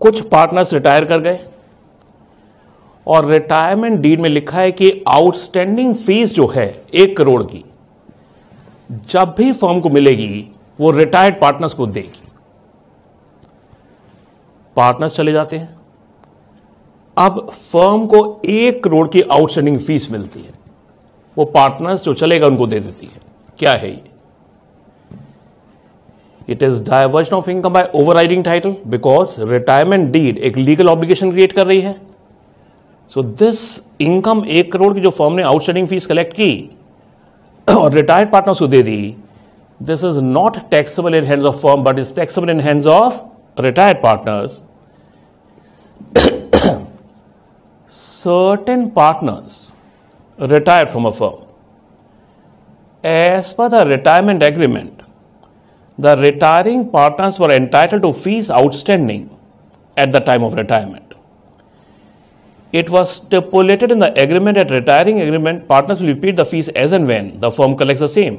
कुछ पार्टनर्स रिटायर कर गए, और रिटायरमेंट डीड में लिखा है कि आउटस्टैंडिंग फ़ीस जो है, एक करोड़ की, जब भी फर्म को मिलेगी, वो रिटायर्ड पार्टनर्स को देगी। पार्टनर्स चले जाते हैं। अब फर्म को एक करोड़ की आउटस्टैंडिंग फ़ीस मिलती है। वो पार्टनर्स जो चलेगा उनको दे देती है। क्या है ये? It is diversion of income by over title because retirement deed एक लीगल ऑब्लिगेशन क्रिएट कर रही है। सो दिस इनकम एक करोड़ की जो फर्म ने आउटस्टैंडिंग फ़ीस कलेक्ट की और रिटायर्ड पार्टनर्स को दे दी this is not taxable in hands of firm but is taxable in hands of retired partners certain partners retired from a firm. As per the retirement agreement, the retiring partners were entitled to fees outstanding at the time of retirement. It was stipulated in the agreement that retiring agreement partners will repeat the fees as and when the firm collects the same.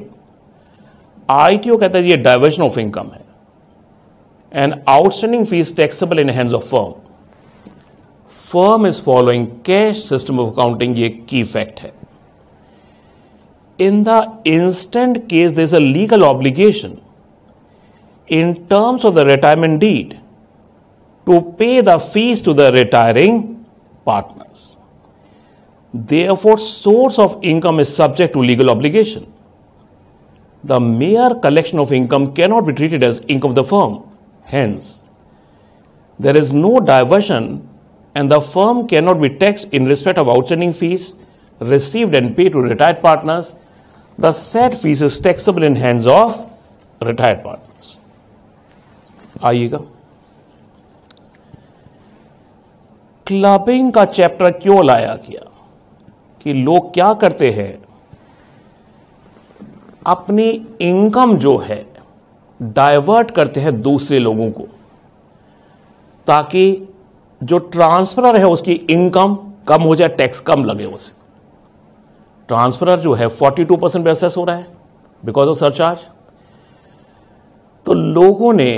ITO कहता है ये diversion of income है and outstanding fees taxable in hands of firm Firm is following cash system of accounting ये की fact है in the instant case there is a legal obligation in terms of the retirement deed to pay the fees to the retiring partners. Therefore, source of income is subject to legal obligation. The mere collection of income cannot be treated as income of the firm. Hence, there is no diversion and the firm cannot be taxed in respect of outstanding fees received and paid to retired partners. The said fees is taxable in hands of retired partners. आइएगा clubbing का chapter क्यों लाया गया कि लोग क्या करते हैं अपनी इनकम जो है डाइवर्ट करते हैं दूसरे लोगों को ताकि जो ट्रांसफरर है उसकी इनकम कम हो जाए टैक्स कम लगे उसे ट्रांसफरर जो है 42 परसेंट बेसेस हो रहा है बिकॉज़ ऑफ़ सरचार्ज तो लोगों ने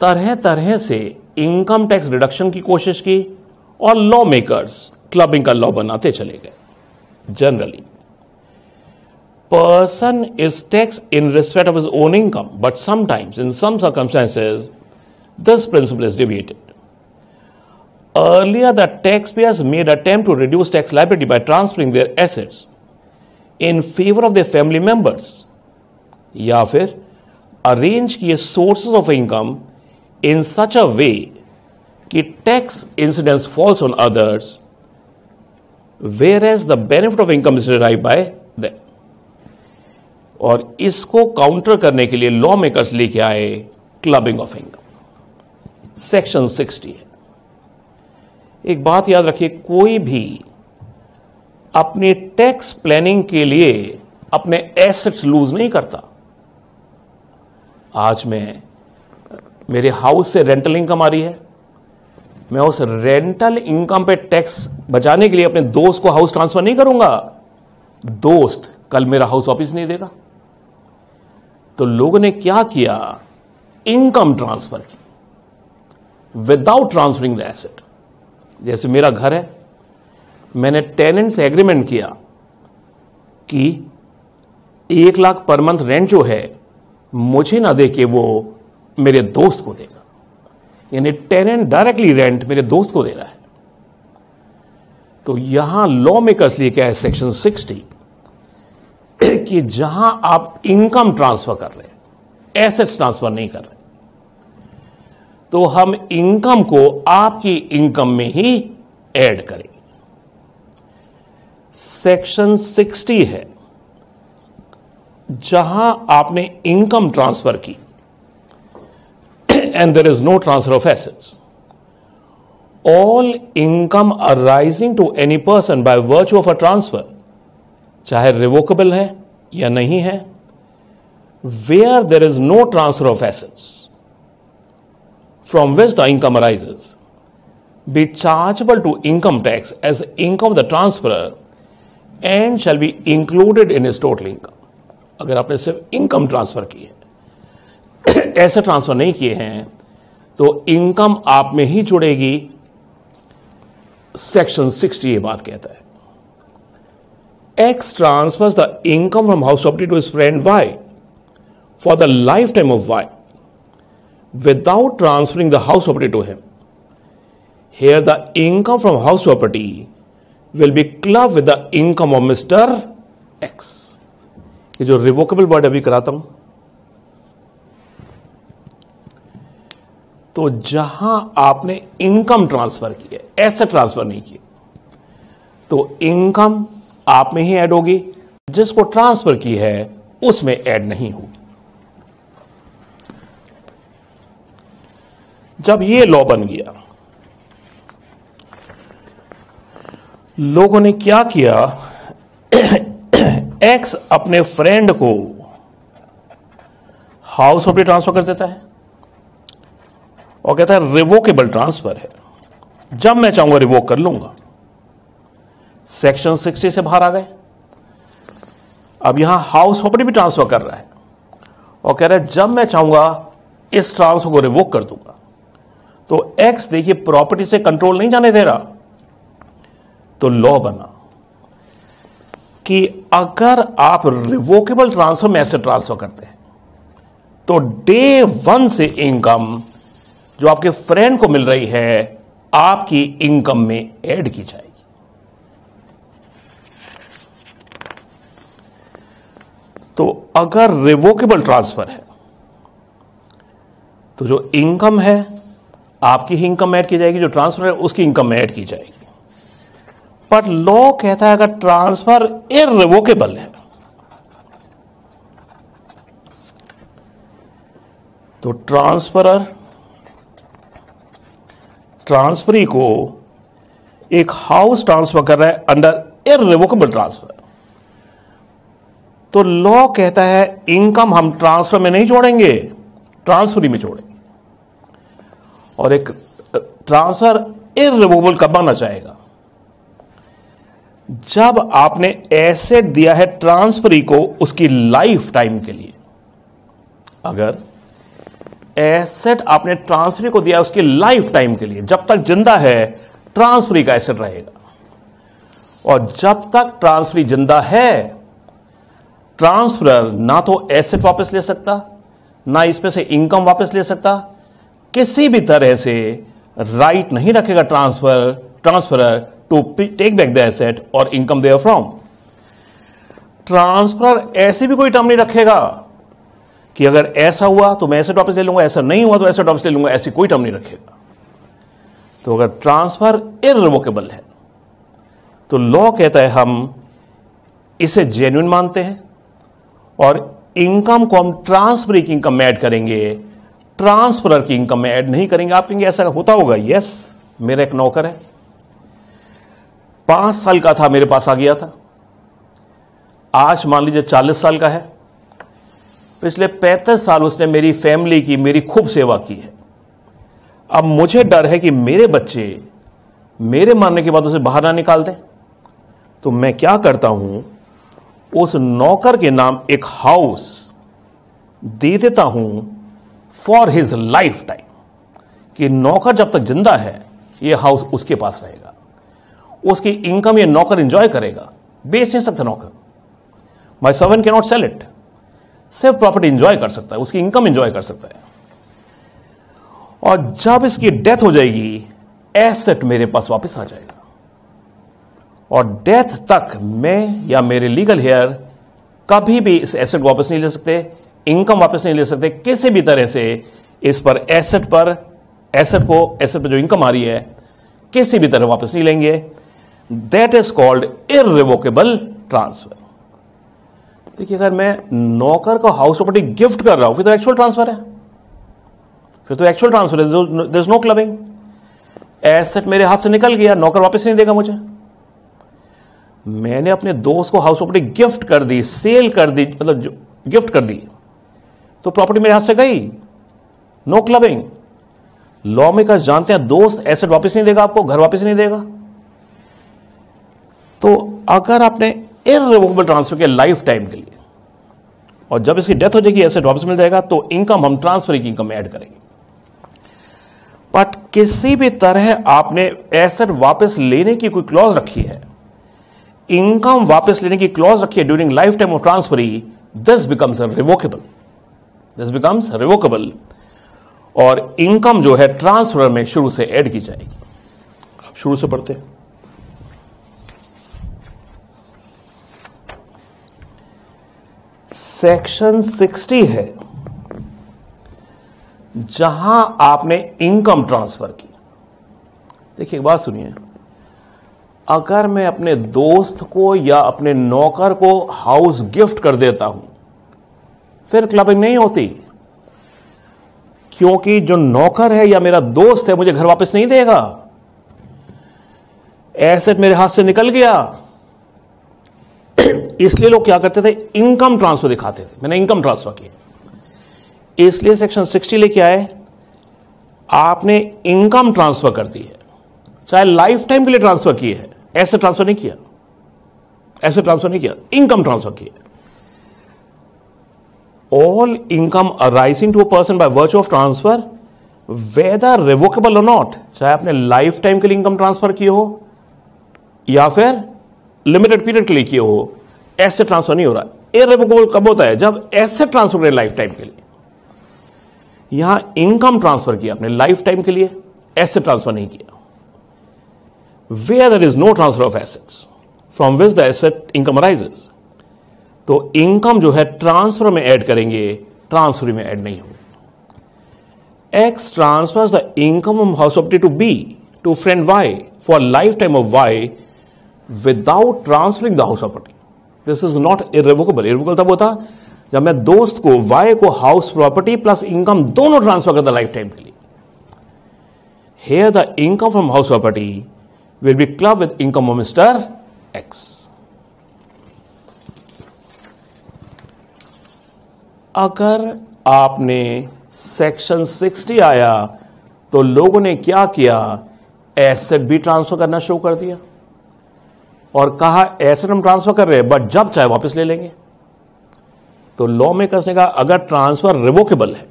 तरह तरह से इनकम टैक्स रिडक्शन की कोशिश की और लॉ मेकर्स क्लबिंग का लॉ बनाते चले गए generally person is tax in respect of is own income but sometimes in circumstances this principle is deviated Earlier, the taxpayers made attempt to reduce tax liability by transferring their assets in favor of their family members या फिर arrange किए sources of income in such a way कि tax incidence falls on others whereas the benefit of income is derived by them और इसको counter करने के लिए law makers लेके आए क्लबिंग ऑफ़ इनकम सेक्शन 60 है एक बात याद रखिए, कोई भी अपने टैक्स प्लानिंग के लिए अपने एसेट्स लूज नहीं करता। आज मैं, मेरे हाउस से रेंटल इनकम आ रही है। मैं उस रेंटल इनकम पे टैक्स बचाने के लिए अपने दोस्त को हाउस ट्रांसफ़र नहीं करूँगा। दोस्त कल मेरा हाउस वापिस नहीं देगा। तो लोगों ने क्या किया? इनकम ट्रांसफ़र की। विदाउट ट्रांसफरिंग द एसेट जैसे मेरा घर है, मैंने टेनेंट से एग्रीमेंट किया कि एक लाख पर मंथ रेंट जो है, मुझे ना दे के वो मेरे दोस्त को देगा। यानी टेनेंट डायरेक्टली रेंट मेरे दोस्त को दे रहा है। तो यहाँ लॉ मेकर्स लिए क्या है सेक्शन 60 कि जहाँ आप इनकम ट्रांसफ़र कर रहे हैं एसेट्स ट्रांसफ़र नहीं कर रहे तो हम इनकम को आपकी इनकम में ही ऐड करें। सेक्शन 60 है, जहाँ आपने इनकम ट्रांसफ़र की and there is no transfer of assets all income arising to any person by virtue of a transfer चाहे रिवोकेबल है या नहीं है where there is no transfer of assets from which the income arises be chargeable to income tax as income of the transferor and shall be included in his total income अगर आपने सिर्फ़ income transfer की है ऐसे transfer नहीं किए हैं तो इनकम आप में ही जुड़ेगी सेक्शन 60 ये बात कहता है X transfers the income from house property to his friend Y for the life time of Y without transferring the house property to him. Here, the income from house property will be clubbed with the income of Mr. X. ये जो revocable word अभी कराता हूँ तो जहाँ आपने income transfer की है ऐसे ट्रांसफ़र नहीं की तो इनकम आप में ही ऐड होगी जिसको ट्रांसफ़र की है उसमें ऐड नहीं होगी जब ये लॉ बन गया, लोगों ने क्या किया? एक्स अपने फ्रेंड को हाउस प्रॉपर्टी ट्रांसफ़र कर देता है और कहता है रिवोकेबल ट्रांसफ़र है। जब मैं चाहूँगा रिवोक कर लूँगा। सेक्शन 60 से बाहर आ गए। अब यहाँ हाउस प्रॉपर्टी भी ट्रांसफ़र कर रहा है और कह रहा है, जब मैं चाहूँगा इस ट्रांसफ़र को रिवोक कर दूँगा। तो एक्स देखिए प्रॉपर्टी से कंट्रोल नहीं जाने दे रहा। तो लॉ बना कि अगर आप रिवोकेबल ट्रांसफ़र में ऐसे ट्रांसफ़र करते हैं तो डे वन से इनकम जो आपके फ्रेंड को मिल रही है, आपकी इनकम में ऐड की जाएगी। तो अगर रिवोकेबल ट्रांसफ़र है तो जो इनकम है आपकी ही इनकम ऐड की जाएगी, जो ट्रांसफ़र है, उसकी इनकम ऐड की जाएगी। पर लॉ कहता है, अगर ट्रांसफ़र इरिवोकेबल है तो ट्रांसफरर ट्रांसफरी को एक हाउस ट्रांसफ़र कर रहा है अंडर इरिवोकेबल ट्रांसफ़र तो लॉ कहता है इनकम हम ट्रांसफ़र में नहीं जोड़ेंगे ट्रांसफरी में जोड़ेंगे। और एक ट्रांसफ़र इरिवोबल कब बनना चाहेगा? जब आपने एसेट दिया है ट्रांसफरी को उसकी लाइफ टाइम के लिए, अगर एसेट आपने ट्रांसफरी को दिया उसकी लाइफ टाइम के लिए, जब तक ज़िंदा है ट्रांसफरी का एसेट रहेगा। और जब तक ट्रांसफरी ज़िंदा है ट्रांसफ़र ना तो एसेट वापस ले सकता, ना इसमें से इनकम वापस ले सकता किसी भी तरह से राइट नहीं रखेगा transfer transfer to take back the asset और इनकम देयर फ्रॉम ट्रांसफ़र ऐसी भी कोई टर्म नहीं रखेगा कि अगर ऐसा हुआ तो मैं एसेट वापस ले लूँगा, ऐसा नहीं हुआ तो एसेट वापस ले लूँगा, ऐसी कोई टर्म नहीं रखेगा। तो अगर ट्रांसफ़र इरिवोकेबल है तो लॉ कहता है हम इसे जेन्युइन मानते हैं और इनकम को हम ट्रांसफ़र इनकम ऐड करेंगे ट्रांसफ़र की इनकम में ऐड नहीं करेंगे, आप कहेंगे, ऐसा होता होगा? यस मेरा एक नौकर है। पाँच साल का था, मेरे पास आ गया था। आज मान लीजिए चालीस साल का है। पिछले पैंतीस साल उसने मेरी फैमिली की, मेरी खूब सेवा की है। अब मुझे डर है कि मेरे बच्चे मेरे मानने के बाद उसे बाहर ना निकाल दें। तो मैं क्या करता हूँ? उस नौकर के नाम एक हाउस दे देता हूँ फॉर हिज लाइफ टाइम कि नौकर जब तक ज़िंदा है, ये हाउस उसके पास रहेगा। उसकी इनकम ये नौकर इंजॉय करेगा। बेच नहीं सकता नौकर। My servant can not sell it सिर्फ़ प्रॉपर्टी इंजॉय कर सकता है, उसकी इनकम इंजॉय कर सकता है। और जब इसकी डेथ हो जाएगी एसेट मेरे पास वापस आ जाएगा। और डेथ तक मैं या मेरे लीगल हेयर कभी भी इस एसेट वापस नहीं ले सकते। इनकम वापस नहीं ले सकते। किसी भी तरह से इस पर एसेट पर एसेट को एसेट पर जो इनकम आ रही है, किसी भी तरह वापस नहीं लेंगे। That is called irrevocable transfer देखिए, अगर मैं नौकर को हाउस प्रॉपर्टी गिफ्ट कर रहा हूँ, फिर तो एक्चुअल ट्रांसफ़र है। फिर तो एक्चुअल ट्रांसफ़र है। There is no clubbing asset मेरे हाथ से निकल गया, नौकर वापस नहीं देगा मुझे। मैंने अपने दोस्त को हाउस प्रॉपर्टी गिफ्ट कर दी सेल कर दी मतलब गिफ्ट कर दी। तो प्रॉपर्टी मेरे हाथ से गई। नो क्लबिंग लॉ मेकर्स जानते हैं, दोस्त एसेट वापस नहीं देगा आपको, घर वापस नहीं देगा। तो अगर आपने इरिवोकेबल ट्रांसफ़र किया लाइफ टाइम के लिए, और जब इसकी डेथ हो जाएगी एसेट वापस मिल जाएगा तो इनकम हम ट्रांसफ़र की इनकम में ऐड करेंगे। बट किसी भी तरह आपने एसेट वापस लेने की कोई क्लॉज रखी है इनकम वापस लेने की क्लॉज रखी है during life time of transferee this becomes revocable this becomes revocable और इनकम जो है ट्रांसफ़र में शुरू से ऐड की जाएगी। आप शुरू से पढ़ते हैं। सेक्शन 60 है, जहाँ आपने इनकम ट्रांसफ़र की। देखिए, एक बात सुनिए। अगर मैं अपने दोस्त को या अपने नौकर को हाउस गिफ्ट कर देता हूँ फिर क्लबिंग नहीं होती। क्योंकि जो नौकर है या मेरा दोस्त है, मुझे घर वापस नहीं देगा। एसेट मेरे हाथ से निकल गया। इसलिए लोग क्या करते थे? इनकम ट्रांसफ़र दिखाते थे। मैंने इनकम ट्रांसफ़र किया। इसलिए सेक्शन 60 लेके आए। आपने इनकम ट्रांसफ़र कर दी है। चाहे लाइफ टाइम के लिए ट्रांसफ़र किए है। ऐसे ट्रांसफ़र नहीं किया। ऐसे ट्रांसफ़र नहीं किया। इनकम ट्रांसफ़र किया। All income arising to a person by virtue of transfer whether revocable और नॉट चाहे आपने लाइफ टाइम के लिए इनकम ट्रांसफ़र किए हो, या फिर लिमिटेड पीरियड के लिए किए हो, ऐसे ट्रांसफ़र नहीं हो रहा। इरेवोकेबल कब होता है? जब ऐसे ट्रांसफ़र करें लाइफ टाइम के लिए। यहाँ इनकम ट्रांसफ़र किया आपने लाइफ टाइम के लिए ऐसे ट्रांसफ़र नहीं किया। Where there is no transfer of assets from which the asset income arises तो इनकम जो है ट्रांसफ़र में ऐड करेंगे ट्रांसफ़र में ऐड नहीं होगी। X transfer the income of house of to B to friend Y for life time of Y without transferring the house property this is not irrevocable irrevocable तब होता, जब मैं दोस्त को वाई को हाउस प्रॉपर्टी प्लस इनकम दोनों transfer करता life time के लिए। Here the income from house property will be club with income of Mr X अगर आपने सेक्शन 60 आया तो लोगों ने क्या किया? एसेट भी ट्रांसफ़र करना शुरू कर दिया। और कहा एसेट हम ट्रांसफ़र कर रहे हैं बट जब चाहे वापस ले लेंगे। तो लॉ मेकर्स ने कहा, अगर ट्रांसफ़र रिवोकेबल है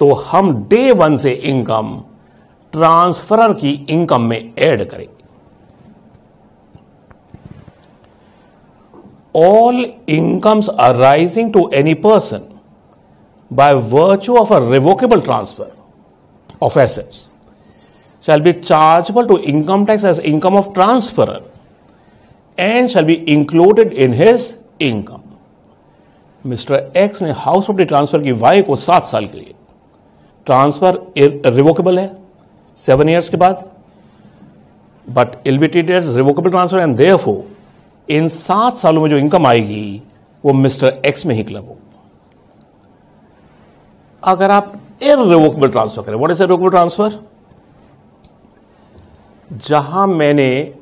तो हम डे वन से इनकम ट्रांसफरर की इनकम में ऐड करेंगे। All incomes arising to any person by virtue of a revocable transfer of assets shall be chargeable to income tax as income of transferor and shall be included in his income. Mister X ने house property transfer की Y को सात साल के लिए transfer revocable है seven years के बाद but will be treated revocable transfer and therefore इन सात सालों में जो इनकम आएगी, वो मिस्टर एक्स में ही क्लब हो अगर आप इरिवोकेबल ट्रांसफ़र करें व्हाट इज़ इरिवोकेबल ट्रांसफ़र जहाँ मैंने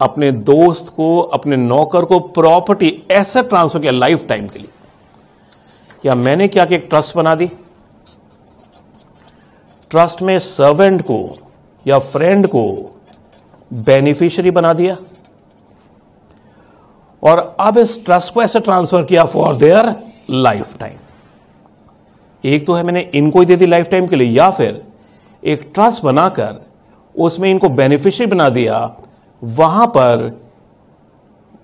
अपने दोस्त को, अपने नौकर को प्रॉपर्टी ऐसे ट्रांसफ़र किया लाइफ टाइम के लिए, या मैंने क्या कि एक ट्रस्ट बना दी? ट्रस्ट में सर्वेंट को या फ्रेंड को बेनिफिशियरी बना दिया। और अब इस ट्रस्ट को ऐसे ट्रांसफ़र किया फॉर देयर लाइफ टाइम एक तो है मैंने इनको ही दे दी लाइफ टाइम के लिए, या फिर एक ट्रस्ट बनाकर उसमें इनको बेनिफिशियरी बना दिया, वहाँ पर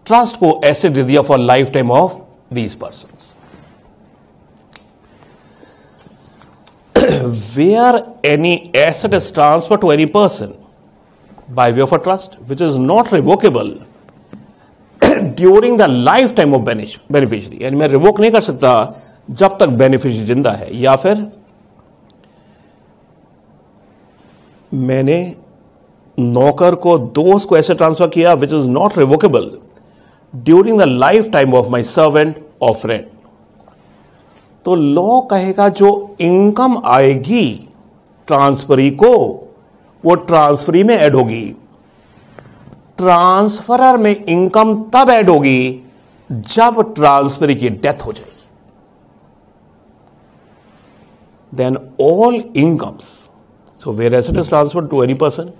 ट्रस्ट को ऐसे दे दिया for life time of these person where any asset is transfer to any person by way of a trust which is not revocable during the life time of beneficiary यानी मैं रिवोक नहीं कर सकता जब तक बेनिफिशरी ज़िंदा है, या फिर मैंने नौकर को, दोस्त को ऐसे ट्रांसफ़र किया which is not revocable during the life time of my servant और फ्रेंड तो लॉ कहेगा जो इनकम आएगी ट्रांसफरी को, वो ट्रांसफरी में ऐड होगी। ट्रांसफरर में इनकम तब ऐड होगी जब ट्रांसफ़र की डेथ हो जाएगी। Then all incomes So where asset is transferred to any person,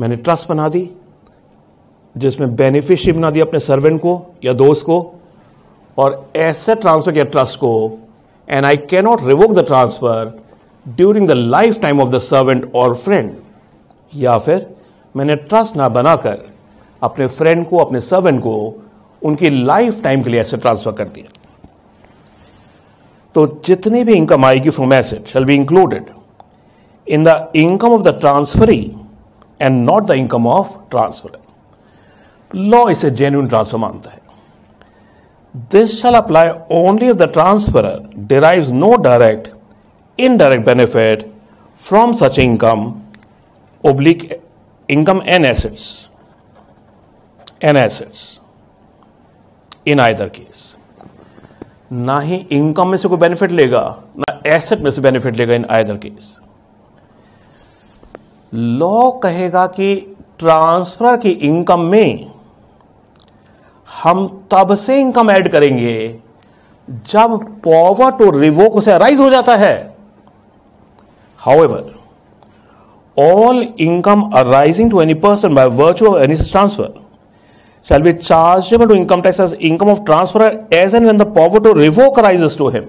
मैंने ट्रस्ट बना दी जिसमें बेनिफिशियरी बना दी अपने सर्वेंट को या दोस्त को और एसेट ट्रांसफ़र किया ट्रस्ट को and I cannot revoke the transfer during the life time of the servant और फ्रेंड या फिर मैंने ट्रस्ट ना बनाकर अपने फ्रेंड को, अपने सर्वेंट को उनकी लाइफ टाइम के लिए ऐसे ट्रांसफ़र कर दिया। तो जितनी भी इनकम आएगी from asset shall be included in the income of the transferee and not the income of transfer law इसे जेन्यून ट्रांसफ़र मानता है। This shall apply only if the transferor derive no direct indirect benefit from such income oblique income and assets. And assets. In either case. ना ही income में से कोई benefit लेगा ना एसेट में से बेनिफिट लेगा इन आइदर केस लॉ कहेगा कि ट्रांसफ़र की इनकम में हम तब से इनकम ऐड करेंगे जब पॉवर टू रिवोक उसे राइज हो जाता है however all income arising to any person by virtue of any such transfer shall be chargeable to income tax as income of transferor as and when the power to revoke arises to him.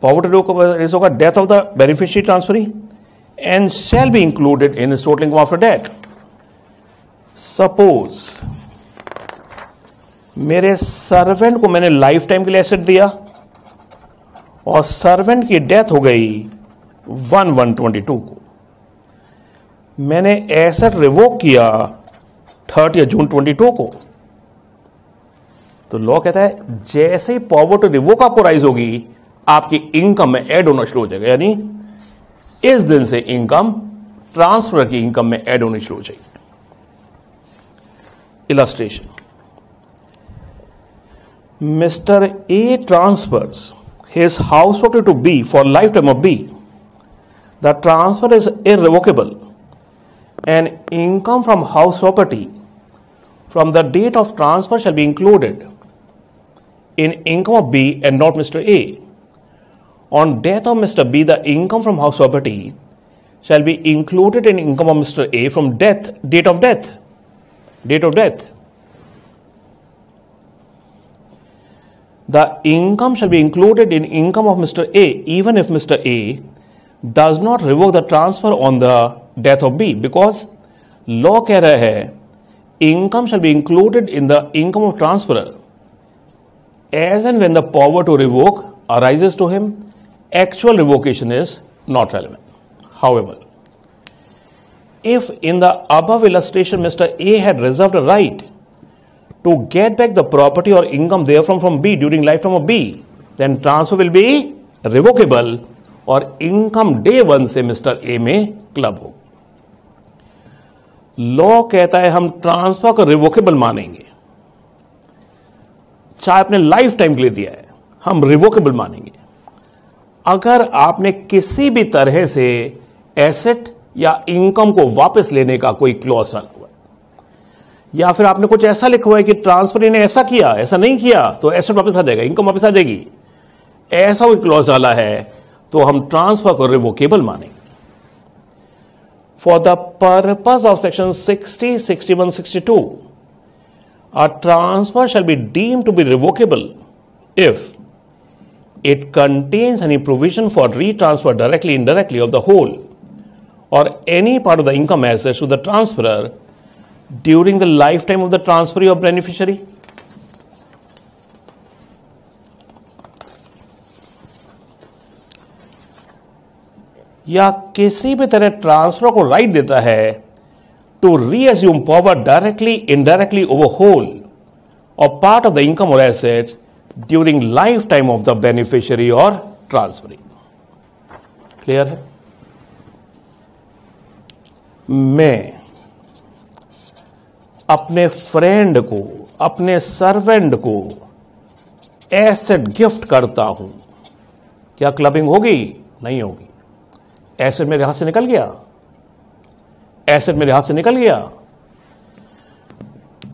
Power to revoke is the death of the beneficiary transferee and shall be included in his total income after death. Suppose मेरे servant को मैंने life time के लिए asset दिया और servant की death हो गई वन वन ट्वेंटी टू को। मैंने एसेट रिवोक किया थर्टी जून ट्वेंटी टू को। तो लॉ कहता है, जैसे ही पॉवर्टी रिवोक आपको राइज होगी, आपकी इनकम में ऐड होना शुरू हो जाएगा। यानी इस दिन से इनकम ट्रांसफ़र की इनकम में ऐड होनी शुरू हो जाएगी। Illustration Mr A transfers his house to B for life time of B the transfer is irrevocable and income from house property from the date of transfer shall be included in income of B and not Mr. A. On death of Mr. B, the income from house property shall be included in income of Mr. A from death, date of death. Date of death. The income shall be included in income of Mr. A even if Mr. A does not revoke the transfer on the death of B because law कह रहा है income shall be included in the income of transferor as and when the power to revoke arises to him actual revocation is not relevant however if in the above illustration Mr. A had reserved a right to get back the property or income therefrom from B during lifetime of B, then transfer will be revocable और income day one से mister A में club हो। Law कहता है, हम transfer को revocable मानेंगे। चाहे आपने लाइफ टाइम के लिए दिया है, हम रिवोकेबल मानेंगे। अगर आपने किसी भी तरह से एसेट या इनकम को वापस लेने का कोई क्लॉज डाला हुआ है, या फिर आपने कुछ ऐसा लिखा हुआ है कि ट्रांसफ़र इन्हें ऐसा किया, ऐसा नहीं किया तो एसेट वापस आ जाएगा इनकम वापस आ जाएगी। ऐसा कोई क्लॉज डाला है तो हम ट्रांसफ़र कर रहे वो केबल माने for the purpose of section sixty sixty one sixty two a transfer shall be deem to be revocable if it contains any provision for retransfer directly indirectly of the whole और any part of the income assess to the transfer during the life time of the transfer of beneficiary या किसी भी तरह transfer को right देता है to reassume power directly indirectly over whole और part of the income और assets during life time of the beneficiary और ट्रांसफरिंग क्लियर है? मैं अपने फ्रेंड को, अपने सर्वेंट को एसेट गिफ्ट करता हूँ। क्या क्लबिंग होगी? नहीं होगी। एसेट मेरे हाथ से निकल गया। एसेट मेरे हाथ से निकल गया।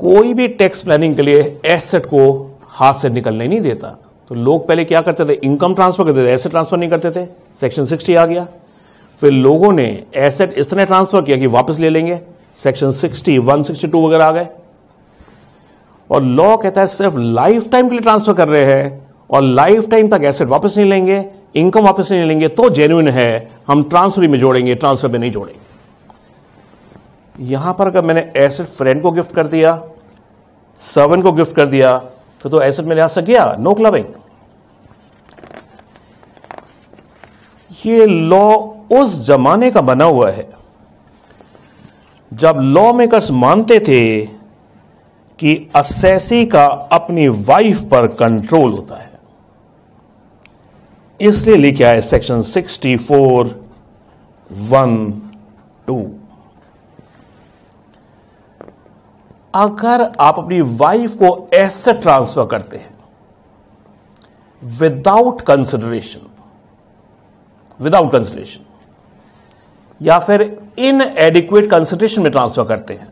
कोई भी टैक्स प्लानिंग के लिए एसेट को हाथ से निकलने नहीं देता। तो लोग पहले क्या करते थे? इनकम ट्रांसफ़र करते थे। एसेट ट्रांसफ़र नहीं करते थे। सेक्शन सिक्सटी आ गया। फिर लोगों ने एसेट इस तरह ट्रांसफ़र किया कि वापस ले लेंगे। सेक्शन 60, 162 वगैरह आ गए। और लॉ कहता है सिर्फ़ लाइफ टाइम के लिए ट्रांसफ़र कर रहे हैं और लाइफ टाइम तक एसेट वापस नहीं लेंगे। इनकम वापस नहीं लेंगे तो जेन्युइन है, हम ट्रांसफ़र में जोड़ेंगे ट्रांसफ़र में नहीं जोड़ेंगे। यहाँ पर अगर मैंने एसेट फ्रेंड को गिफ्ट कर दिया सर्वन को गिफ्ट कर दिया तो तो एसेट में से गया नो क्लबिंग ये लॉ उस जमाने का बना हुआ है, जब लॉ मेकर्स मानते थे कि असेसी का अपनी वाइफ पर कंट्रोल होता है। इसलिए लिखा है सेक्शन 64 वन टू अगर आप अपनी वाइफ को ऐसे ट्रांसफ़र करते हैं विदाउट कंसिडरेशन विदाउट कंसिडरेशन या फिर इन एडिक्वेट कंसिडरेशन में ट्रांसफ़र करते हैं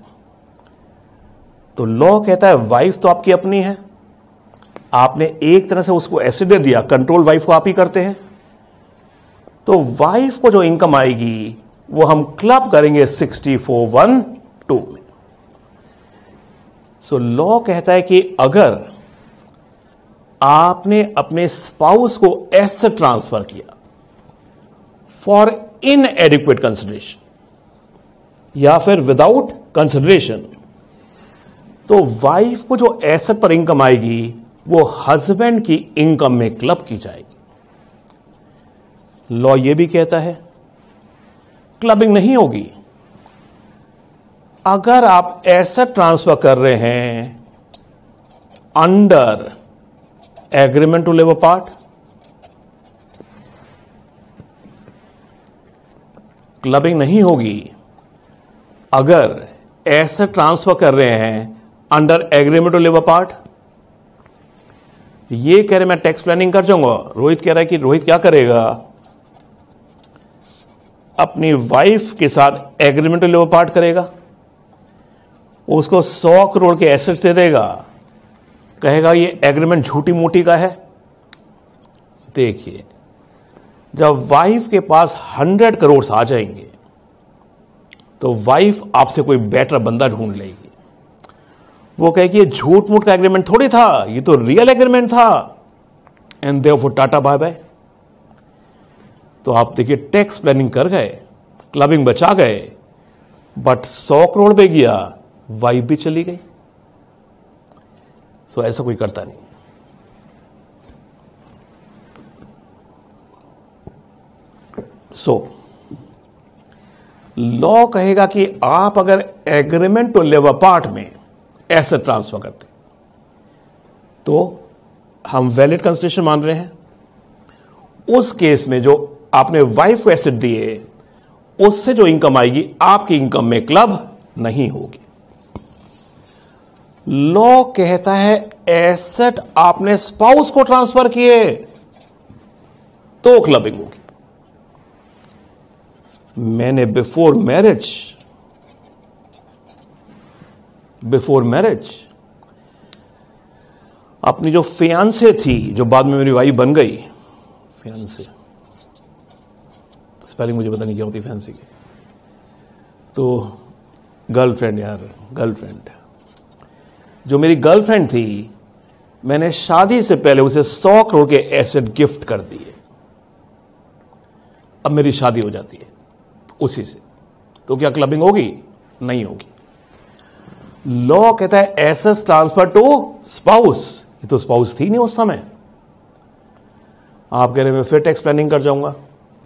तो लॉ कहता है वाइफ तो आपकी अपनी है आपने एक तरह से उसको ऐसे दे दिया कंट्रोल वाइफ को आप ही करते हैं। तो वाइफ को जो इनकम आएगी, वो हम क्लब करेंगे सिक्सटी फोर वन टू में। सो लॉ कहता है कि अगर आपने अपने स्पाउस को ऐसे ट्रांसफ़र किया फॉर इन एडिक्वेट कंसिडरेशन या फिर विदाउट कंसिडरेशन तो वाइफ को जो एसेट पर इनकम आएगी वो हस्बैंड की इनकम में क्लब की जाएगी। लॉ ये भी कहता है, क्लबिंग नहीं होगी। अगर आप एसेट ट्रांसफ़र कर रहे हैं, under agreement to live apart, clubbing नहीं होगी। अगर एसेट ट्रांसफ़र कर रहे हैं, under agreement to live apart ये कह रहे, मैं टैक्स प्लानिंग कर जाऊँगा। रोहित कह रहा है कि रोहित क्या करेगा? अपनी वाइफ के साथ agreement to live apart करेगा उसको सौ करोड़ के एसेट्स दे देगा। कहेगा, ये एग्रीमेंट झूठी मोटी का है। देखिए, जब वाइफ के पास हंड्रेड करोड़ आ जाएँगे तो वाइफ आपसे कोई बेटर बंदा ढूंढ लेगी। वो कहे कि ये झूठ मूठ का एग्रीमेंट थोड़ी था ये तो रियल एग्रीमेंट था। And they've for tata bye bye तो आप देखिए टैक्स प्लानिंग कर गए क्लबिंग बचा गए बट सौ करोड़ पे गया वाइफ भी चली गई। सो ऐसा कोई करता नहीं। सो so, लॉ कहेगा कि आप अगर एग्रीमेंट टू लिव अपार्ट में ऐसे ट्रांसफ़र करते तो हम वैलिड कंस्टिट्यूशन मान रहे हैं। उस केस में जो आपने वाइफ को एसेट दिए, उससे जो इनकम आएगी, आपकी इनकम में क्लब नहीं होगी। लॉ कहता है एसेट आपने स्पाउस को ट्रांसफ़र किए तो क्लबिंग होगी। मैंने बिफोर मैरिज बिफोर मैरिज। अपनी जो फियांसे थी, जो बाद में मेरी वाइफ बन गई, फियांसे। स्पेलिंग मुझे पता नहीं क्या होती फैंसी की। तो गर्लफ्रेंड यार, गर्लफ्रेंड। जो मेरी गर्लफ्रेंड थी, मैंने शादी से पहले उसे सौ करोड़ के एसेट गिफ्ट कर दिए। अब मेरी शादी हो जाती है, उसी से। तो क्या क्लबिंग होगी? नहीं होगी। लॉ कहता है एसेस ट्रांसफ़र टू स्पाउस ये तो स्पाउस थी नहीं उस समय। आप कह रहे मैं फिर टैक्स प्लानिंग कर जाऊँगा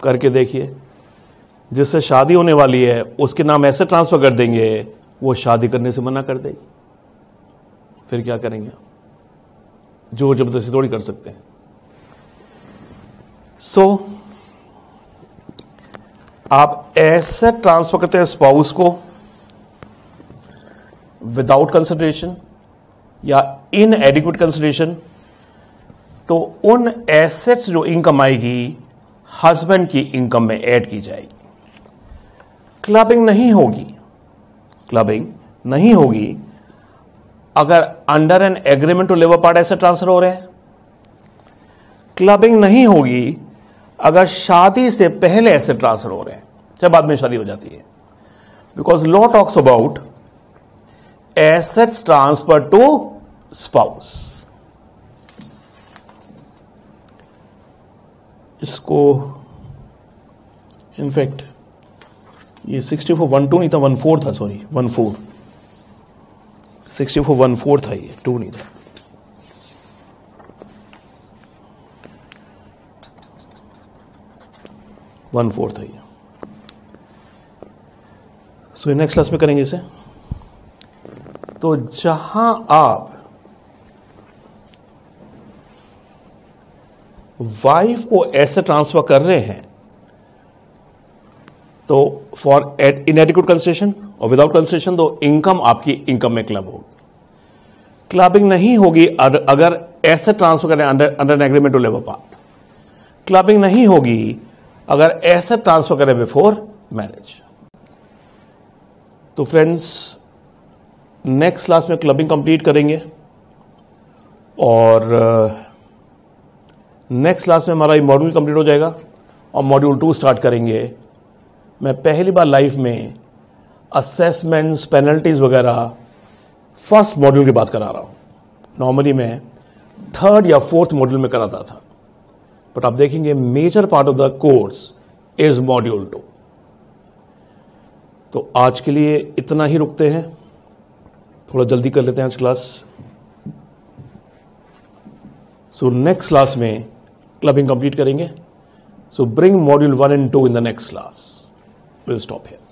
करके देखिए। जिससे शादी होने वाली है उसके नाम ऐसे ट्रांसफ़र कर देंगे वो शादी करने से मना कर देगी। फिर क्या करेंगे आप? जो ज़बरदस्ती थोड़ी कर सकते हैं। सो so, आप ऐसे ट्रांसफ़र करते हैं स्पाउस को विदाउट कंसिडरेशन या इन एडिक्वेट कंसिडरेशन तो उन एसेट्स जो इनकम आएगी हस्बैंड की इनकम में ऐड की जाएगी। क्लबिंग नहीं होगी। क्लबिंग नहीं होगी। अगर under an agreement to live a part ऐसे ट्रांसफ़र हो रहे हैं। क्लबिंग नहीं होगी। अगर शादी से पहले ऐसे ट्रांसफ़र हो रहे हैं। चाहे बाद में शादी हो जाती है। Because law talks about assets transfer to spouse इसको इनफैक्ट ये सिक्सटी फोर वन टू नहीं था वन फोर था sorry one four sixty four one four था ये टू नहीं था. वन फोर था ये. सो नेक्स्ट क्लास में करेंगे इसे? तो जहाँ आप वाइफ को ऐसे ट्रांसफ़र कर रहे हैं तो फॉर इनएडिक्यूट कंसेशन और विदाउट कंसेशन तो इनकम आपकी इनकम में क्लब होगी। क्लबिंग नहीं होगी अगर ऐसे ट्रांसफ़र करें under under agreement to live part clubbing नहीं होगी अगर ऐसे ट्रांसफ़र करें बिफोर मैरिज तो फ्रेंड्स नेक्स्ट क्लास में क्लबिंग कंप्लीट करेंगे। और नेक्स्ट uh, क्लास में हमारा मॉड्यूल कंप्लीट हो जाएगा और मॉड्यूल टू स्टार्ट करेंगे। मैं पहली बार लाइफ में असेसमेंट्स पेनल्टीज वगैरह फ़र्स्ट मॉड्यूल की बात करा रहा हूँ। नॉर्मली मैं थर्ड या फोर्थ मॉड्यूल में कराता था। बट आप देखेंगे major part of the course is module two तो आज के लिए इतना ही रुकते हैं। थोड़ा जल्दी कर लेते हैं आज क्लास। सो नेक्स्ट क्लास में क्लबिंग कंप्लीट करेंगे। So bring module one and two in the next class will stop here